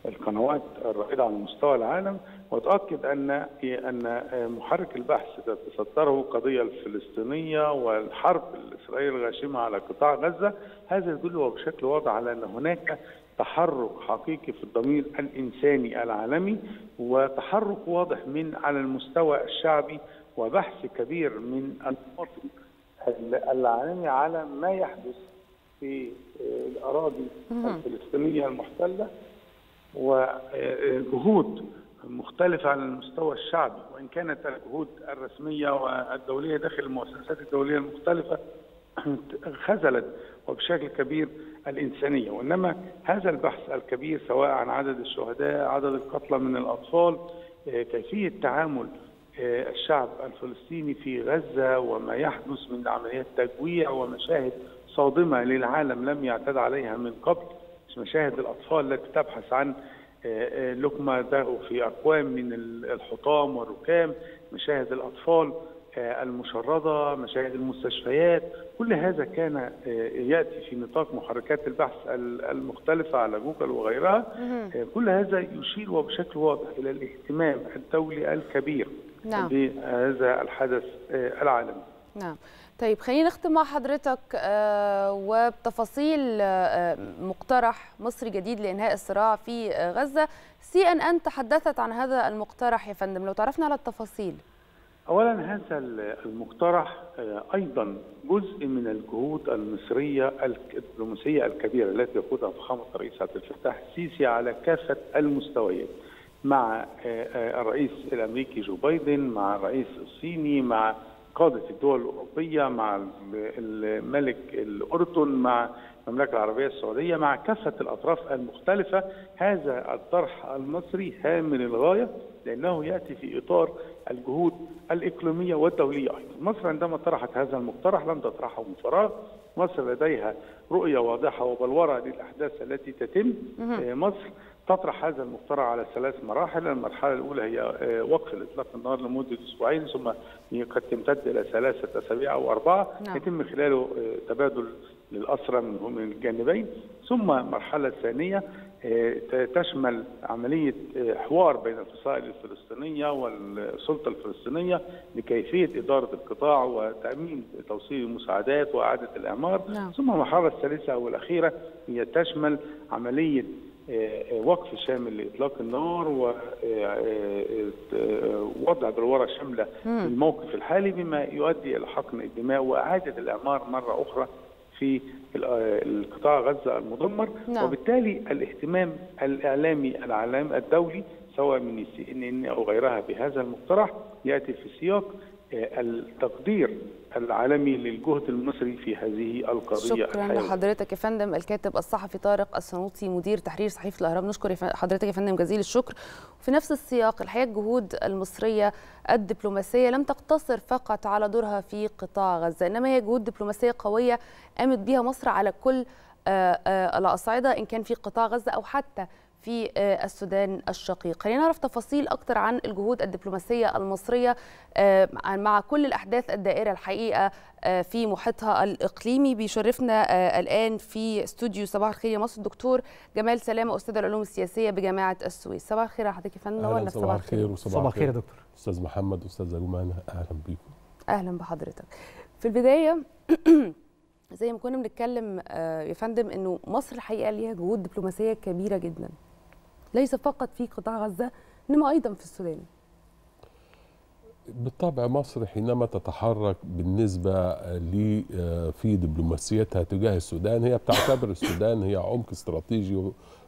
القنوات الرائدة على مستوى العالم وتؤكد أن أن محرك البحث تتصدره القضية الفلسطينية والحرب الاسرائيليه الغاشمه على قطاع غزة هذا يدل بشكل واضح على أن هناك تحرك حقيقي في الضمير الإنساني العالمي وتحرك واضح من على المستوى الشعبي وبحث كبير من المواطن العالمي على ما يحدث في الأراضي الفلسطينية المحتلة وجهود مختلفة على المستوى الشعبي وإن كانت الجهود الرسمية والدولية داخل المؤسسات الدولية المختلفة (clears throat) خذلت وبشكل كبير الإنسانية. وإنما هذا البحث الكبير سواء عن عدد الشهداء عدد القتلى من الأطفال كيفية تعامل الشعب الفلسطيني في غزة وما يحدث من عمليات تجويع ومشاهد صادمة للعالم لم يعتد عليها من قبل. مشاهد الأطفال التي تبحث عن لقمة داغوا في أكوام من الحطام والركام مشاهد الأطفال المشردة مشاهد المستشفيات كل هذا كان يأتي في نطاق محركات البحث المختلفة على جوجل وغيرها. كل هذا يشير وبشكل واضح إلى الاهتمام الدولي الكبير نعم. بهذا الحدث العالمي. نعم. طيب خلينا نختم مع حضرتك وبتفاصيل مقترح مصري جديد لإنهاء الصراع في غزة. سي إن إن تحدثت عن هذا المقترح يا فندم. لو تعرفنا على التفاصيل. اولا هذا المقترح أيضا جزء من الجهود المصرية الدبلوماسية الكبيرة التي يقودها فخامه الرئيس عبد الفتاح السيسي على كافة المستويات مع الرئيس الأمريكي جو بايدن مع الرئيس الصيني مع قاده الدول الأوروبية مع الملك الأردن مع المملكة العربية السعودية مع كافة الأطراف المختلفة. هذا الطرح المصري هام للغايه لأنه يأتي في إطار الجهود الإقليمية والدولية. أيضا. مصر عندما طرحت هذا المقترح لم تطرحه من فراغ، مصر لديها رؤية واضحة وبلورة للأحداث التي تتم. مصر تطرح هذا المقترح على ثلاث مراحل، المرحلة الأولى هي وقف الإطلاق النار لمدة أسبوعين ثم قد تمتد إلى ثلاثة أسابيع أو أربعة نعم. يتم خلاله تبادل للأسرى من الجانبين، ثم المرحلة الثانية تشمل عملية حوار بين الفصائل الفلسطينية والسلطة الفلسطينية لكيفية إدارة القطاع وتأمين توصيل المساعدات وإعادة الإعمار نعم. ثم المرحلة الثالثة والأخيرة هي تشمل عملية وقف شامل لإطلاق النار ووضع بلورة شاملة للموقف الحالي بما يؤدي إلى حقن الدماء وإعادة الإعمار مرة أخرى في القطاع غزة المدمر نعم. وبالتالي الاهتمام الإعلامي العالم الدولي سواء من السي إن إن أو غيرها بهذا المقترح يأتي في سياق التقدير العالمي للجهد المصري في هذه القضية شكرا لحضرتك يا فندم. الكاتب الصحفي طارق السنوطي مدير تحرير صحيفه الأهرام. نشكر حضرتك يا فندم جزيل الشكر. في نفس السياق الحقيقة الجهود المصرية الدبلوماسية لم تقتصر فقط على دورها في قطاع غزة إنما هي جهود دبلوماسية قوية قامت بها مصر على كل الأصعدة إن كان في قطاع غزة أو حتى في السودان الشقيق. خلينا نعرف تفاصيل أكثر عن الجهود الدبلوماسية المصرية مع كل الأحداث الدائرة الحقيقة في محيطها الإقليمي. بيشرفنا الآن في استوديو صباح الخير يا مصر. الدكتور جمال سلامة أستاذ العلوم السياسية بجامعة السويس. صباح الخير حضرتك يا فندم. ولا صباح الخير وصباح الخير. يا دكتور. أستاذ محمد أستاذ رومان أهلا بيكم. أهلا بحضرتك. في البداية (clears throat) زي ما كنا بنتكلم يا فندم إنه مصر الحقيقة ليها جهود دبلوماسية كبيرة جدا. ليس فقط في قطاع غزة إنما أيضا في السودان. بالطبع مصر حينما تتحرك بالنسبة لي في دبلوماسيتها تجاه السودان هي بتعتبر السودان هي عمق استراتيجي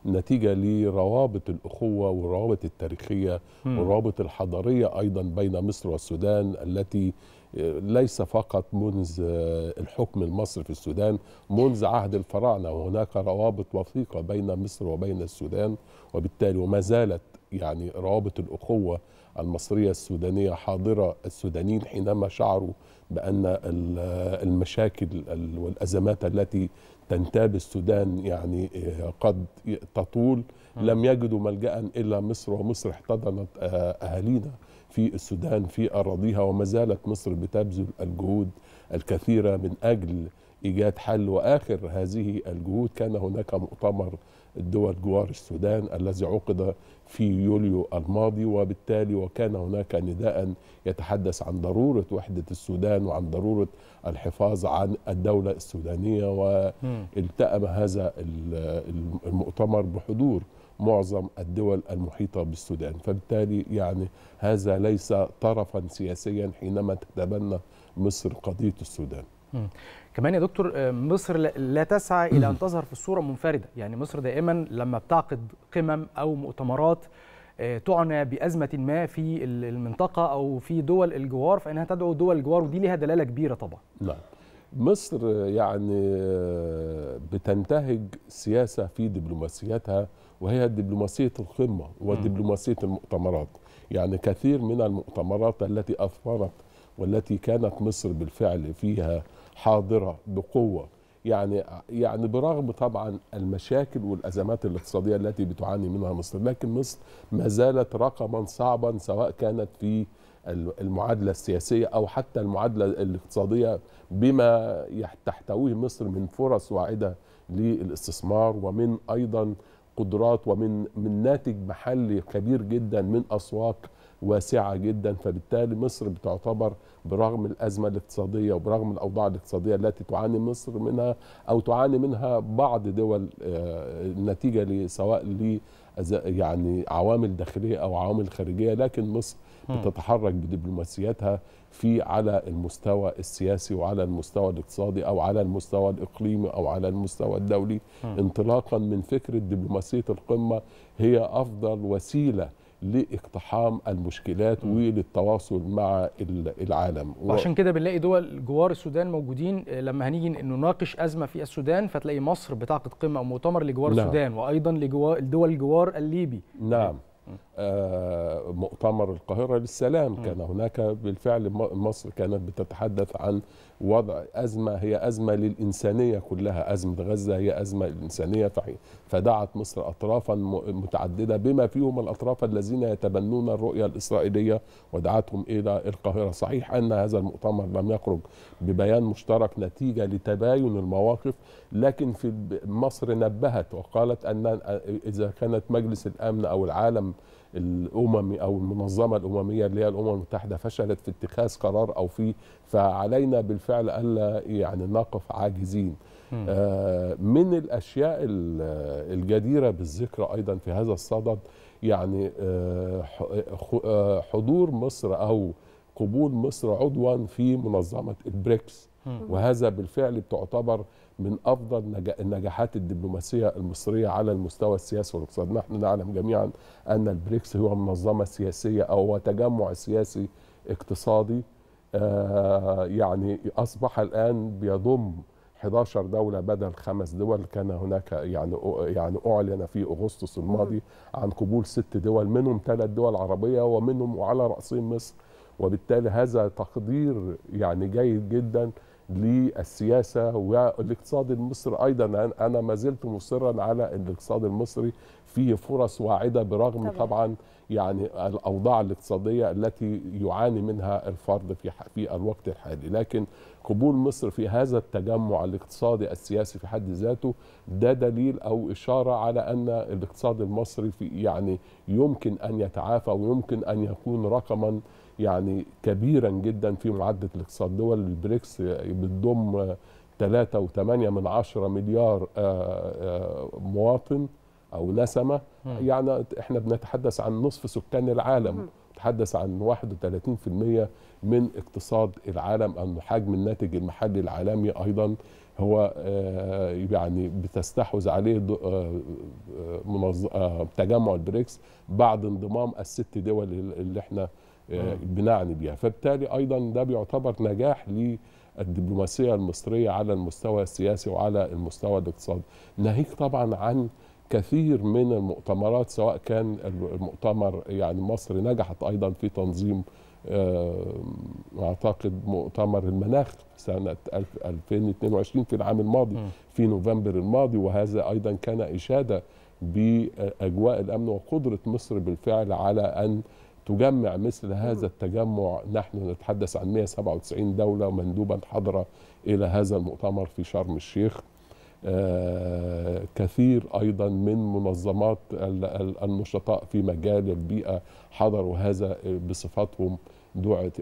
نتيجة لروابط الأخوة والروابط التاريخية والروابط الحضارية أيضا بين مصر والسودان التي ليس فقط منذ الحكم المصري في السودان منذ عهد الفراعنة وهناك روابط وثيقة بين مصر وبين السودان وبالتالي وما زالت يعني روابط الأخوة المصرية السودانية حاضرة السودانيين حينما شعروا بأن المشاكل والأزمات التي تنتاب السودان يعني قد تطول لم يجدوا ملجأ إلا مصر ومصر احتضنت أهالينا. في السودان في أراضيها وما زالت مصر بتبذل الجهود الكثيرة من أجل إيجاد حل. وآخر هذه الجهود كان هناك مؤتمر الدول جوار السودان الذي عقد في يوليو الماضي وبالتالي وكان هناك نداء يتحدث عن ضرورة وحدة السودان وعن ضرورة الحفاظ عن الدولة السودانية. والتأم هذا المؤتمر بحضور معظم الدول المحيطة بالسودان. فبالتالي يعني هذا ليس طرفا سياسيا حينما تتبنى مصر قضية السودان. كمان يا دكتور مصر لا تسعى إلى أن (clears throat) تظهر في الصورة منفردة. يعني مصر دائما لما بتعقد قمم أو مؤتمرات تعنى بأزمة ما في المنطقة أو في دول الجوار فإنها تدعو دول الجوار ودي لها دلالة كبيرة طبعا. نعم. مصر يعني بتنتهج سياسة في دبلوماسيتها وهي دبلوماسية القمه ودبلوماسية المؤتمرات. يعني كثير من المؤتمرات التي أثمرت والتي كانت مصر بالفعل فيها حاضرة بقوة. يعني يعني برغم طبعا المشاكل والأزمات الاقتصادية التي بتعاني منها مصر لكن مصر ما زالت رقما صعبا سواء كانت في المعادلة السياسية أو حتى المعادلة الاقتصادية بما تحتويه مصر من فرص واعدة للاستثمار ومن أيضا قدرات ومن من ناتج محلي كبير جدا من أسواق واسعة جدا. فبالتالي مصر بتعتبر برغم الأزمة الاقتصادية وبرغم الأوضاع الاقتصادية التي تعاني مصر منها أو تعاني منها بعض دول نتيجه سواء ل يعني عوامل داخلية أو عوامل خارجية لكن مصر بتتحرك بدبلوماسياتها في على المستوى السياسي وعلى المستوى الاقتصادي أو على المستوى الإقليمي أو على المستوى الدولي. انطلاقا من فكرة دبلوماسية القمة هي أفضل وسيلة لإقتحام المشكلات وللتواصل مع العالم. وعشان كده بنلاقي دول جوار السودان موجودين. لما هنيجي نناقش أزمة في السودان فتلاقي مصر بتعقد قمة أو مؤتمر لجوار نعم. السودان وأيضا لجوار الدول الجوار الليبي. نعم. آه مؤتمر القاهرة للسلام. كان هناك بالفعل مصر كانت بتتحدث عن وضع أزمة هي أزمة للإنسانية كلها. أزمة غزة هي أزمة للإنسانية فدعت مصر أطرافا متعددة بما فيهم الأطراف الذين يتبنون الرؤية الإسرائيلية ودعتهم إلى القاهرة. صحيح أن هذا المؤتمر لم يخرج ببيان مشترك نتيجة لتباين المواقف لكن في مصر نبهت وقالت أن إذا كانت مجلس الأمن أو العالم الاممي أو المنظمة الأممية اللي هي الأمم المتحدة فشلت في اتخاذ قرار أو في فعلينا بالفعل ألا يعني نقف عاجزين. آه من الأشياء الجديرة بالذكر أيضا في هذا الصدد يعني آه حضور مصر أو قبول مصر عضوا في منظمة البريكس وهذا بالفعل بتعتبر من أفضل النجاحات الدبلوماسية المصرية على المستوى السياسي والإقتصادي، نحن نعلم جميعا أن البريكس هو منظمة سياسية أو هو تجمع سياسي اقتصادي آه يعني أصبح الآن بيضم 11 دولة بدل خمس دول. كان هناك يعني يعني أعلن في أغسطس الماضي عن قبول ست دول منهم ثلاث دول عربية ومنهم وعلى رأسهم مصر. وبالتالي هذا تقدير يعني جيد جدا للسياسة والاقتصاد المصري أيضا. أنا ما زلت مصرا على الاقتصاد المصري فيه فرص واعدة برغم طبعا, طبعا يعني الأوضاع الاقتصادية التي يعاني منها الفرد في في الوقت الحالي. لكن قبول مصر في هذا التجمع الاقتصادي السياسي في حد ذاته ده دليل أو إشارة على أن الاقتصاد المصري في يعني يمكن أن يتعافى ويمكن أن يكون رقما يعني كبيرا جدا في معدل الاقتصاد. دول البريكس بتضم 3.8 من عشرة مليار مواطن أو نسمة. يعني إحنا بنتحدث عن نصف سكان العالم. نتحدث عن 31% من اقتصاد العالم. ان حجم الناتج المحلي العالمي أيضا هو يعني بتستحوذ عليه تجمع البريكس بعد انضمام الست دول اللي إحنا بنعني بيها. فبالتالي أيضا ده بيعتبر نجاح للدبلوماسية المصرية على المستوى السياسي وعلى المستوى الاقتصادي. ناهيك طبعا عن كثير من المؤتمرات سواء كان المؤتمر يعني مصر نجحت أيضا في تنظيم أعتقد مؤتمر المناخ سنة 2022 في العام الماضي في نوفمبر الماضي وهذا أيضا كان إشادة بأجواء الأمن وقدرة مصر بالفعل على أن تجمع مثل هذا التجمع. نحن نتحدث عن 197 دولة مندوبا حضر إلى هذا المؤتمر في شرم الشيخ. آه كثير أيضا من منظمات النشطاء في مجال البيئة حضروا هذا بصفتهم دعت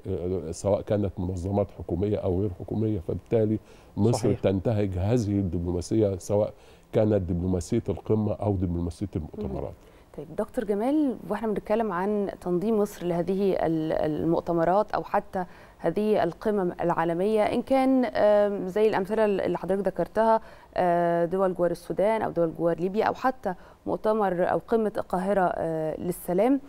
سواء كانت منظمات حكومية أو غير حكومية. فبالتالي مصر صحيح. تنتهج هذه الدبلوماسية سواء كانت دبلوماسية القمة أو دبلوماسية المؤتمرات. طيب دكتور جمال وإحنا بنتكلم عن تنظيم مصر لهذه المؤتمرات أو حتى هذه القمم العالمية. إن كان زي الأمثلة اللي حضرتك ذكرتها دول جوار السودان أو دول جوار ليبيا أو حتى مؤتمر أو قمة القاهرة للسلام.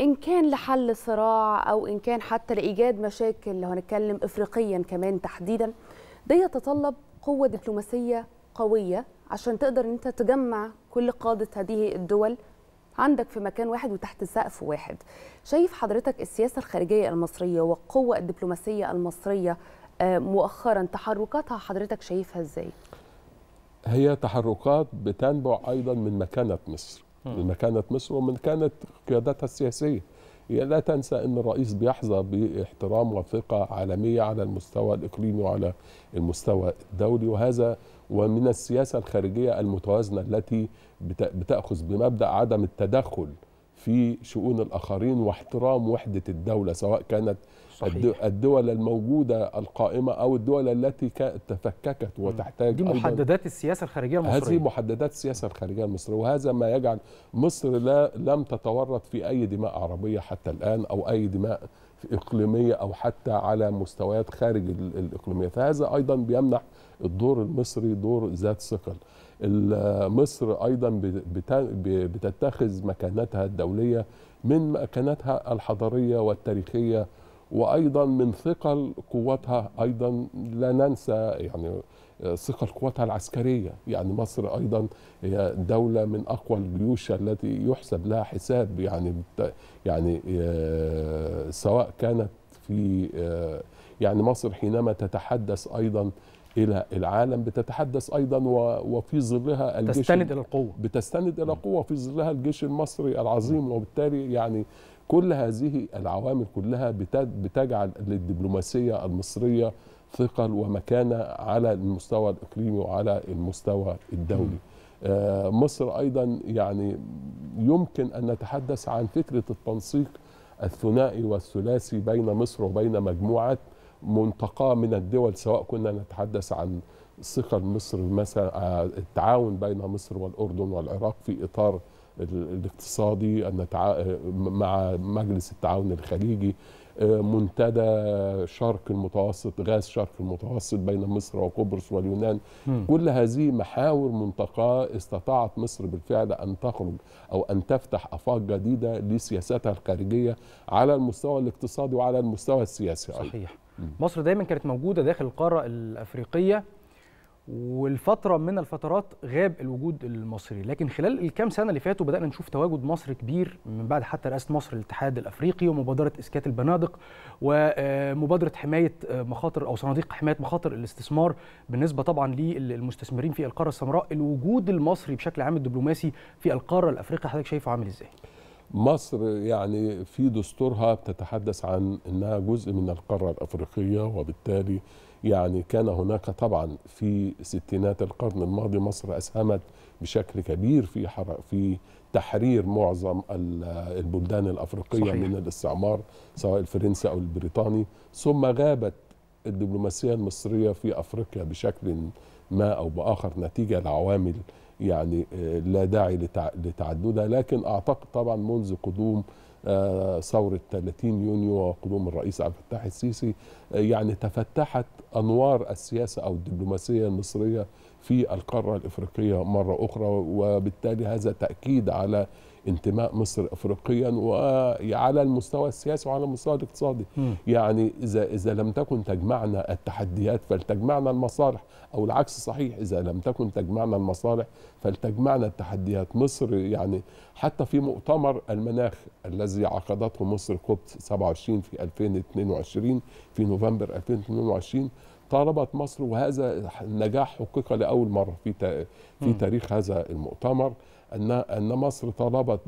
إن كان لحل صراع أو إن كان حتى لإيجاد مشاكل لو هنتكلم افريقيا كمان تحديدا ده يتطلب قوة دبلوماسية قوية عشان تقدر إن أنت تجمع كل قادة هذه الدول عندك في مكان واحد وتحت سقف واحد. شايف حضرتك السياسة الخارجية المصرية والقوة الدبلوماسية المصرية مؤخرا تحركاتها حضرتك شايفها إزاي؟ هي تحركات بتنبع أيضا من مكانة مصر. من مكانة مصر ومن كانت قيادتها السياسية. هي لا تنسى إن الرئيس بيحظى باحترام وثقه عالمية على المستوى الإقليمي وعلى المستوى الدولي وهذا ومن السياسة الخارجية المتوازنة التي بتأخذ بمبدأ عدم التدخل في شؤون الآخرين واحترام وحدة الدولة سواء كانت صحيح. الد- الدول الموجودة القائمة أو الدول التي تفككت وتحتاج دي أيضاً- محددات السياسة الخارجية المصرية. هذه محددات السياسة الخارجية المصرية وهذا ما يجعل مصر لا لم تتورط في أي دماء عربية حتى الآن أو أي دماء إقليمية أو حتى على مستويات خارج ال- الإقليمية. فهذا أيضا بيمنح الدور المصري دور ذات ثقل. مصر أيضا بت- بت- بتتخذ مكانتها الدولية من مكانتها الحضارية والتاريخية وأيضا من ثقل قوتها أيضا لا ننسى يعني ثقل قوتها العسكرية. يعني مصر أيضا هي دولة من أقوى الجيوش التي يحسب لها حساب. يعني يعني آه، سواء كانت في آه، يعني مصر حينما تتحدث أيضا إلى العالم بتتحدث أيضا وفي ظلها الجيش تستند إلى القوة. بتستند إلى قوه في ظلها الجيش المصري العظيم وبالتالي يعني كل هذه العوامل كلها بت- بتجعل للدبلوماسية المصرية ثقل ومكانة على المستوى الإقليمي وعلى المستوى الدولي. آه، مصر أيضا يعني يمكن أن نتحدث عن فكرة التنسيق الثنائي والثلاثي بين مصر وبين مجموعة منتقاه من الدول سواء كنا نتحدث عن ثقل مصر مثلا آه، التعاون بين مصر والأردن والعراق في إطار ال- الاقتصادي النتع- مع مجلس التعاون الخليجي آه، منتدى شرق المتوسط غاز شرق المتوسط بين مصر وقبرص واليونان مم. كل هذه محاور منتقاه استطاعت مصر بالفعل أن تخرج أو أن تفتح آفاق جديدة لسياستها الخارجية على المستوى الاقتصادي وعلى المستوى السياسي. صحيح مصر دايما كانت موجودة داخل القارة الأفريقية والفترة من الفترات غاب الوجود المصري. لكن خلال الكام سنة اللي فاتوا بدأنا نشوف تواجد مصر كبير من بعد حتى رئاسة مصر للاتحاد الأفريقي ومبادرة إسكات البنادق ومبادرة حماية مخاطر أو صناديق حماية مخاطر الاستثمار بالنسبة طبعا للمستثمرين في القارة السمراء. الوجود المصري بشكل عام الدبلوماسي في القارة الأفريقية حضرتك شايفه عامل إزاي؟ مصر يعني في دستورها بتتحدث عن إنها جزء من القارة الأفريقية وبالتالي يعني كان هناك طبعا في ستينات القرن الماضي مصر أسهمت بشكل كبير في في تحرير معظم ال- البلدان الأفريقية. صحيح. من الاستعمار سواء الفرنسي أو البريطاني ثم غابت الدبلوماسية المصرية في أفريقيا بشكل ما أو بآخر نتيجة لعوامل يعني آه، لا داعي لتع- لتعددها. لكن أعتقد طبعا منذ قدوم آه، ثورة 30 يونيو وقدوم الرئيس عبد الفتاح السيسي آه، يعني تفتحت أنوار السياسة أو الدبلوماسية المصرية في القارة الإفريقية مرة أخرى وبالتالي هذا تأكيد على انتماء مصر افريقيا وعلى المستوى السياسي وعلى المستوى الاقتصادي. يعني إذا إذا لم تكن تجمعنا التحديات فلتجمعنا المصالح أو العكس صحيح إذا لم تكن تجمعنا المصالح فلتجمعنا التحديات مصر يعني حتى في مؤتمر المناخ الذي عقدته مصر كوب 27 في 2022 في نوفمبر 2022 طالبت مصر وهذا نجاح حقق لأول مرة في في. تاريخ هذا المؤتمر أن أن مصر طالبت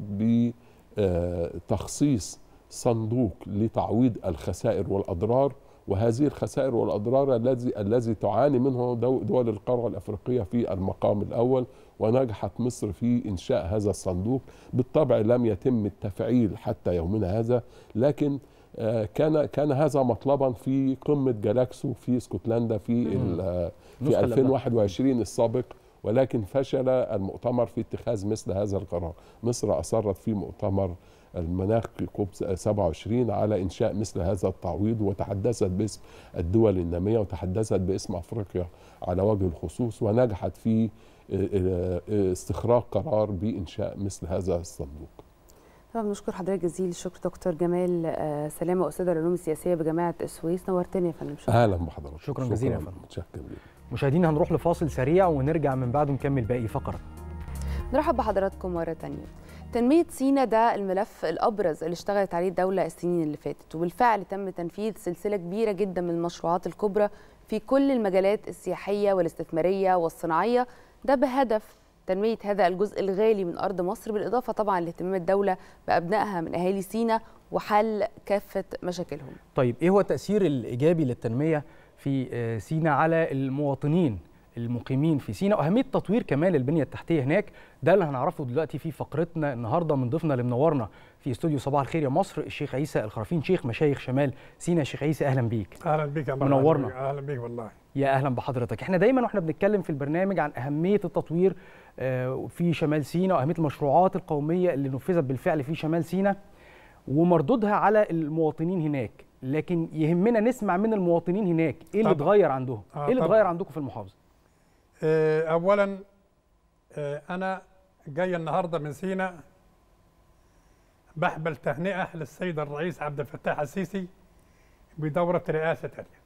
بتخصيص صندوق لتعويض الخسائر والأضرار وهذه الخسائر والأضرار الذي الذي تعاني منه دو- دول القارة الأفريقية في المقام الأول ونجحت مصر في إنشاء هذا الصندوق. بالطبع لم يتم التفعيل حتى يومنا هذا لكن آه، كان كان هذا مطلبا في قمة جالاكسو في اسكتلندا في آه، في اللي قبلها. 2021 السابق. ولكن فشل المؤتمر في اتخاذ مثل هذا القرار. مصر أصرت في مؤتمر المناخ كوب 27 على إنشاء مثل هذا التعويض وتحدثت باسم الدول النامية وتحدثت باسم أفريقيا على وجه الخصوص ونجحت في استخراج قرار بإنشاء مثل هذا الصندوق. طبعا بنشكر حضرتك جزيل الشكر دكتور جمال آه، سلامة أستاذ العلوم السياسية بجامعة السويس. نورتني يا فندم شكرا. أهلا بحضرتك. شكرا جزيلا يا فندم. متشكر مشاهدينا هنروح لفاصل سريع ونرجع من بعده نكمل باقي فقرة. نرحب بحضراتكم مرة تانية. تنمية سينا ده الملف الأبرز اللي اشتغلت عليه الدولة السنين اللي فاتت وبالفعل تم تنفيذ سلسلة كبيرة جدا من المشروعات الكبرى في كل المجالات السياحية والاستثمارية والصناعية. ده بهدف تنمية هذا الجزء الغالي من أرض مصر بالإضافة طبعا لاهتمام الدولة بأبنائها من أهالي سينا وحل كافة مشاكلهم. طيب إيه هو التأثير الإيجابي للتنمية في آه، سينا على المواطنين المقيمين في سيناء وأهمية تطوير كمان البنية التحتية هناك ده اللي هنعرفه دلوقتي في فقرتنا النهارده من ضيفنا اللي منورنا في استوديو صباح الخير يا مصر الشيخ عيسى الخرافين. شيخ مشايخ شمال سيناء شيخ عيسى أهلا بيك. أهلا بيك يا. منورنا. أهلا بيك والله. يا أهلا بحضرتك. إحنا دايما وإحنا بنتكلم في البرنامج عن أهمية التطوير آه، في شمال سيناء وأهمية المشروعات القومية اللي نفذت بالفعل في شمال سيناء ومردودها على المواطنين هناك. لكن يهمنا نسمع من المواطنين هناك إيه اللي. اتغير عندهم آه، إيه اللي. اتغير عندكم في المحافظة آه، اولا آه، أنا جاي النهارده من سينا بحمل تهنئة للسيد الرئيس عبد الفتاح السيسي بدورة رئاسة تانية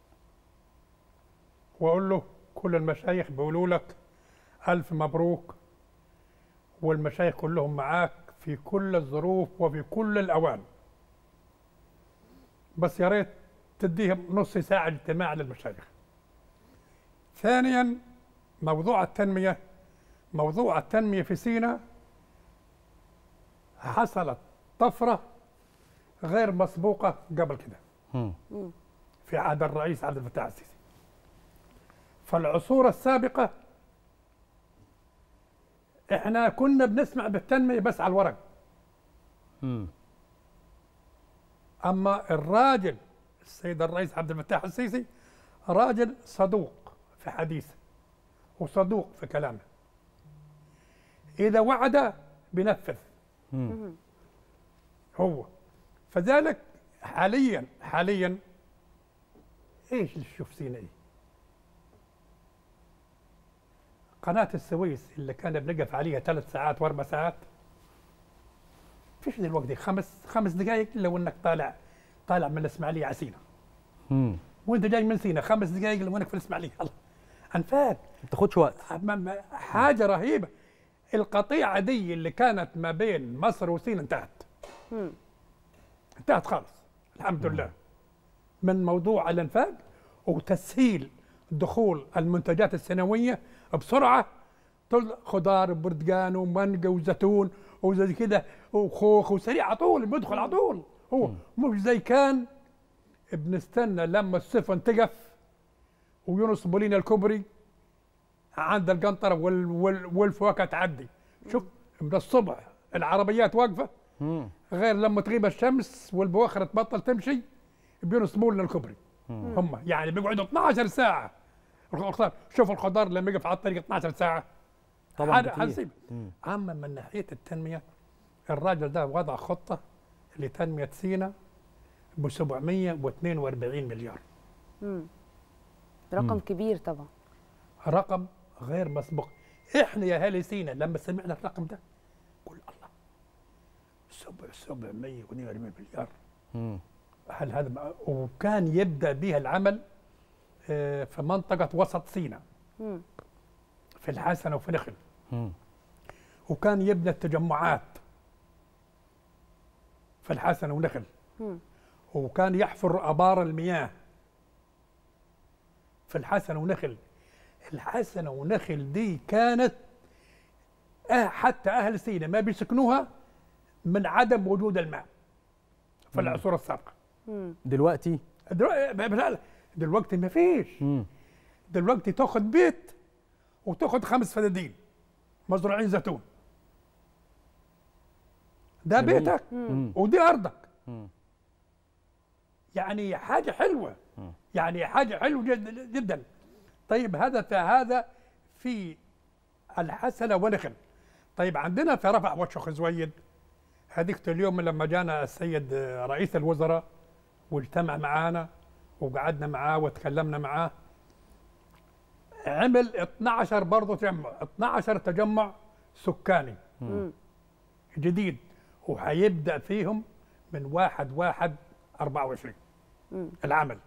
وأقول له كل المشايخ بيقولوا لك ألف مبروك والمشايخ كلهم معاك في كل الظروف وفي كل الأوان بس يا ريت تديهم نص ساعة اجتماع للمشايخ ثانيا موضوع التنمية. موضوع التنمية في سيناء حصلت طفرة غير مسبوقة قبل كده. في عهد الرئيس عبد الفتاح السيسي. فالعصور السابقة إحنا كنا بنسمع بالتنمية بس على الورق. أما الراجل السيد الرئيس عبد الفتاح السيسي راجل صدوق في حديثه وصدوق في كلامه. إذا وعد بنفذ. هو. فذلك حاليا حاليا إيش اللي تشوف إيه؟ قناة السويس اللي كان بنقف عليها ثلاث ساعات وأربع ساعات فيش دلوقتي خمس خمس دقائق لو انك طالع طالع من الإسماعيلية على سينا. وأنت جاي من سينا خمس دقائق لو انك في الإسماعيلية. الله انفاق ما بتاخدش وقت. حاجة رهيبة. القطيعة دي اللي كانت ما بين مصر وسينا انتهت. انتهت خالص. الحمد لله. من موضوع الأنفاق وتسهيل دخول المنتجات السنوية بسرعة. طل خضار وبرتقان ومانجا وزيتون وزي كده. وخوخ وسريع على طول بيدخل على طول. هو مش زي كان بنستنى لما السفن تقف وينصبوا لنا الكوبري عند القنطرة وال وال والفواكه تعدي. شوف من الصبح العربيات واقفة. غير لما تغيب الشمس والبواخر تبطل تمشي بينصبوا لنا الكوبري. هم يعني بيقعدوا 12 ساعة. الخضار شوف الخضار لما يقف على الطريق 12 ساعة. طبعا هذا. حسيب أما من ناحية التنمية الراجل ده وضع خطة لتنمية سينا ب 742 مليار. مم. رقم كبير طبعا. رقم غير مسبوق. إحنا يا اهالي سينا لما سمعنا الرقم ده قول الله سبع 742 مليار. هل هذا وكان يبدأ بها العمل آه، في منطقة وسط سينا. مم. في الحسنه وفي نخل وكان يبنى التجمعات. في الحسنه ونخل مم. وكان يحفر أبار المياه. في الحسنه ونخل الحسنه ونخل دي كانت آه حتى أهل سينا ما بيسكنوها من عدم وجود الماء في. العصور السابقة. دلوقتي؟ دلوقتي دلوقتي ما فيش. دلوقتي تاخد بيت وتاخد خمس فدادين مزروعين زيتون. ده جميل. بيتك. مم. ودي أرضك. يعني حاجة حلوة. يعني حاجة حلوة جدا جدا. طيب هذا هذا في الحسنة ونخل طيب عندنا في رفح وشخ زويد هذيك اليوم لما جانا السيد رئيس الوزراء واجتمع معانا وقعدنا معاه وتكلمنا معاه عمل 12 برضه تجمع 12 تجمع سكاني. مم. جديد. وهيبدأ فيهم من واحد واحد 24 مم. العمل.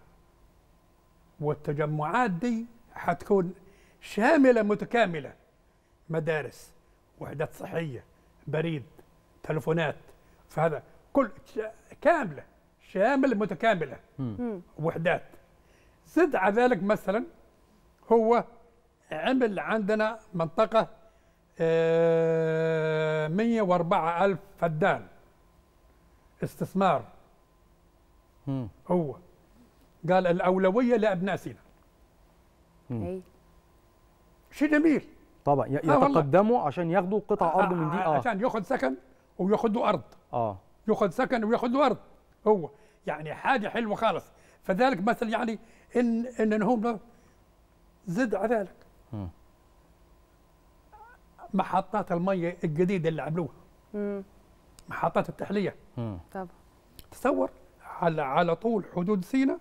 والتجمعات دي حتكون شاملة متكاملة. مدارس وحدات صحية بريد تلفونات فهذا كل كاملة شاملة متكاملة. مم. وحدات. زد على ذلك مثلا هو عمل عندنا منطقة آه، 104 ألف فدان. استثمار. هو. قال الأولوية لأبناء سينا. شيء جميل. طبعا آه. يتقدموا عشان ياخدوا قطع أرض من دي آه. عشان ياخذ سكن وياخذ له أرض. آه. ياخذ سكن وياخذ له أرض. هو. يعني حاجة حلوة خالص. فذلك مثلا يعني ان إن هم زد على ذلك. مم. محطات المية الجديدة اللي عملوها مم. محطات التحلية. طبعا تصور على على طول حدود سيناء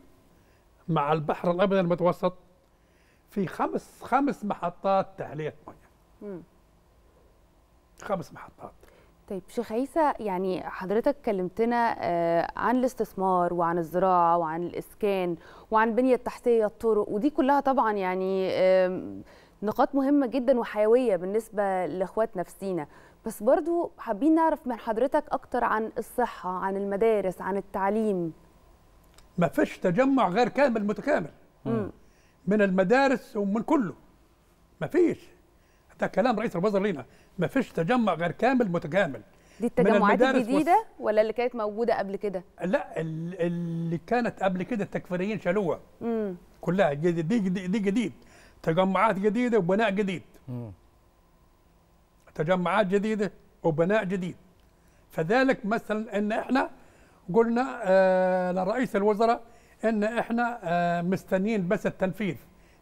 مع البحر الأبيض المتوسط في خمس خمس محطات تحلية مية. خمس محطات طيب شيخ عيسى يعني حضرتك كلمتنا آه، عن الاستثمار وعن الزراعة وعن الإسكان وعن البنية التحتية الطرق ودي كلها طبعا يعني نقاط مهمة جدا وحيوية بالنسبة لإخواتنا في سينا بس برضو حابين نعرف من حضرتك أكتر عن الصحة عن المدارس عن التعليم. ما فيش تجمع غير كامل متكامل. مم. من المدارس ومن كله. ما فيش. ده كلام رئيس الوزراء لينا. ما فيش تجمع غير كامل متكامل. دي التجمعات الجديدة ولا اللي كانت موجودة قبل كده؟ لا ال- اللي كانت قبل كده التكفيريين شالوها. كلها جديد دي, دي, دي جديد. تجمعات جديدة وبناء جديد. تجمعات جديدة وبناء جديد. فذلك مثلا إن إحنا قلنا آه لرئيس الوزراء إن إحنا آه مستنيين بس التنفيذ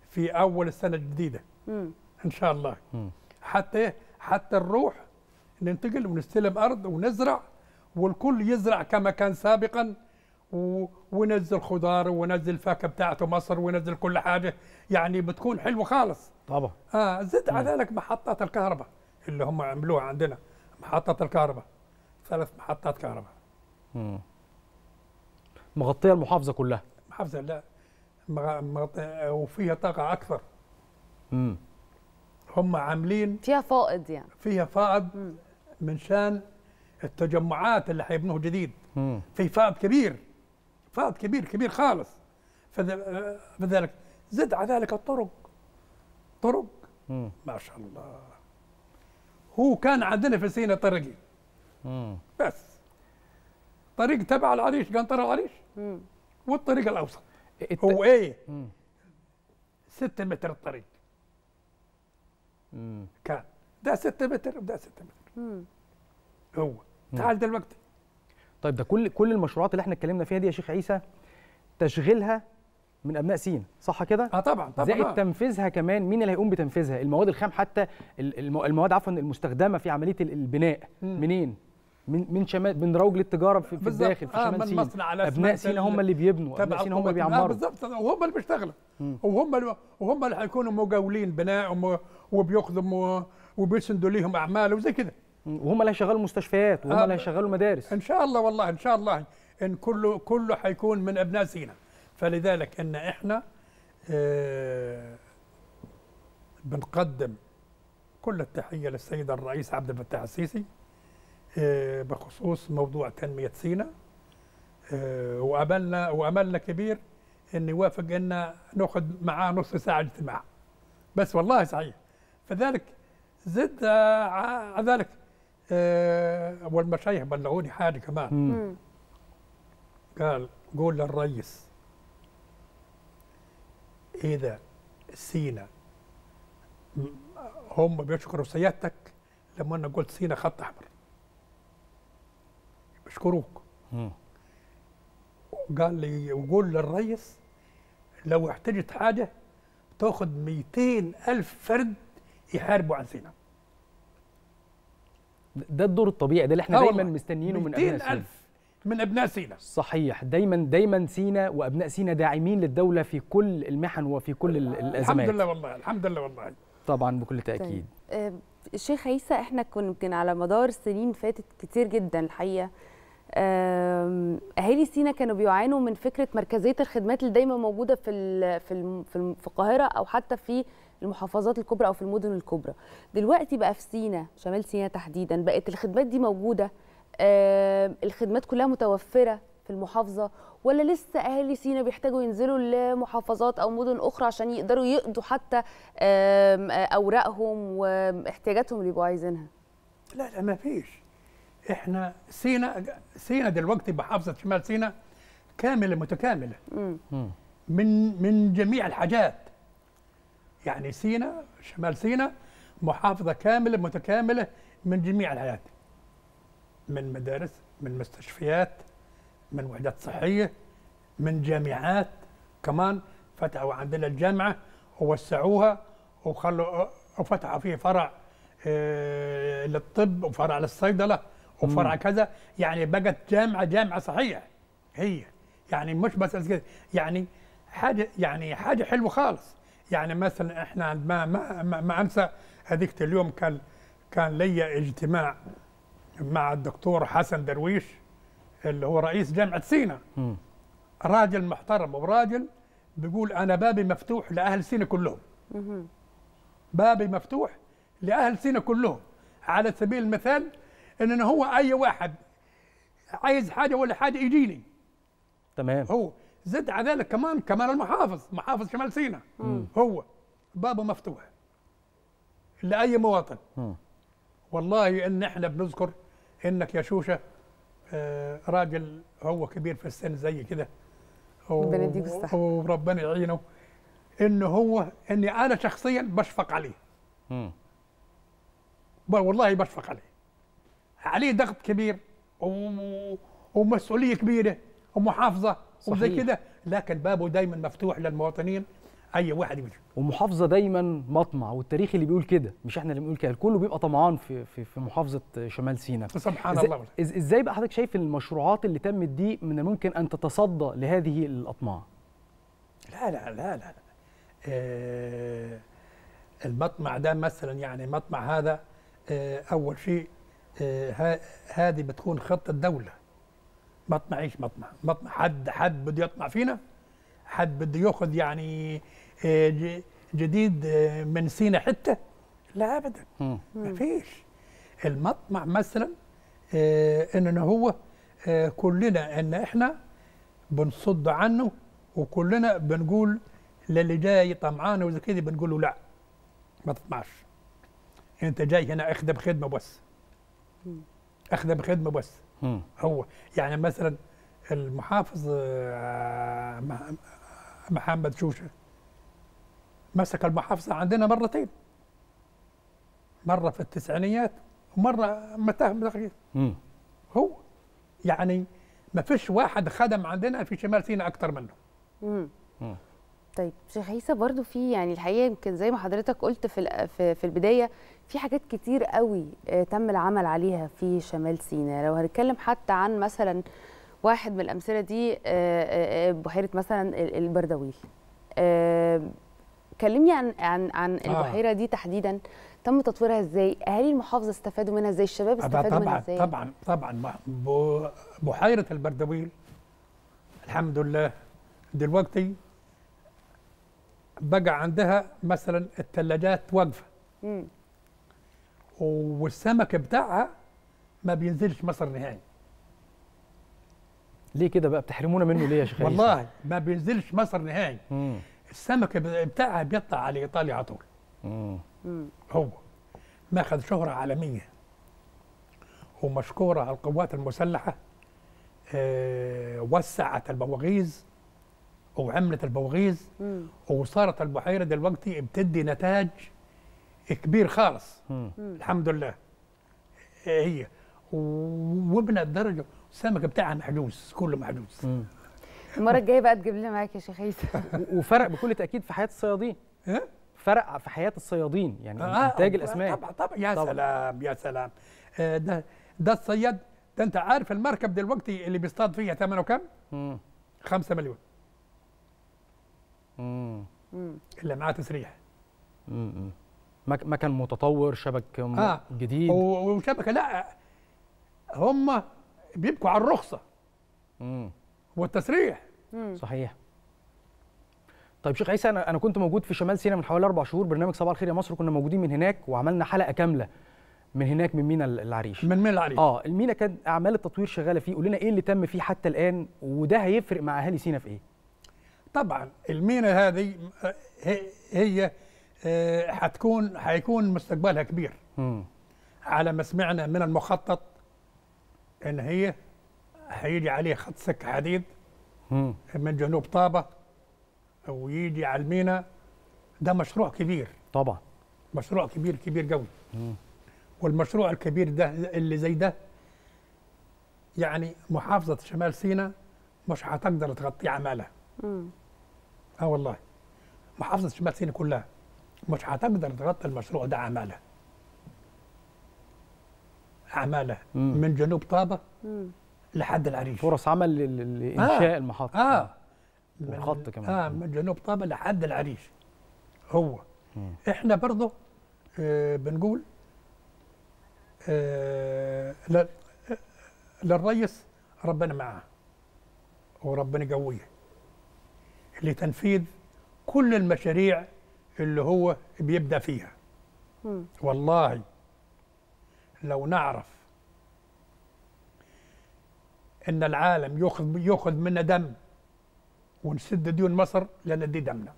في أول السنة الجديدة. مم. إن شاء الله. حتى حتى نروح ننتقل ونستلم أرض ونزرع والكل يزرع كما كان سابقا. ونزل خضار ونزل الفاكهة بتاعته مصر ونزل كل حاجة. يعني بتكون حلوة خالص. طبعا. آه زد على ذلك محطات الكهرباء اللي هم عملوها عندنا. محطات الكهرباء. ثلاث محطات كهرباء. مم. مغطية المحافظة كلها. محافظة لا. مغ... مغ... وفيها طاقة أكثر. مم. هم عاملين فيها فائض يعني. فيها فائض من شان التجمعات اللي حيبنوه جديد. مم. في فائض كبير. فائض كبير كبير خالص. فذ- فذلك. زد على ذلك الطرق. طرق؟ مم. ما شاء الله. هو كان عندنا في سينا طريقي مم. بس. طريق تبع العريش قنطرة العريش؟ مم. والطريق الأوسط. هو إيه؟ ستة متر الطريق. مم. كان. ده ستة متر وده ستة متر. مم. هو. تعال دلوقتي. طيب ده كل كل المشروعات اللي إحنا اتكلمنا فيها دي يا شيخ عيسى تشغيلها من أبناء سينا صح كده آه طبعا طبعا زائد. تنفيذها كمان مين اللي هيقوم بتنفيذها المواد الخام حتى ال- الم- المواد عفوا المستخدمة في عملية ال- البناء مم. منين من من شمال من روج للتجارة في, في. الداخل في آه، شمال من سينا أبناء سينا هم اللي بيبنوا أبناء سينا هم اللي القوات. آه بيعمروا بالظبط وهم اللي بيشتغلوا. وهم اللي وهم اللي حيكونوا مقاولين بناء وبيخدموا وبيسندوا ليهم أعمال وزي كده وهم اللي هيشغلوا المستشفيات وهم آه، اللي هيشغلوا المدارس إن شاء الله والله إن شاء الله إن كله كله حيكون من أبناء سينا. فلذلك إن إحنا آه بنقدم كل التحية للسيد الرئيس عبد الفتاح السيسي آه بخصوص موضوع تنمية سينا. آه وأملنا وأملنا كبير إن يوافق إن ناخذ معاه نص ساعة اجتماع. بس والله صحيح. فذلك زد آه، على ذلك آه، والمشايخ بلغوني حاجة كمان. مم. قال قول للرئيس إذا سينا هم بيشكروا سيادتك لما أنا قلت سينا خط أحمر. بيشكروك مم. قال لي وقول للرئيس لو احتجت حاجة تأخذ 200 ألف فرد يحاربوا عن سينا. ده الدور الطبيعي ده اللي إحنا دايما. مستنيينه من أبناء 200 سينا. من أبناء سينا. صحيح دايما دايما سينا وأبناء سينا داعمين للدولة في كل المحن وفي كل ال- الأزمات. الحمد لله والله الحمد لله والله. طبعا بكل تأكيد. آه، الشيخ عيسى إحنا كنا يمكن على مدار سنين فاتت كتير جدا الحقيقة. أهالي سينا كانوا بيعانوا من فكرة مركزية الخدمات اللي دايما موجودة في ال في ال في, ال في القاهرة أو حتى في المحافظات الكبرى أو في المدن الكبرى. دلوقتي بقى في سينا شمال سينا تحديدا بقت الخدمات دي موجودة. آم، الخدمات كلها متوفرة في المحافظة. ولا لسه أهالي سينا بيحتاجوا ينزلوا لمحافظات أو مدن أخرى عشان يقدروا يقضوا حتى آه، أوراقهم واحتياجاتهم اللي بيبقوا عايزينها؟ لا لا ما فيش. إحنا سينا سينا دلوقتي محافظه شمال سينا كاملة متكاملة. من من جميع الحاجات. يعني سينا شمال سينا محافظة كاملة متكاملة من جميع الحياة. من مدارس من مستشفيات من وحدات صحية من جامعات. كمان فتحوا عندنا الجامعة ووسعوها وخلوا وفتحوا فيه فرع آه، للطب وفرع للصيدلة وفرع مم. كذا. يعني بقت جامعة جامعة صحيح هي. يعني مش بس كده يعني حاجة يعني حاجة حلوة خالص. يعني مثلا إحنا ما ما ما, ما أنسى هذيك اليوم كان كان لي اجتماع مع الدكتور حسن درويش اللي هو رئيس جامعة سينا. راجل محترم وراجل بيقول أنا بابي مفتوح لأهل سينا كلهم. بابي مفتوح لأهل سينا كلهم. على سبيل المثال إن هو أي واحد عايز حاجة ولا حاجة يجيني. تمام. هو زد على ذلك كمان كمان المحافظ محافظ شمال سينا هو بابه مفتوح لأي مواطن. مم. والله إن إحنا بنذكر إنك يا شوشة آه، راجل هو كبير في السن زي كده. ربنا يديك الصحة. وربنا يعينه إنه هو إني أنا شخصيا بشفق عليه. ب- والله بشفق عليه. عليه ضغط كبير ومسؤولية كبيرة ومحافظة. وزي. كده. لكن بابه دايما مفتوح للمواطنين. أي واحد يجي. ومحافظة دايما مطمع. والتاريخ اللي بيقول كده. مش إحنا اللي بنقول كده. الكل بيبقى طمعان في في, في محافظة شمال سيناء. سبحان الله. إز- إزاي بقى حضرتك شايف المشروعات اللي تمت دي من الممكن أن تتصدى لهذه الأطماع؟ لا لا لا لا, لا. آه المطمع ده مثلا يعني مطمع هذا آه أول شيء آه هذه بتكون خطة دولة. مطمع إيش مطمع؟ مطمع. حد حد بده يطمع فينا؟ حد بده ياخذ يعني آه ج- جديد آه من سينا حتة؟ لا ابدا. ما فيش. المطمع مثلا آه انه هو كلنا إن إحنا بنصد عنه وكلنا بنقول للي جاي طمعان وزي كده بنقول له لا ما تطمعش. أنت جاي هنا اخدم خدمه بس. اخدم خدمه بس. هو يعني مثلا المحافظ آه، مح- محمد شوشة مسك المحافظة عندنا مرتين مرة في التسعينيات ومرة متى. هو يعني ما فيش واحد خدم عندنا في شمال سيناء أكتر منه مم. طيب شيخ عيسى برضو في يعني الحقيقة يمكن زي ما حضرتك قلت في في, البداية في حاجات كتير قوي آه، تم العمل عليها في شمال سيناء. لو هنتكلم حتى عن مثلا واحد من الأمثلة دي آه، آه، بحيرة مثلا ال- البردويل. كلمني عن عن عن البحيرة دي تحديدا تم تطويرها إزاي؟ اهالي المحافظة استفادوا منها إزاي؟ الشباب استفادوا منها طبعا إزاي؟ طبعا طبعا. بحيرة البردويل الحمد لله. دلوقتي بقى عندها مثلا الثلاجات واقفة. والسمك بتاعها ما بينزلش مصر نهائي ليه كده بقى بتحرمونا منه ليه يا شيخ؟ والله ما بينزلش مصر نهائي. السمك بتاعها بيطلع على إيطاليا على طول. هو ماخذ شهرة عالمية ومشكورة القوات المسلحة آه، وسعت البواغيز وعملت البواغيز مم. وصارت البحيرة دلوقتي بتدي نتاج كبير خالص مم. الحمد لله آه، هي وابن الدرجة السمك بتاعها محجوز كله محجوز مم. المرة الجاية بقى تجيب لنا معاك يا شيخ عيسى (laughs) وفرق بكل تأكيد في حياة الصيادين إيه؟ فرق في حياة الصيادين يعني آه، إنتاج آه، الأسماك طبعا طبعا يا طبعاً. سلام يا سلام آه، ده ده الصياد ده أنت عارف المركب دلوقتي اللي بيصطاد فيها ثمنه كام؟ مم. 5 مليون مم. مم. اللي معاه تسريح. مم. مك- مكان متطور شبك آه. جديد؟ وشبكه لا هم بيبكوا على الرخصة. مم. والتسريح. صحيح. طيب شيخ عيسى أنا أنا كنت موجود في شمال سيناء من حوالي أربع شهور برنامج صباح الخير يا مصر كنا موجودين من هناك وعملنا حلقة كاملة من هناك من مينا العريش. من مين العريش. آه المينا كان أعمال التطوير شغالة فيه قول لنا إيه اللي تم فيه حتى الآن وده هيفرق مع أهالي سينا في إيه؟ طبعا المينا هذه هي, آه، حتكون حيكون مستقبلها كبير. مم. على ما سمعنا من المخطط إن هي هيجي عليه خط سكة حديد مم. من جنوب طابة ويجي على المينا. ده مشروع كبير. طبعا. مشروع كبير كبير قوي. والمشروع الكبير ده اللي زي ده يعني محافظة شمال سيناء مش هتقدر تغطي عمالها. مم. آه والله. محافظة شمال سيناء كلها. مش هتقدر تغطي المشروع ده عمالها عمالها مم. من جنوب طابة مم. لحد العريش. فرص عمل لإنشاء المحطة. آه. والخط كمان. آه. من جنوب طابة لحد العريش. هو. إحنا برضه آه بنقول آه ل- للرئيس ربنا معاه. وربنا يقويه. لتنفيذ كل المشاريع اللي هو بيبدأ فيها. والله لو نعرف إن العالم ياخذ ياخذ منا دم ونسد ديون مصر لندي دمنا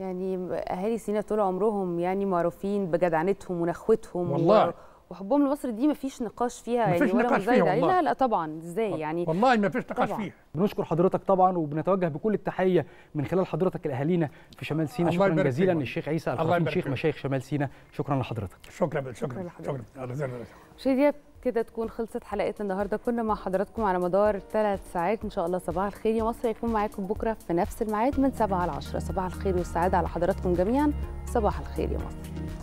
يعني أهالي سينا طول عمرهم يعني معروفين بجدعنتهم ونخوتهم والله. و... وحبهم لمصر دي مفيش نقاش فيها مفيش يعني ولا نقاش فيها والله. لا لا طبعا إزاي يعني؟ والله ما فيش نقاش طبعاً. فيها. بنشكر حضرتك طبعا وبنتوجه بكل التحية من خلال حضرتك لاهالينا في شمال سيناء الله شكرا جزيلا فيك. الشيخ عيسى الخطيب شيخ. مشايخ شمال سيناء شكرا لحضرتك. شكرا شكرا. شكرا شكرا. مشاهدينا كده تكون خلصت حلقتنا النهارده. كنا مع حضراتكم على مدار ثلاث ساعات. إن شاء الله صباح الخير. يا مصر هيكون معاكم بكرة في نفس الميعاد من 7 ل 10 صباح الخير والسعادة على حضراتكم جميعا. صباح الخير يا مصر.